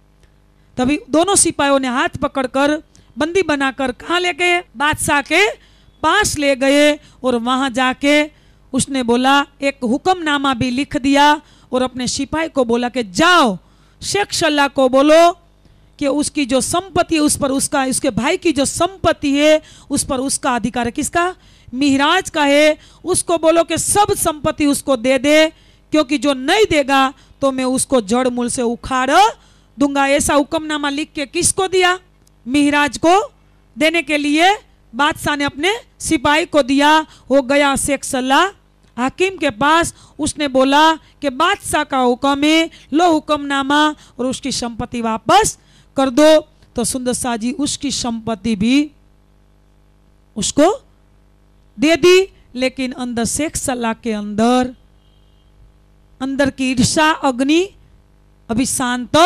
Speaker 1: तभी दोनों सिपाहियों ने हाथ पकड़कर बंदी बनाकर कहाँ ले गए? बादशाह के पास ले गए और वहाँ जाके उसने बोला, एक हुक्मनामा भी लिख दिया। और अपने सिपाही को बोला कि, जाओ, शेख शल्ला को बोलो कि उसकी जो संपत्ति उस पर उसका, उसके भाई की जो संपत्ति है उस पर उसका अधिकार है। किसका? मिहराज का है। उसको बोलो कि, सब संपत्ति उसको दे दे, क्योंकि जो नहीं देगा तो मैं उसको जड़ मूल से उखाड़ दूँगा। ऐसा हुक्मनामा लिख के किसको दिया? मिहराज को देने के लिए बादशाह ने अपने सिपाही को दिया, वो गया शेख सल्लाह हाकिम के पास। उसने बोला कि बादशाह का हुक्म है, लो हुक्मनामा और उसकी संपत्ति वापस कर दो। तो सुंदर शाह जी उसकी संपत्ति भी उसको दे दी, लेकिन अंदर शेख सल्लाह के अंदर अंदर की ईर्षा अग्नि, अभी शांत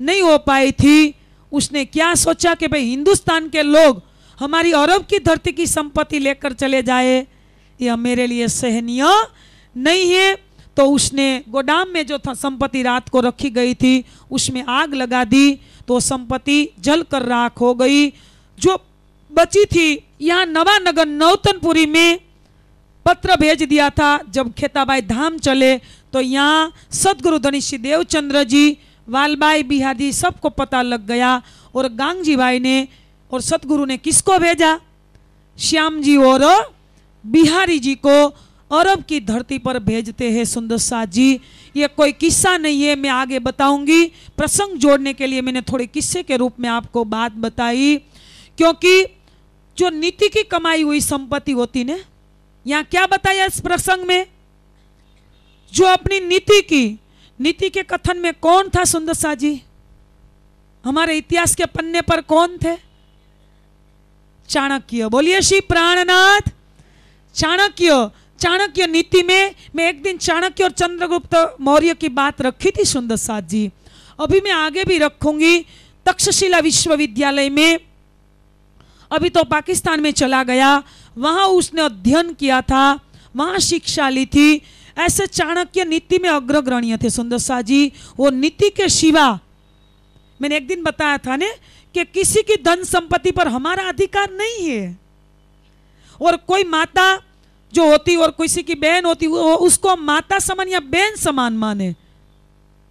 Speaker 1: नहीं हो पाई थी। उसने क्या सोचा कि भाई हिंदुस्तान के लोग हमारी अरब की धरती की संपत्ति लेकर चले जाए। यह मेरे लिए सहनीय नहीं है। तो उसने गोदाम में जो था, संपत्ति रात को रखी गई थी, उसमें आग लगा दी। तो संपत्ति जल कर राख हो गई। जो बची थी, यहाँ नवानगर नौतनपुरी में पत्र भेज दिया था, जब खेताबाई धाम चले तो यहाँ सदगुरु धनीश्री देवचंद्र जी, वालबाई बिहारी, सबको पता लग गया। और गांगजी भाई ने और सतगुरु ने किसको भेजा? श्याम जी और बिहारी जी को अरब की धरती पर भेजते हैं, सुंदर साथ जी। ये कोई किस्सा नहीं है, मैं आगे बताऊँगी। प्रसंग जोड़ने के लिए मैंने थोड़े किस्से के रूप में आपको बात बताई, क्योंकि जो नीति की कमाई हुई संपत्ति होती ने, यहाँ क्या बताया इस प्रसंग में? जो अपनी नीति की, नीति के कथन में कौन था, सुंदर शाह जी? हमारे इतिहास के पन्ने पर कौन थे? चाणक्य। बोलिए श्री प्राणनाथ। चाणक्य चाणक्य नीति में मैं एक दिन चाणक्य और चंद्रगुप्त मौर्य की बात रखी थी सुंदर साथ जी। अभी मैं आगे भी रखूँगी तक्षशिला विश्वविद्यालय में। अभी तो पाकिस्तान में चला गया। वहाँ उसने अध्ययन किया था, वहाँ शिक्षा ली थी। ऐसे चाणक्य नीति में अग्रग्रणीय थे सुंदर शाह जी। वो नीति के सिवा मैंने एक दिन बताया था ने कि किसी की धन संपत्ति पर हमारा अधिकार नहीं है। और कोई माता जो होती और किसी की बहन होती, वो उसको माता समान या बहन समान माने।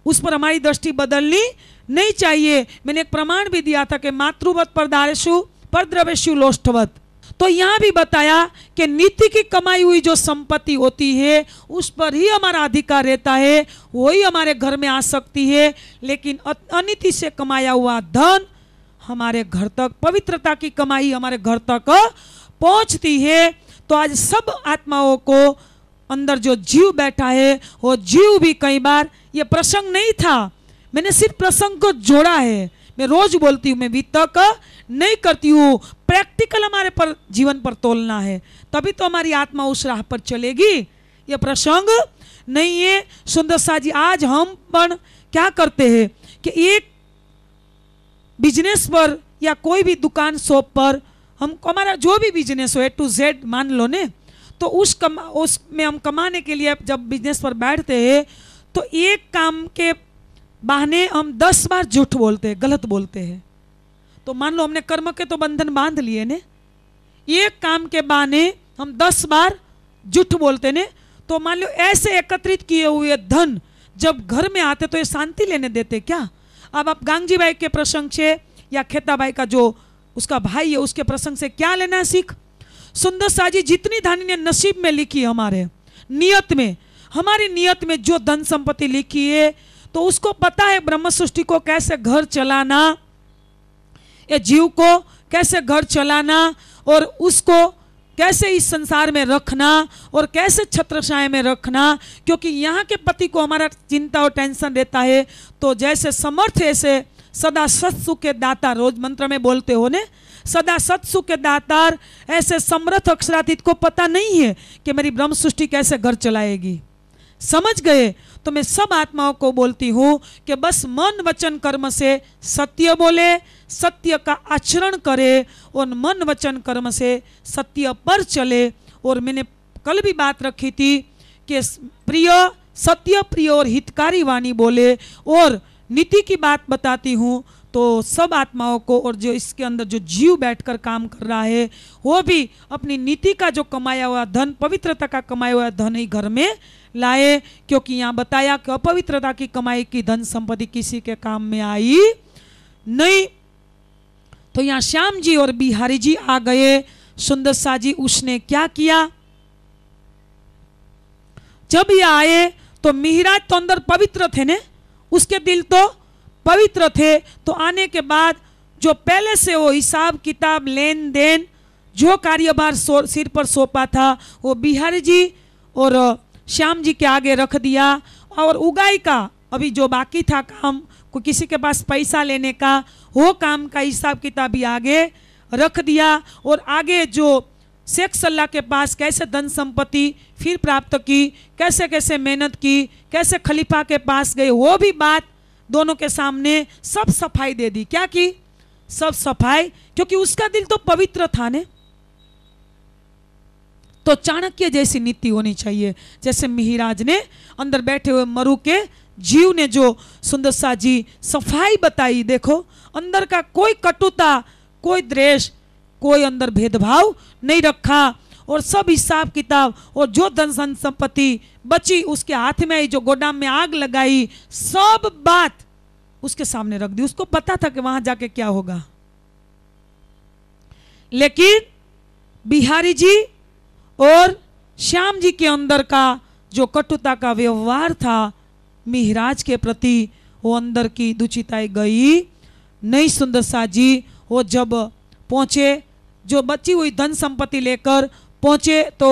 Speaker 1: उस पर हमारी दृष्टि बदलनी नहीं चाहिए। मैंने एक प्रमाण भी दिया था कि मातृवत पर दारेशु पर द्रवेशु लोष्ठवत। तो यहाँ भी बताया कि नीति की कमाई हुई जो संपत्ति होती है, उस पर ही हमारा अधिकार रहता है, वही हमारे घर में आ सकती है। लेकिन अनिति से कमाया हुआ धन हमारे घर तक, पवित्रता की कमाई हमारे घर तक पहुँचती है। तो आज सब आत्माओं को अंदर जो जीव बैठा है, वो जीव भी कई बार, ये प्रसंग नहीं था। मैंने सिर्फ़ प्रसंग को जोड़ा है। मैं रोज बोलती हूँ, मैं वितक नहीं करती हूँ। प्रैक्टिकल हमारे पर, जीवन पर तोलना है। तभी तो हमारी आत्मा उस राह पर चलेगी। ये प्रसंग नहीं है। सुंदर शाह जी आज हम पण क्या करते हैं कि एक बिज़नेस पर या कोई भी दुकान शॉप पर हम हमारा जो भी बिज़नेस हो ए टू जेड मान लो ने तो उस कमा उसमें हम कमाने के लिए जब बिज़नेस पर बैठते हैं तो एक काम के बहाने हम दस बार झूठ बोलते हैं, गलत बोलते हैं। तो मान लो हमने कर्म के तो बंधन बाँध लिए ने, एक काम के बहाने हम दस बार झूठ बोलते ने तो मान लो ऐसे एकत्रित किए हुए धन जब घर में आते तो ये शांति लेने देते क्या? अब आप गांगजी भाई के प्रसंग से या खेता भाई का जो उसका भाई है, उसके प्रसंग से क्या लेना है सीख? सुंदर साजी जितनी धानी ने नसीब में लिखी हमारे, नियत में, हमारी नियत में जो धन संपत्ति लिखी है तो उसको पता है ब्रह्म सृष्टि को कैसे घर चलाना, ये जीव को कैसे घर चलाना, और उसको कैसे इस संसार में रखना और कैसे छत्रछाया में रखना? क्योंकि यहाँ के पति को हमारा चिंता और टेंशन रहता है। तो जैसे समर्थ ऐसे सदा सत्सुख के दाता, रोज मंत्र में बोलते हो ने? सदा सत्सुख के दातार ऐसे समर्थ अक्षरातीत को पता नहीं है कि मेरी ब्रह्म सृष्टि कैसे घर चलाएगी। समझ गए? तो मैं सब आत्माओं को बोलती हूँ कि बस मन वचन कर्म से सत्य बोले, सत्य का आचरण करे और मन वचन कर्म से सत्य पर चले। और मैंने कल भी बात रखी थी कि प्रिय, सत्य प्रिय और हितकारी वाणी बोले। और नीति की बात बताती हूँ तो सब आत्माओं को और जो इसके अंदर जो जीव बैठकर काम कर रहा है, वो भी अपनी नीति का जो कमाया हुआ धन, पवित्रता का कमाया हुआ धन ही घर में लाए, क्योंकि यहाँ बताया कि अपवित्रता की कमाई की धन संपत्ति किसी के काम में आई नहीं। तो यहाँ श्याम जी और बिहारी जी आ गए। सुंदर शाह जी, उसने क्या किया? जब ये आए तो मिहिराज तो अंदर पवित्र थे ने? उसके दिल तो पवित्र थे तो आने के बाद जो पहले से वो हिसाब किताब लेन देन जो कार्यभार सिर पर सौंपा था, वो बिहारी जी और श्याम जी के आगे रख दिया और उगाई का। अभी जो बाकी था काम, को किसी के पास पैसा लेने का, वो काम का हिसाब किताब भी आगे रख दिया और आगे जो शेख सल्लाह के पास कैसे धन संपत्ति फिर प्राप्त की कैसे कैसे मेहनत की, कैसे खलीफा के पास गए, वो भी बात दोनों के सामने सब सफ़ाई दे दी। क्या की? सब सफ़ाई, क्योंकि उसका दिल तो पवित्र था ने। तो चाणक्य जैसी नीति होनी चाहिए। जैसे मिहिराज ने अंदर बैठे हुए मरु के जीव ने जो सुंदर सा जी सफ़ाई बताई, देखो, अंदर का कोई कटुता, कोई द्वेष, कोई अंदर भेदभाव नहीं रखा। और सब हिसाब किताब और जो धन संपत्ति बची उसके हाथ में आई, जो गोदाम में आग लगाई, सब बात उसके सामने रख दी। उसको पता था कि वहाँ जाके क्या होगा। लेकिन बिहारी जी और श्याम जी के अंदर का जो कटुता का व्यवहार था, मिहराज के प्रति वो अंदर की दुचिताई गई। नहीं सुंदर सा जी वो जब पहुँचे, जो बची हुई धन संपत्ति लेकर पहुँचे तो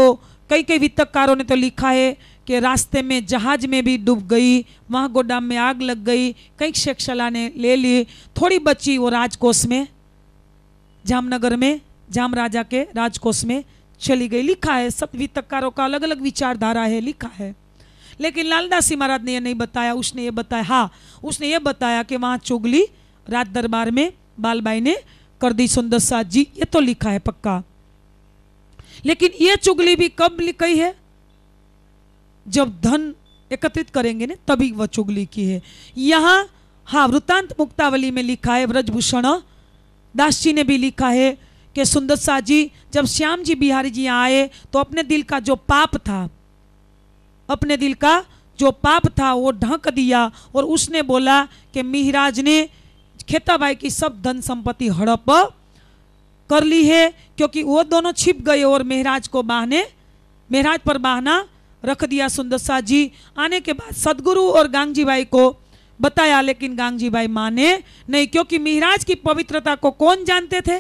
Speaker 1: कई कई वित्तकारों ने तो लिखा है कि रास्ते में, जहाज़ में भी डूब गई, वहाँ गोदाम में आग लग गई, कई शेखशला ने ले ली। थोड़ी बची वो राजकोष में, जामनगर में, जाम राजा के राजकोष में चली गई। लिखा है, सब वित्तकारों का अलग अलग विचारधारा है, लिखा है। लेकिन लालदासी महाराज ने यह नहीं बताया, उसने ये बताया हाँ उसने ये बताया कि वहाँ चुगली राज दरबार में बालबाई ने कर दी सुंदर साथ जी ये तो लिखा है पक्का। लेकिन ये चुगली भी कब लिखी है? जब धन एकत्रित करेंगे ना, तभी वह चुगली की है। यहाँ हाँ वृतांत मुक्तावली में लिखा है व्रजभूषण दास जी ने भी लिखा है कि सुंदर शाह जी, जब श्याम जी बिहारी जी आए तो अपने दिल का जो पाप था, अपने दिल का जो पाप था, वो ढक दिया और उसने बोला कि मिहराज ने, खेताबाई की सब धन संपत्ति हड़प कर ली है, क्योंकि वो दोनों छिप गए और मेहराज को बाहने, मेहराज पर बहाना रख दिया सुंदर शाह जी। आने के बाद सदगुरु और गांगजी भाई को बताया, लेकिन गांगजी भाई माने नहीं, क्योंकि मिहराज की पवित्रता को कौन जानते थे?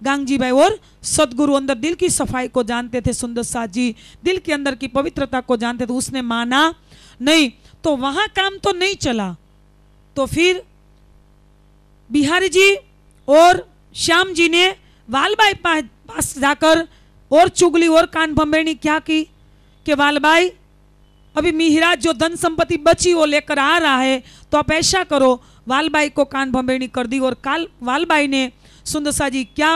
Speaker 1: गांगजी भाई और सदगुरु अंदर दिल की सफ़ाई को जानते थे सुंदर शाह जी। दिल के अंदर की पवित्रता को जानते थे, उसने माना नहीं तो वहाँ काम तो नहीं चला। तो फिर बिहारी जी और श्याम जी ने वालबाई पास जाकर और चुगली और कान भंबेणी क्या की कि वालबाई अभी मिहिराज जो धन संपत्ति बची वो लेकर आ रहा है तो आप ऐसा करो वालबाई को कान भंबेणी कर दी और काल वालबाई ने सुंदरसा जी क्या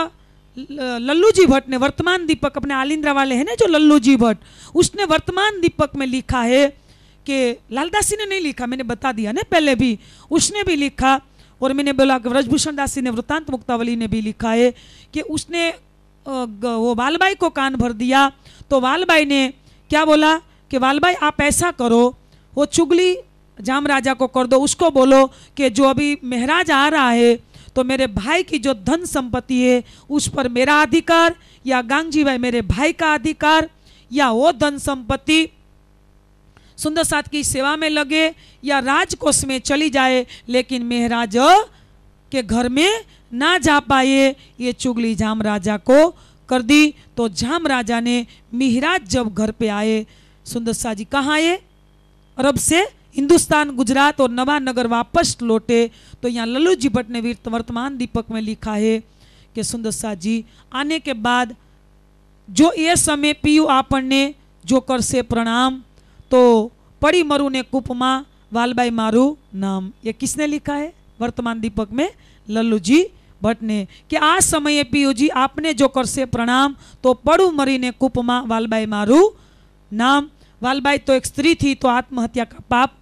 Speaker 1: लल्लू जी भट्ट ने वर्तमान दीपक अपने आलिंद्रा वाले हैं ना जो लल्लू जी भट्ट उसने वर्तमान दीपक में लिखा है कि लालदासी ने नहीं लिखा मैंने बता दिया ना पहले भी उसने भी लिखा और मैंने बोला कि व्रजभूषण दासी ने वृत्तांत मुक्तावली ने भी लिखा है कि उसने वो वालबाई को कान भर दिया। तो वालबाई ने क्या बोला कि वालबाई, आप ऐसा करो, वो चुगली जाम राजा को कर दो, उसको बोलो कि जो अभी महराज आ रहा है तो मेरे भाई की जो धन संपत्ति है, उस पर मेरा अधिकार, या गांगजी भाई मेरे भाई का अधिकार, या वो धन संपत्ति सुंदर साथ की सेवा में लगे या राजकोष में चली जाए, लेकिन मेहराज के घर में ना जा पाए। ये चुगली जाम राजा को कर दी तो जाम राजा ने मिहराज जब घर पे आए। सुंदर शाह जी कहाँ आए? अरब से हिंदुस्तान, गुजरात और नवानगर वापस लौटे। तो यहाँ लल्लू जी भट्ट ने वर्तमान दीपक में लिखा है कि सुंदर शाह जी, आने के बाद जो ये समय पीयू आपने जो कर से प्रणाम तो पड़ी मरु ने कुपमा वालबाई मारू नाम। ये किसने लिखा है? वर्तमान दीपक में लल्लू जी भट्ट ने। कि आज समय पीयू जी आपने जो कर से प्रणाम तो पड़ू मरी ने कुपमा वालबाई मारू नाम। वालबाई तो एक स्त्री थी तो आत्महत्या का पाप।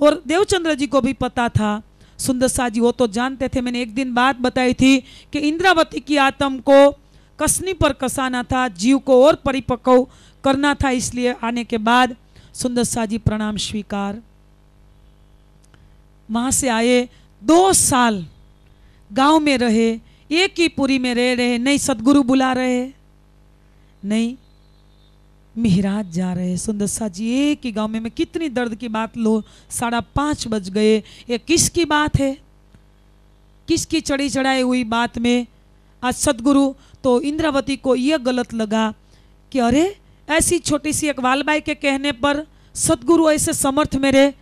Speaker 1: और देवचंद्र जी को भी पता था। सुंदर शाह जी वो तो जानते थे। मैंने एक दिन बात बताई थी कि इंद्रावती की आत्म को कसनी पर कसाना था, जीव को और परिपक्व करना था, इसलिए आने के बाद सुंदर शाह जी प्रणाम स्वीकार। वहाँ से आए, दो साल गाँव में रहे, एक ही पुरी में रह रहे, नहीं सदगुरु बुला रहे, नहीं मिहराज जा रहे। सुंदर सा जी एक ही गाँव में, मैं कितनी दर्द की बात लो, साढ़ा पाँच बज गए। ये किसकी बात है? किसकी चढ़ी चढ़ाई हुई बात में? आज सदगुरु तो इंद्रावती को यह गलत लगा कि अरे ऐसी छोटी सी एक बाई के कहने पर सदगुरु ऐसे समर्थ मेरे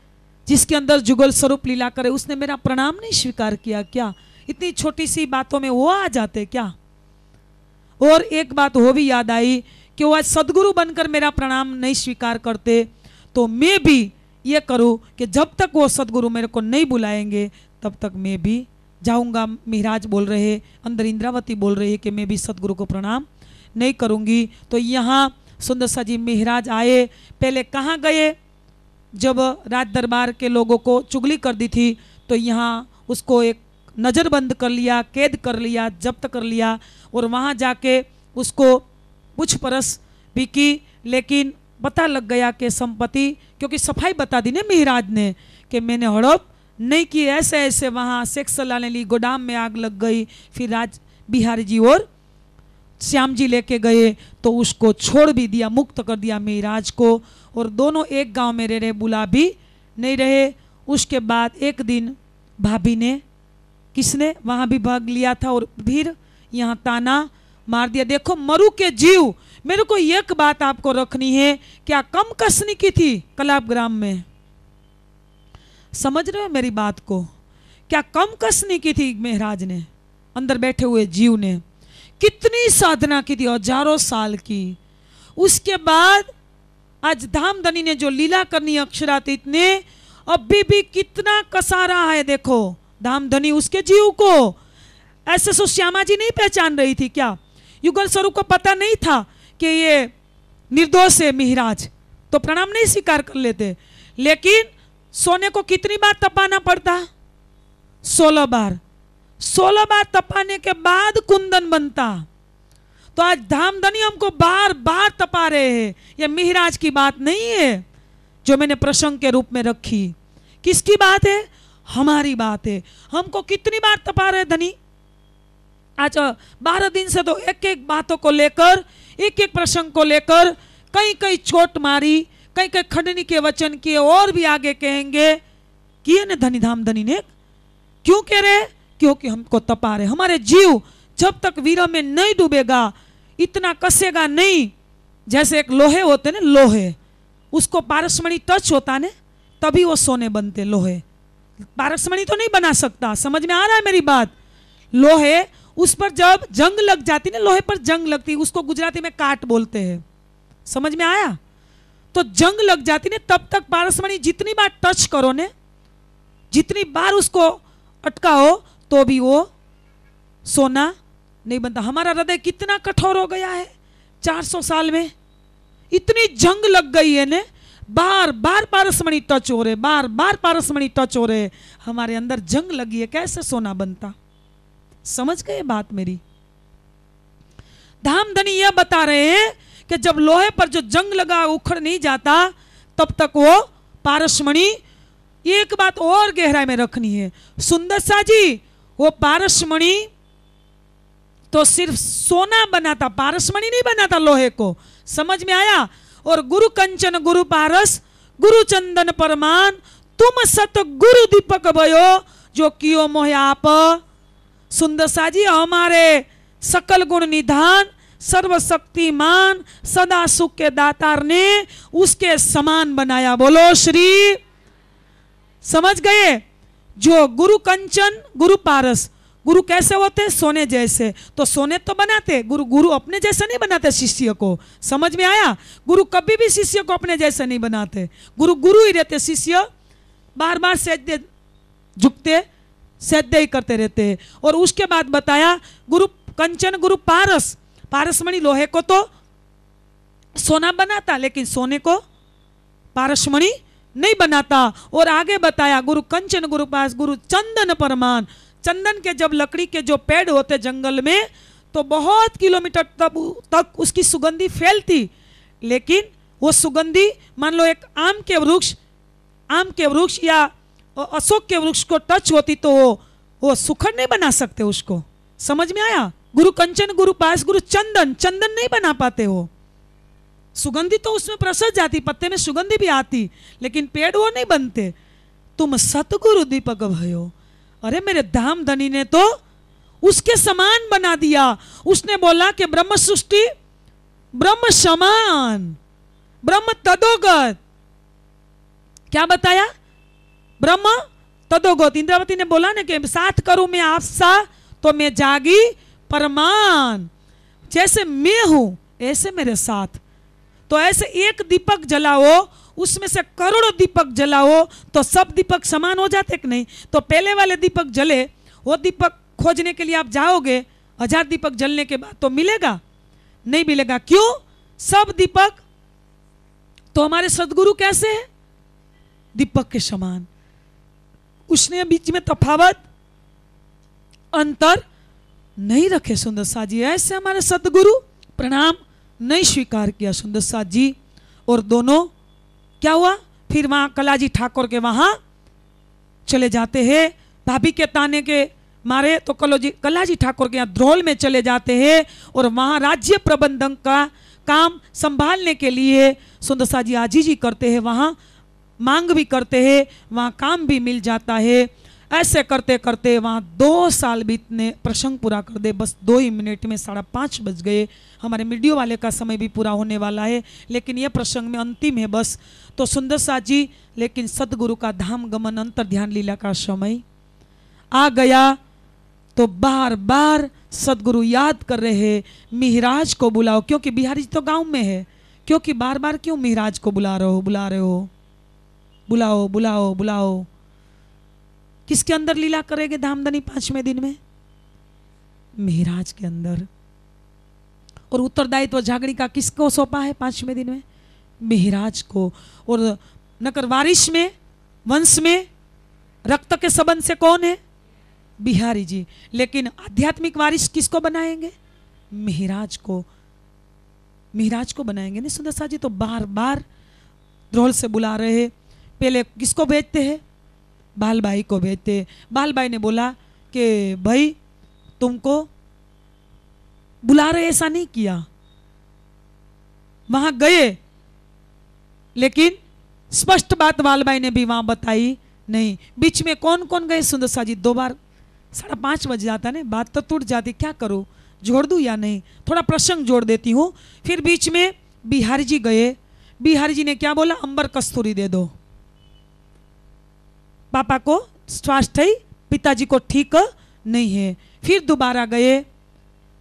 Speaker 1: जिसके अंदर जुगल स्वरूप लीला करे, उसने मेरा प्रणाम नहीं स्वीकार किया क्या? इतनी छोटी सी बातों में वो आ जाते क्या? और एक बात वो भी याद आई कि वो आज सदगुरु बनकर मेरा प्रणाम नहीं स्वीकार करते तो मैं भी ये करूँ कि जब तक वो सदगुरु मेरे को नहीं बुलाएँगे, तब तक मैं भी जाऊँगा। महाराज बोल रहे, अंदर इंद्रावती बोल रही है कि मैं भी सदगुरु को प्रणाम नहीं करूँगी। तो यहाँ सुंदर सा जी महाराज आए। पहले कहाँ गए? जब राज दरबार के लोगों को चुगली कर दी थी तो यहाँ उसको एक नज़रबंद कर लिया, कैद कर लिया, जब्त कर लिया और वहाँ जाके उसको पूछ परस भी की, लेकिन पता लग गया कि संपत्ति, क्योंकि सफ़ाई बता दी ना महाराज ने कि मैंने हड़प नहीं की। ऐसे ऐसे वहाँ सेक्स लाने ली, गोदाम में आग लग गई, फिर राज बिहारी जी और श्याम जी लेके गए तो उसको छोड़ भी दिया, मुक्त कर दिया मेराज को। और दोनों एक गाँव में रह रहे, बुला भी नहीं रहे। उसके बाद एक दिन भाभी ने, किसने, वहाँ भी भाग लिया था और फिर यहाँ ताना मार दिया। देखो, मरु के जीव, मेरे को एक बात आपको रखनी है, क्या कम कसनी की थी कलाब ग्राम में? समझ रहे हो मेरी बात को? क्या कम कसनी की थी महाराज ने, अंदर बैठे हुए जीव ने? कितनी साधना की थी हज़ारों साल की। उसके बाद आज धामधनी ने जो लीला करनी अक्षरातीत ने अभी भी कितना कसा रहा है देखो। धामधनी उसके जीव को। ऐसे सो श्यामा जी नहीं पहचान रही थी क्या? युगल स्वरूप को पता नहीं था कि ये निर्दोष है मिहराज। तो प्रणाम नहीं स्वीकार कर लेते। लेकिन सोने को कितनी बार तपाना पड़ता? सोलह बार। सोलह बार तपाने के बाद कुंदन बनता। तो आज धामधनी हमको बार बार तपा रहे हैं। यह मिहराज की बात नहीं है, जो मैंने प्रसंग के रूप में रखी। किसकी बात है? हमारी बात है। हमको कितनी बार तपा रहे धनी? आज बारह दिन से तो एक एक बातों को लेकर एक एक प्रसंग को लेकर कई कई चोट मारी कई कई खंडनी के वचन किए और भी आगे कहेंगे, किए ना धनी धाम धनी ने? क्यों कह रहे क्योंकि हमको तपा रहे। हमारे जीव जब तक वीर में नहीं डूबेगा, इतना कसेगा नहीं, जैसे एक लोहे होते ना, लोहे, उसको पारसमणि टच होता ने, तभी वो सोने बनते लोहे। पारसमणि तो नहीं बना सकता, समझ में आ रहा है मेरी बात? लोहे, उस पर जब जंग लग जाती ना, लोहे पर जंग लगती, उसको गुजराती में काट बोलते हैं। समझ में आया? तो जंग लग जाती ना, तब तक पारसमणि जितनी बार टच करो ने, जितनी बार उसको अटकाओ तो भी वो सोना नहीं बनता। हमारा हृदय कितना कठोर हो गया है 400 साल में। इतनी जंग लग गई है ने। बार बार पारसमणि टच हो रहे, बार बार पारसमणि टच हो रहे। हमारे अंदर जंग लगी है, कैसे सोना बनता? समझ गए बात मेरी? धामधनी यह बता रहे हैं कि जब लोहे पर जो जंग लगा, उखड़ नहीं जाता, तब तक वो पारसमणि, एक बात और गहराई में रखनी है। सुंदर सा जी वो पारसमणि तो सिर्फ़ सोना बनाता, पारसमणि नहीं बनाता लोहे को। समझ में आया? और गुरु कंचन, गुरु पारस, गुरु चंदन परमान, तुम सत गुरु दीपक भयो, जो कियो मोह आप। सुंदर जी हमारे सकल गुण निधान, सर्वशक्तिमान, सदा सुख के दातार ने उसके समान बनाया। बोलो श्री, समझ गए? जो गुरु कंचन, गुरु पारस, गुरु कैसे होते सोने जैसे। तो सोने तो बनाते, गुरु गुरु अपने जैसे नहीं बनाते शिष्य को। समझ में आया? गुरु कभी भी शिष्य को अपने जैसे नहीं बनाते। गुरु गुरु ही रहते, शिष्य बार बार सैद्य झुकते, सैद्य ही करते रहते। हैं और उसके बाद बताया, गुरु कंचन, गुरु पारस। पारसमणि लोहे को तो सोना बनाता, लेकिन सोने को पारसमणि नहीं बनाता और आगे बताया, गुरु कंचन, गुरु पास, गुरु चंदन परमान। चंदन के जब लकड़ी के जो पेड़ होते जंगल में तो बहुत किलोमीटर तब, तक उसकी सुगंधी फैलती। लेकिन वो सुगंधी, मान लो एक आम के वृक्ष, आम के वृक्ष या अशोक के वृक्ष को टच होती तो वो वो सुखड़ नहीं बना सकते उसको। समझ में आया? गुरु कंचन, गुरु पास, गुरु चंदन चंदन नहीं बना पाते हो सुगंधी तो उसमें प्रसर जाती, पत्ते में सुगंधी भी आती, लेकिन पेड़ वो नहीं बनते। तुम सतगुरु दीपक भयो। अरे मेरे धाम धनी ने तो उसके समान बना दिया। उसने बोला कि ब्रह्म सृष्टि ब्रह्म समान ब्रह्म तदोगत क्या बताया? ब्रह्म तदोगत इंद्रावती ने बोला ना कि साथ करूँ मैं आपसा तो मैं जागी, परमान। जैसे मैं हूँ, ऐसे मेरे साथ। तो ऐसे एक दीपक जलाओ, उसमें से करोड़ों दीपक जलाओ तो सब दीपक समान हो जाते कि नहीं? तो पहले वाले दीपक जले, वो दीपक खोजने के लिए आप जाओगे, हज़ार दीपक जलने के बाद तो मिलेगा? नहीं मिलेगा। क्यों? सब दीपक तो हमारे सदगुरु कैसे है? दीपक के समान। उसने बीच में तफावत, अंतर नहीं रखे सुंदर जी ऐसे हमारे सदगुरु, प्रणाम। नहीं स्वीकार किया सुंदर साथ जी। और दोनों, क्या हुआ? फिर वहाँ कलाजी ठाकुर के वहाँ चले जाते हैं। भाभी के ताने के मारे तो कलोजी, कलाजी ठाकुर के यहाँ ध्रोल में चले जाते हैं। और वहाँ राज्य प्रबंधन का काम संभालने के लिए सुंदरसा जी आजी जी करते हैं। वहाँ मांग भी करते हैं। वहाँ काम भी मिल जाता है। ऐसे करते करते वहाँ दो साल बीतने, प्रसंग पूरा कर दे, बस दो ही मिनट में साढ़ा पाँच बज गए। हमारे मीडियो वाले का समय भी पूरा होने वाला है, लेकिन यह प्रसंग में अंतिम है बस। तो सुंदर सा जी, लेकिन सदगुरु का धाम गमन, अंतर ध्यान लीला का समय आ गया। तो बार बार सदगुरु याद कर रहे मिहराज को बुलाओ, क्योंकि बिहारी तो गाँव में है। क्योंकि बार बार क्यों मिहराज को बुला रहे हो, बुला रहे हो? बुलाओ बुलाओ बुलाओ। किसके अंदर लीला करेंगे धामधनी पाँचवें दिन में? मेहराज के अंदर। और उत्तरदायित्व झागड़ी का किसको सौंपा है पाँचवें दिन में? मेहराज को। और नकर वारिश में, वंश में, रक्त के संबंध से कौन है? बिहारी जी। लेकिन आध्यात्मिक वारिश किसको बनाएँगे? मिहराज को। मिहराज को बनाएँगे नहीं सुंदर जी? तो बार बार ध्रोल से बुला रहे पहले किसको भेजते हैं? बाल भाई को भेजते। बाल भाई ने बोला कि, भाई, तुमको बुला रहे, ऐसा नहीं किया। वहाँ गए, लेकिन स्पष्ट बात बाल भाई ने भी वहाँ बताई नहीं। बीच में कौन कौन गए, सुंदर सा जी दो बार साढ़ा पाँच बज जाता ना, बात तो टूट जाती, क्या करो? जोड़ दूँ या नहीं? थोड़ा प्रसंग जोड़ देती हूँ। फिर बीच में बिहारी जी गए। बिहारी जी ने क्या बोला? अंबर कस्तूरी दे दो। पापा को स्वास्थ्य पिताजी को ठीक नहीं है। फिर दोबारा गए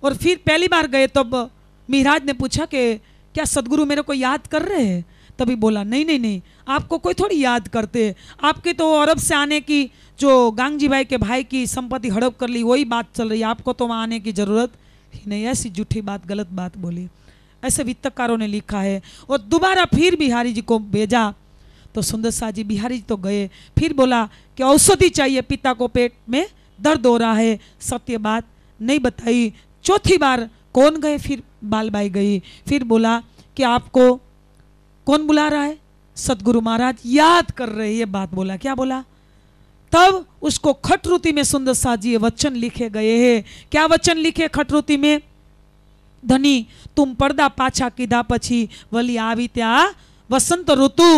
Speaker 1: और फिर पहली बार गए तब मिहराज ने पूछा कि, क्या सदगुरु मेरे को याद कर रहे हैं? तभी बोला, नहीं नहीं नहीं, आपको कोई थोड़ी याद करते। आपके तो अरब से आने की, जो गांगजी भाई के भाई की संपत्ति हड़प कर ली, वही बात चल रही आपको तो वहाँ आने की ज़रूरत ही नहीं। ऐसी झूठी बात, गलत बात बोली। ऐसे वित्तकारों ने लिखा है। और दोबारा फिर बिहारी जी को भेजा। तो सुंदर शाह जी बिहारी जी तो गए फिर बोला कि औषधि चाहिए पिता को पेट में दर्द हो रहा है सत्य बात नहीं बताई चौथी बार कौन गए फिर बालबाई गई फिर बोला कि आपको कौन बुला रहा है सदगुरु महाराज याद कर रहे ये बात बोला क्या बोला तब उसको खटरुति में सुंदर सा जी वचन लिखे गए हैं क्या वचन लिखे खटरुति में ધની તુમ પડદા પાછા કીધા પછી વલી આવી त्या वसंत ऋतु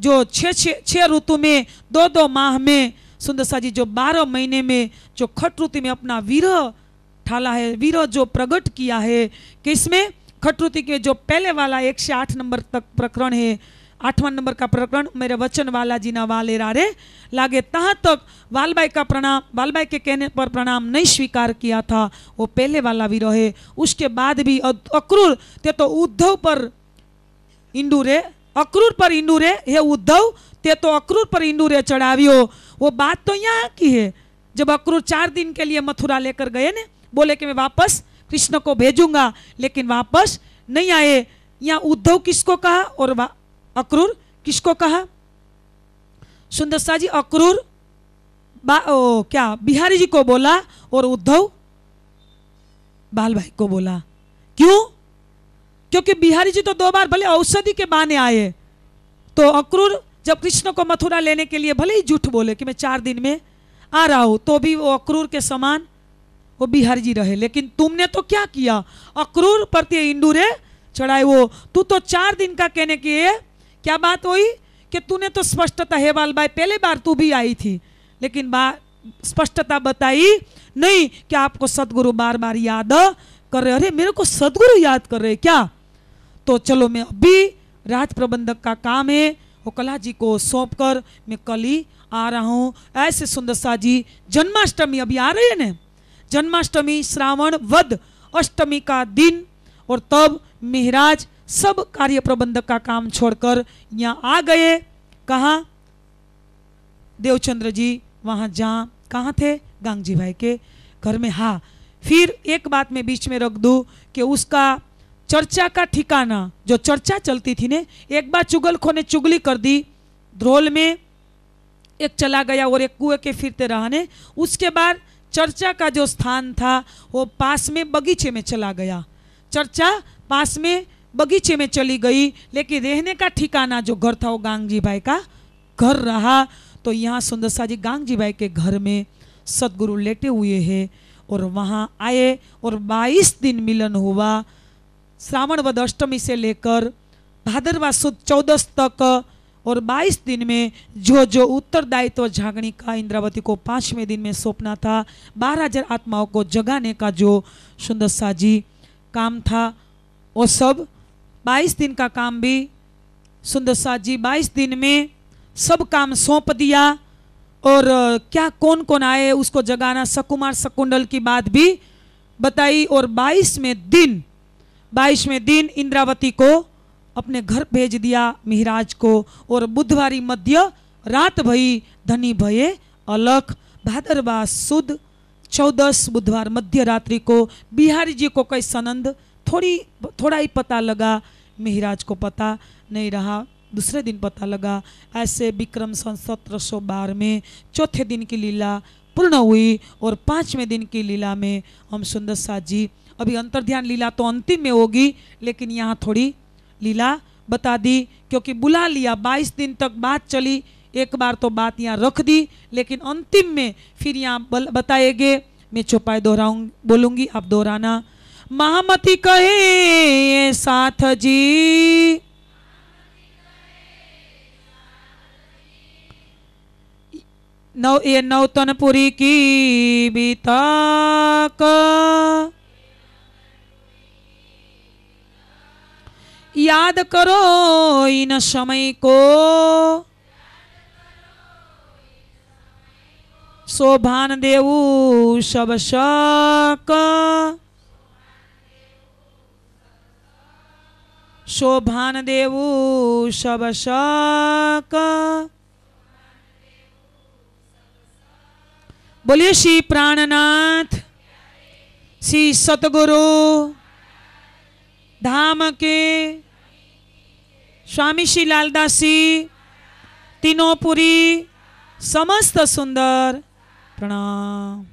Speaker 1: जो छः छः छः ऋतु में, दो दो माह में, सुंदर सा जी जो बारह महीने में, जो खट ऋतु में अपना वीरह ठाला है वीरह जो प्रकट किया है, कि इसमें खट ऋतु के जो पहले वाला एक से आठ नंबर तक प्रकरण है, आठवां नंबर का प्रकरण, मेरे वचन वाला जी ना वाले रारे, लागे तहाँ तक वालबाई का प्रणाम वालबाई के कहने पर प्रणाम नहीं स्वीकार किया था, वो पहले वाला भी रहे उसके बाद भी अक्रूर, ते तो उद्धव पर इंडूरे अक्रूर पर इंडूरे हे उद्धव ते तो अक्रूर पर इंडूरे चढ़ावियो। वो बात तो यहाँ की है जब अक्रूर चार दिन के लिए मथुरा लेकर गए ने बोले कि मैं वापस कृष्ण को भेजूँगा लेकिन वापस नहीं आए। यहाँ उद्धव किसको कहा और अक्रूर किसको कहा? सुंदर शाह जी अक्रूर ओ, क्या बिहारी जी को बोला और उद्धव बाल भाई को बोला। क्यों? क्योंकि बिहारी जी तो दो बार भले औषधि के बहाने आए तो अक्रूर जब कृष्ण को मथुरा लेने के लिए भले ही झूठ बोले कि मैं चार दिन में आ रहा हूँ तो भी वो अक्रूर के समान वो बिहारी जी रहे। लेकिन तुमने तो क्या किया? अक्रूर प्रति इंडूरे चढ़ाए वो। तू तो चार दिन का कहने की है क्या बात हुई कि तूने तो स्पष्टता, है बाल भाई पहले बार तू भी आई थी, लेकिन बा स्पष्टता बताई नहीं कि आपको सदगुरु बार बार याद कर रहे। अरे, मेरे को सदगुरु याद कर रहे क्या? तो चलो मैं अभी राज प्रबंधक का काम है वो कला जी को सौंप कर मैं कल ही आ रहा हूँ। ऐसे सुंदर सा जी, जन्माष्टमी अभी आ रही है ना? जन्माष्टमी, श्रावण, वध, अष्टमी का दिन, और तब मेहराज सब कार्य प्रबंधक का काम छोड़कर यहाँ आ गए। कहाँ? देवचंद्र जी, वहाँ जहाँ, कहाँ थे? गांगजी भाई के घर में। हाँ फिर एक बात मैं बीच में रख दूँ कि उसका चर्चा का ठिकाना, जो चर्चा चलती थी ने, एक बार चुगलखों ने चुगली कर दी ध्रोल में एक चला गया और एक कुएँ के फिरते रहने उसके बाद चर्चा का जो स्थान था, वो पास में बगीचे में चला गया। चर्चा पास में बगीचे में चली गई, लेकिन रहने का ठिकाना जो घर था, वो गांगजी भाई का घर रहा। तो यहाँ सुंदरसा जी गांगजी भाई के घर में सदगुरु लेटे हुए हैं और वहाँ आए और 22 दिन मिलन हुआ। श्रावण वध अष्टमी से लेकर भादरवा सुद चौदस तक और 22 दिन में जो जो उत्तरदायित्व झागनी का इंद्रावती को पाँचवें दिन में सौंपना था। बारह हज़ार आत्माओं को जगाने का जो सुंदर सा जी काम था, वो सब 22 दिन का काम भी सुंदर सा जी 22 दिन में सब काम सौंप दिया और क्या कौन कौन आए उसको जगाना सकुमार सकुंडल की बात भी बताई और 22वें दिन 22वें दिन इंद्रावती को अपने घर भेज दिया मिहराज को और बुधवारी मध्य रात भई धनी भये अलख, भादरवा सुद, चौदस बुधवार मध्य रात्रि को बिहारी जी को कई सनंद, थोड़ी, थोड़ा ही पता लगा, मिहराज को पता नहीं रहा, दूसरे दिन पता लगा, ऐसे विक्रम सन सत्रह सौ बारह में चौथे दिन की लीला पूर्ण हुई और पाँचवें दिन की लीला में हम सुंदर सा जी अभी अंतर ध्यान लीला तो अंतिम में होगी, लेकिन यहाँ थोड़ी लीला बता दी, क्योंकि बुला लिया 22 दिन तक बात चली, एक बार तो बात यहाँ रख दी, लेकिन अंतिम में फिर यहाँ बताएँगे, मैं चौपाई दोहराऊं, बोलूँगी, आप दोहराना। महामती कहे, साथ जी। नौ, ये नौतनपुरी की बीताक याद करो इन समय को। शोभान देऊ सब शक। शोभान देऊ सब शक। बोलिए, श्री प्राणनाथ, श्री सतगुरु, धाम के स्वामी श्री लालदासी तीनों पुरी समस्त सुंदर प्रणाम।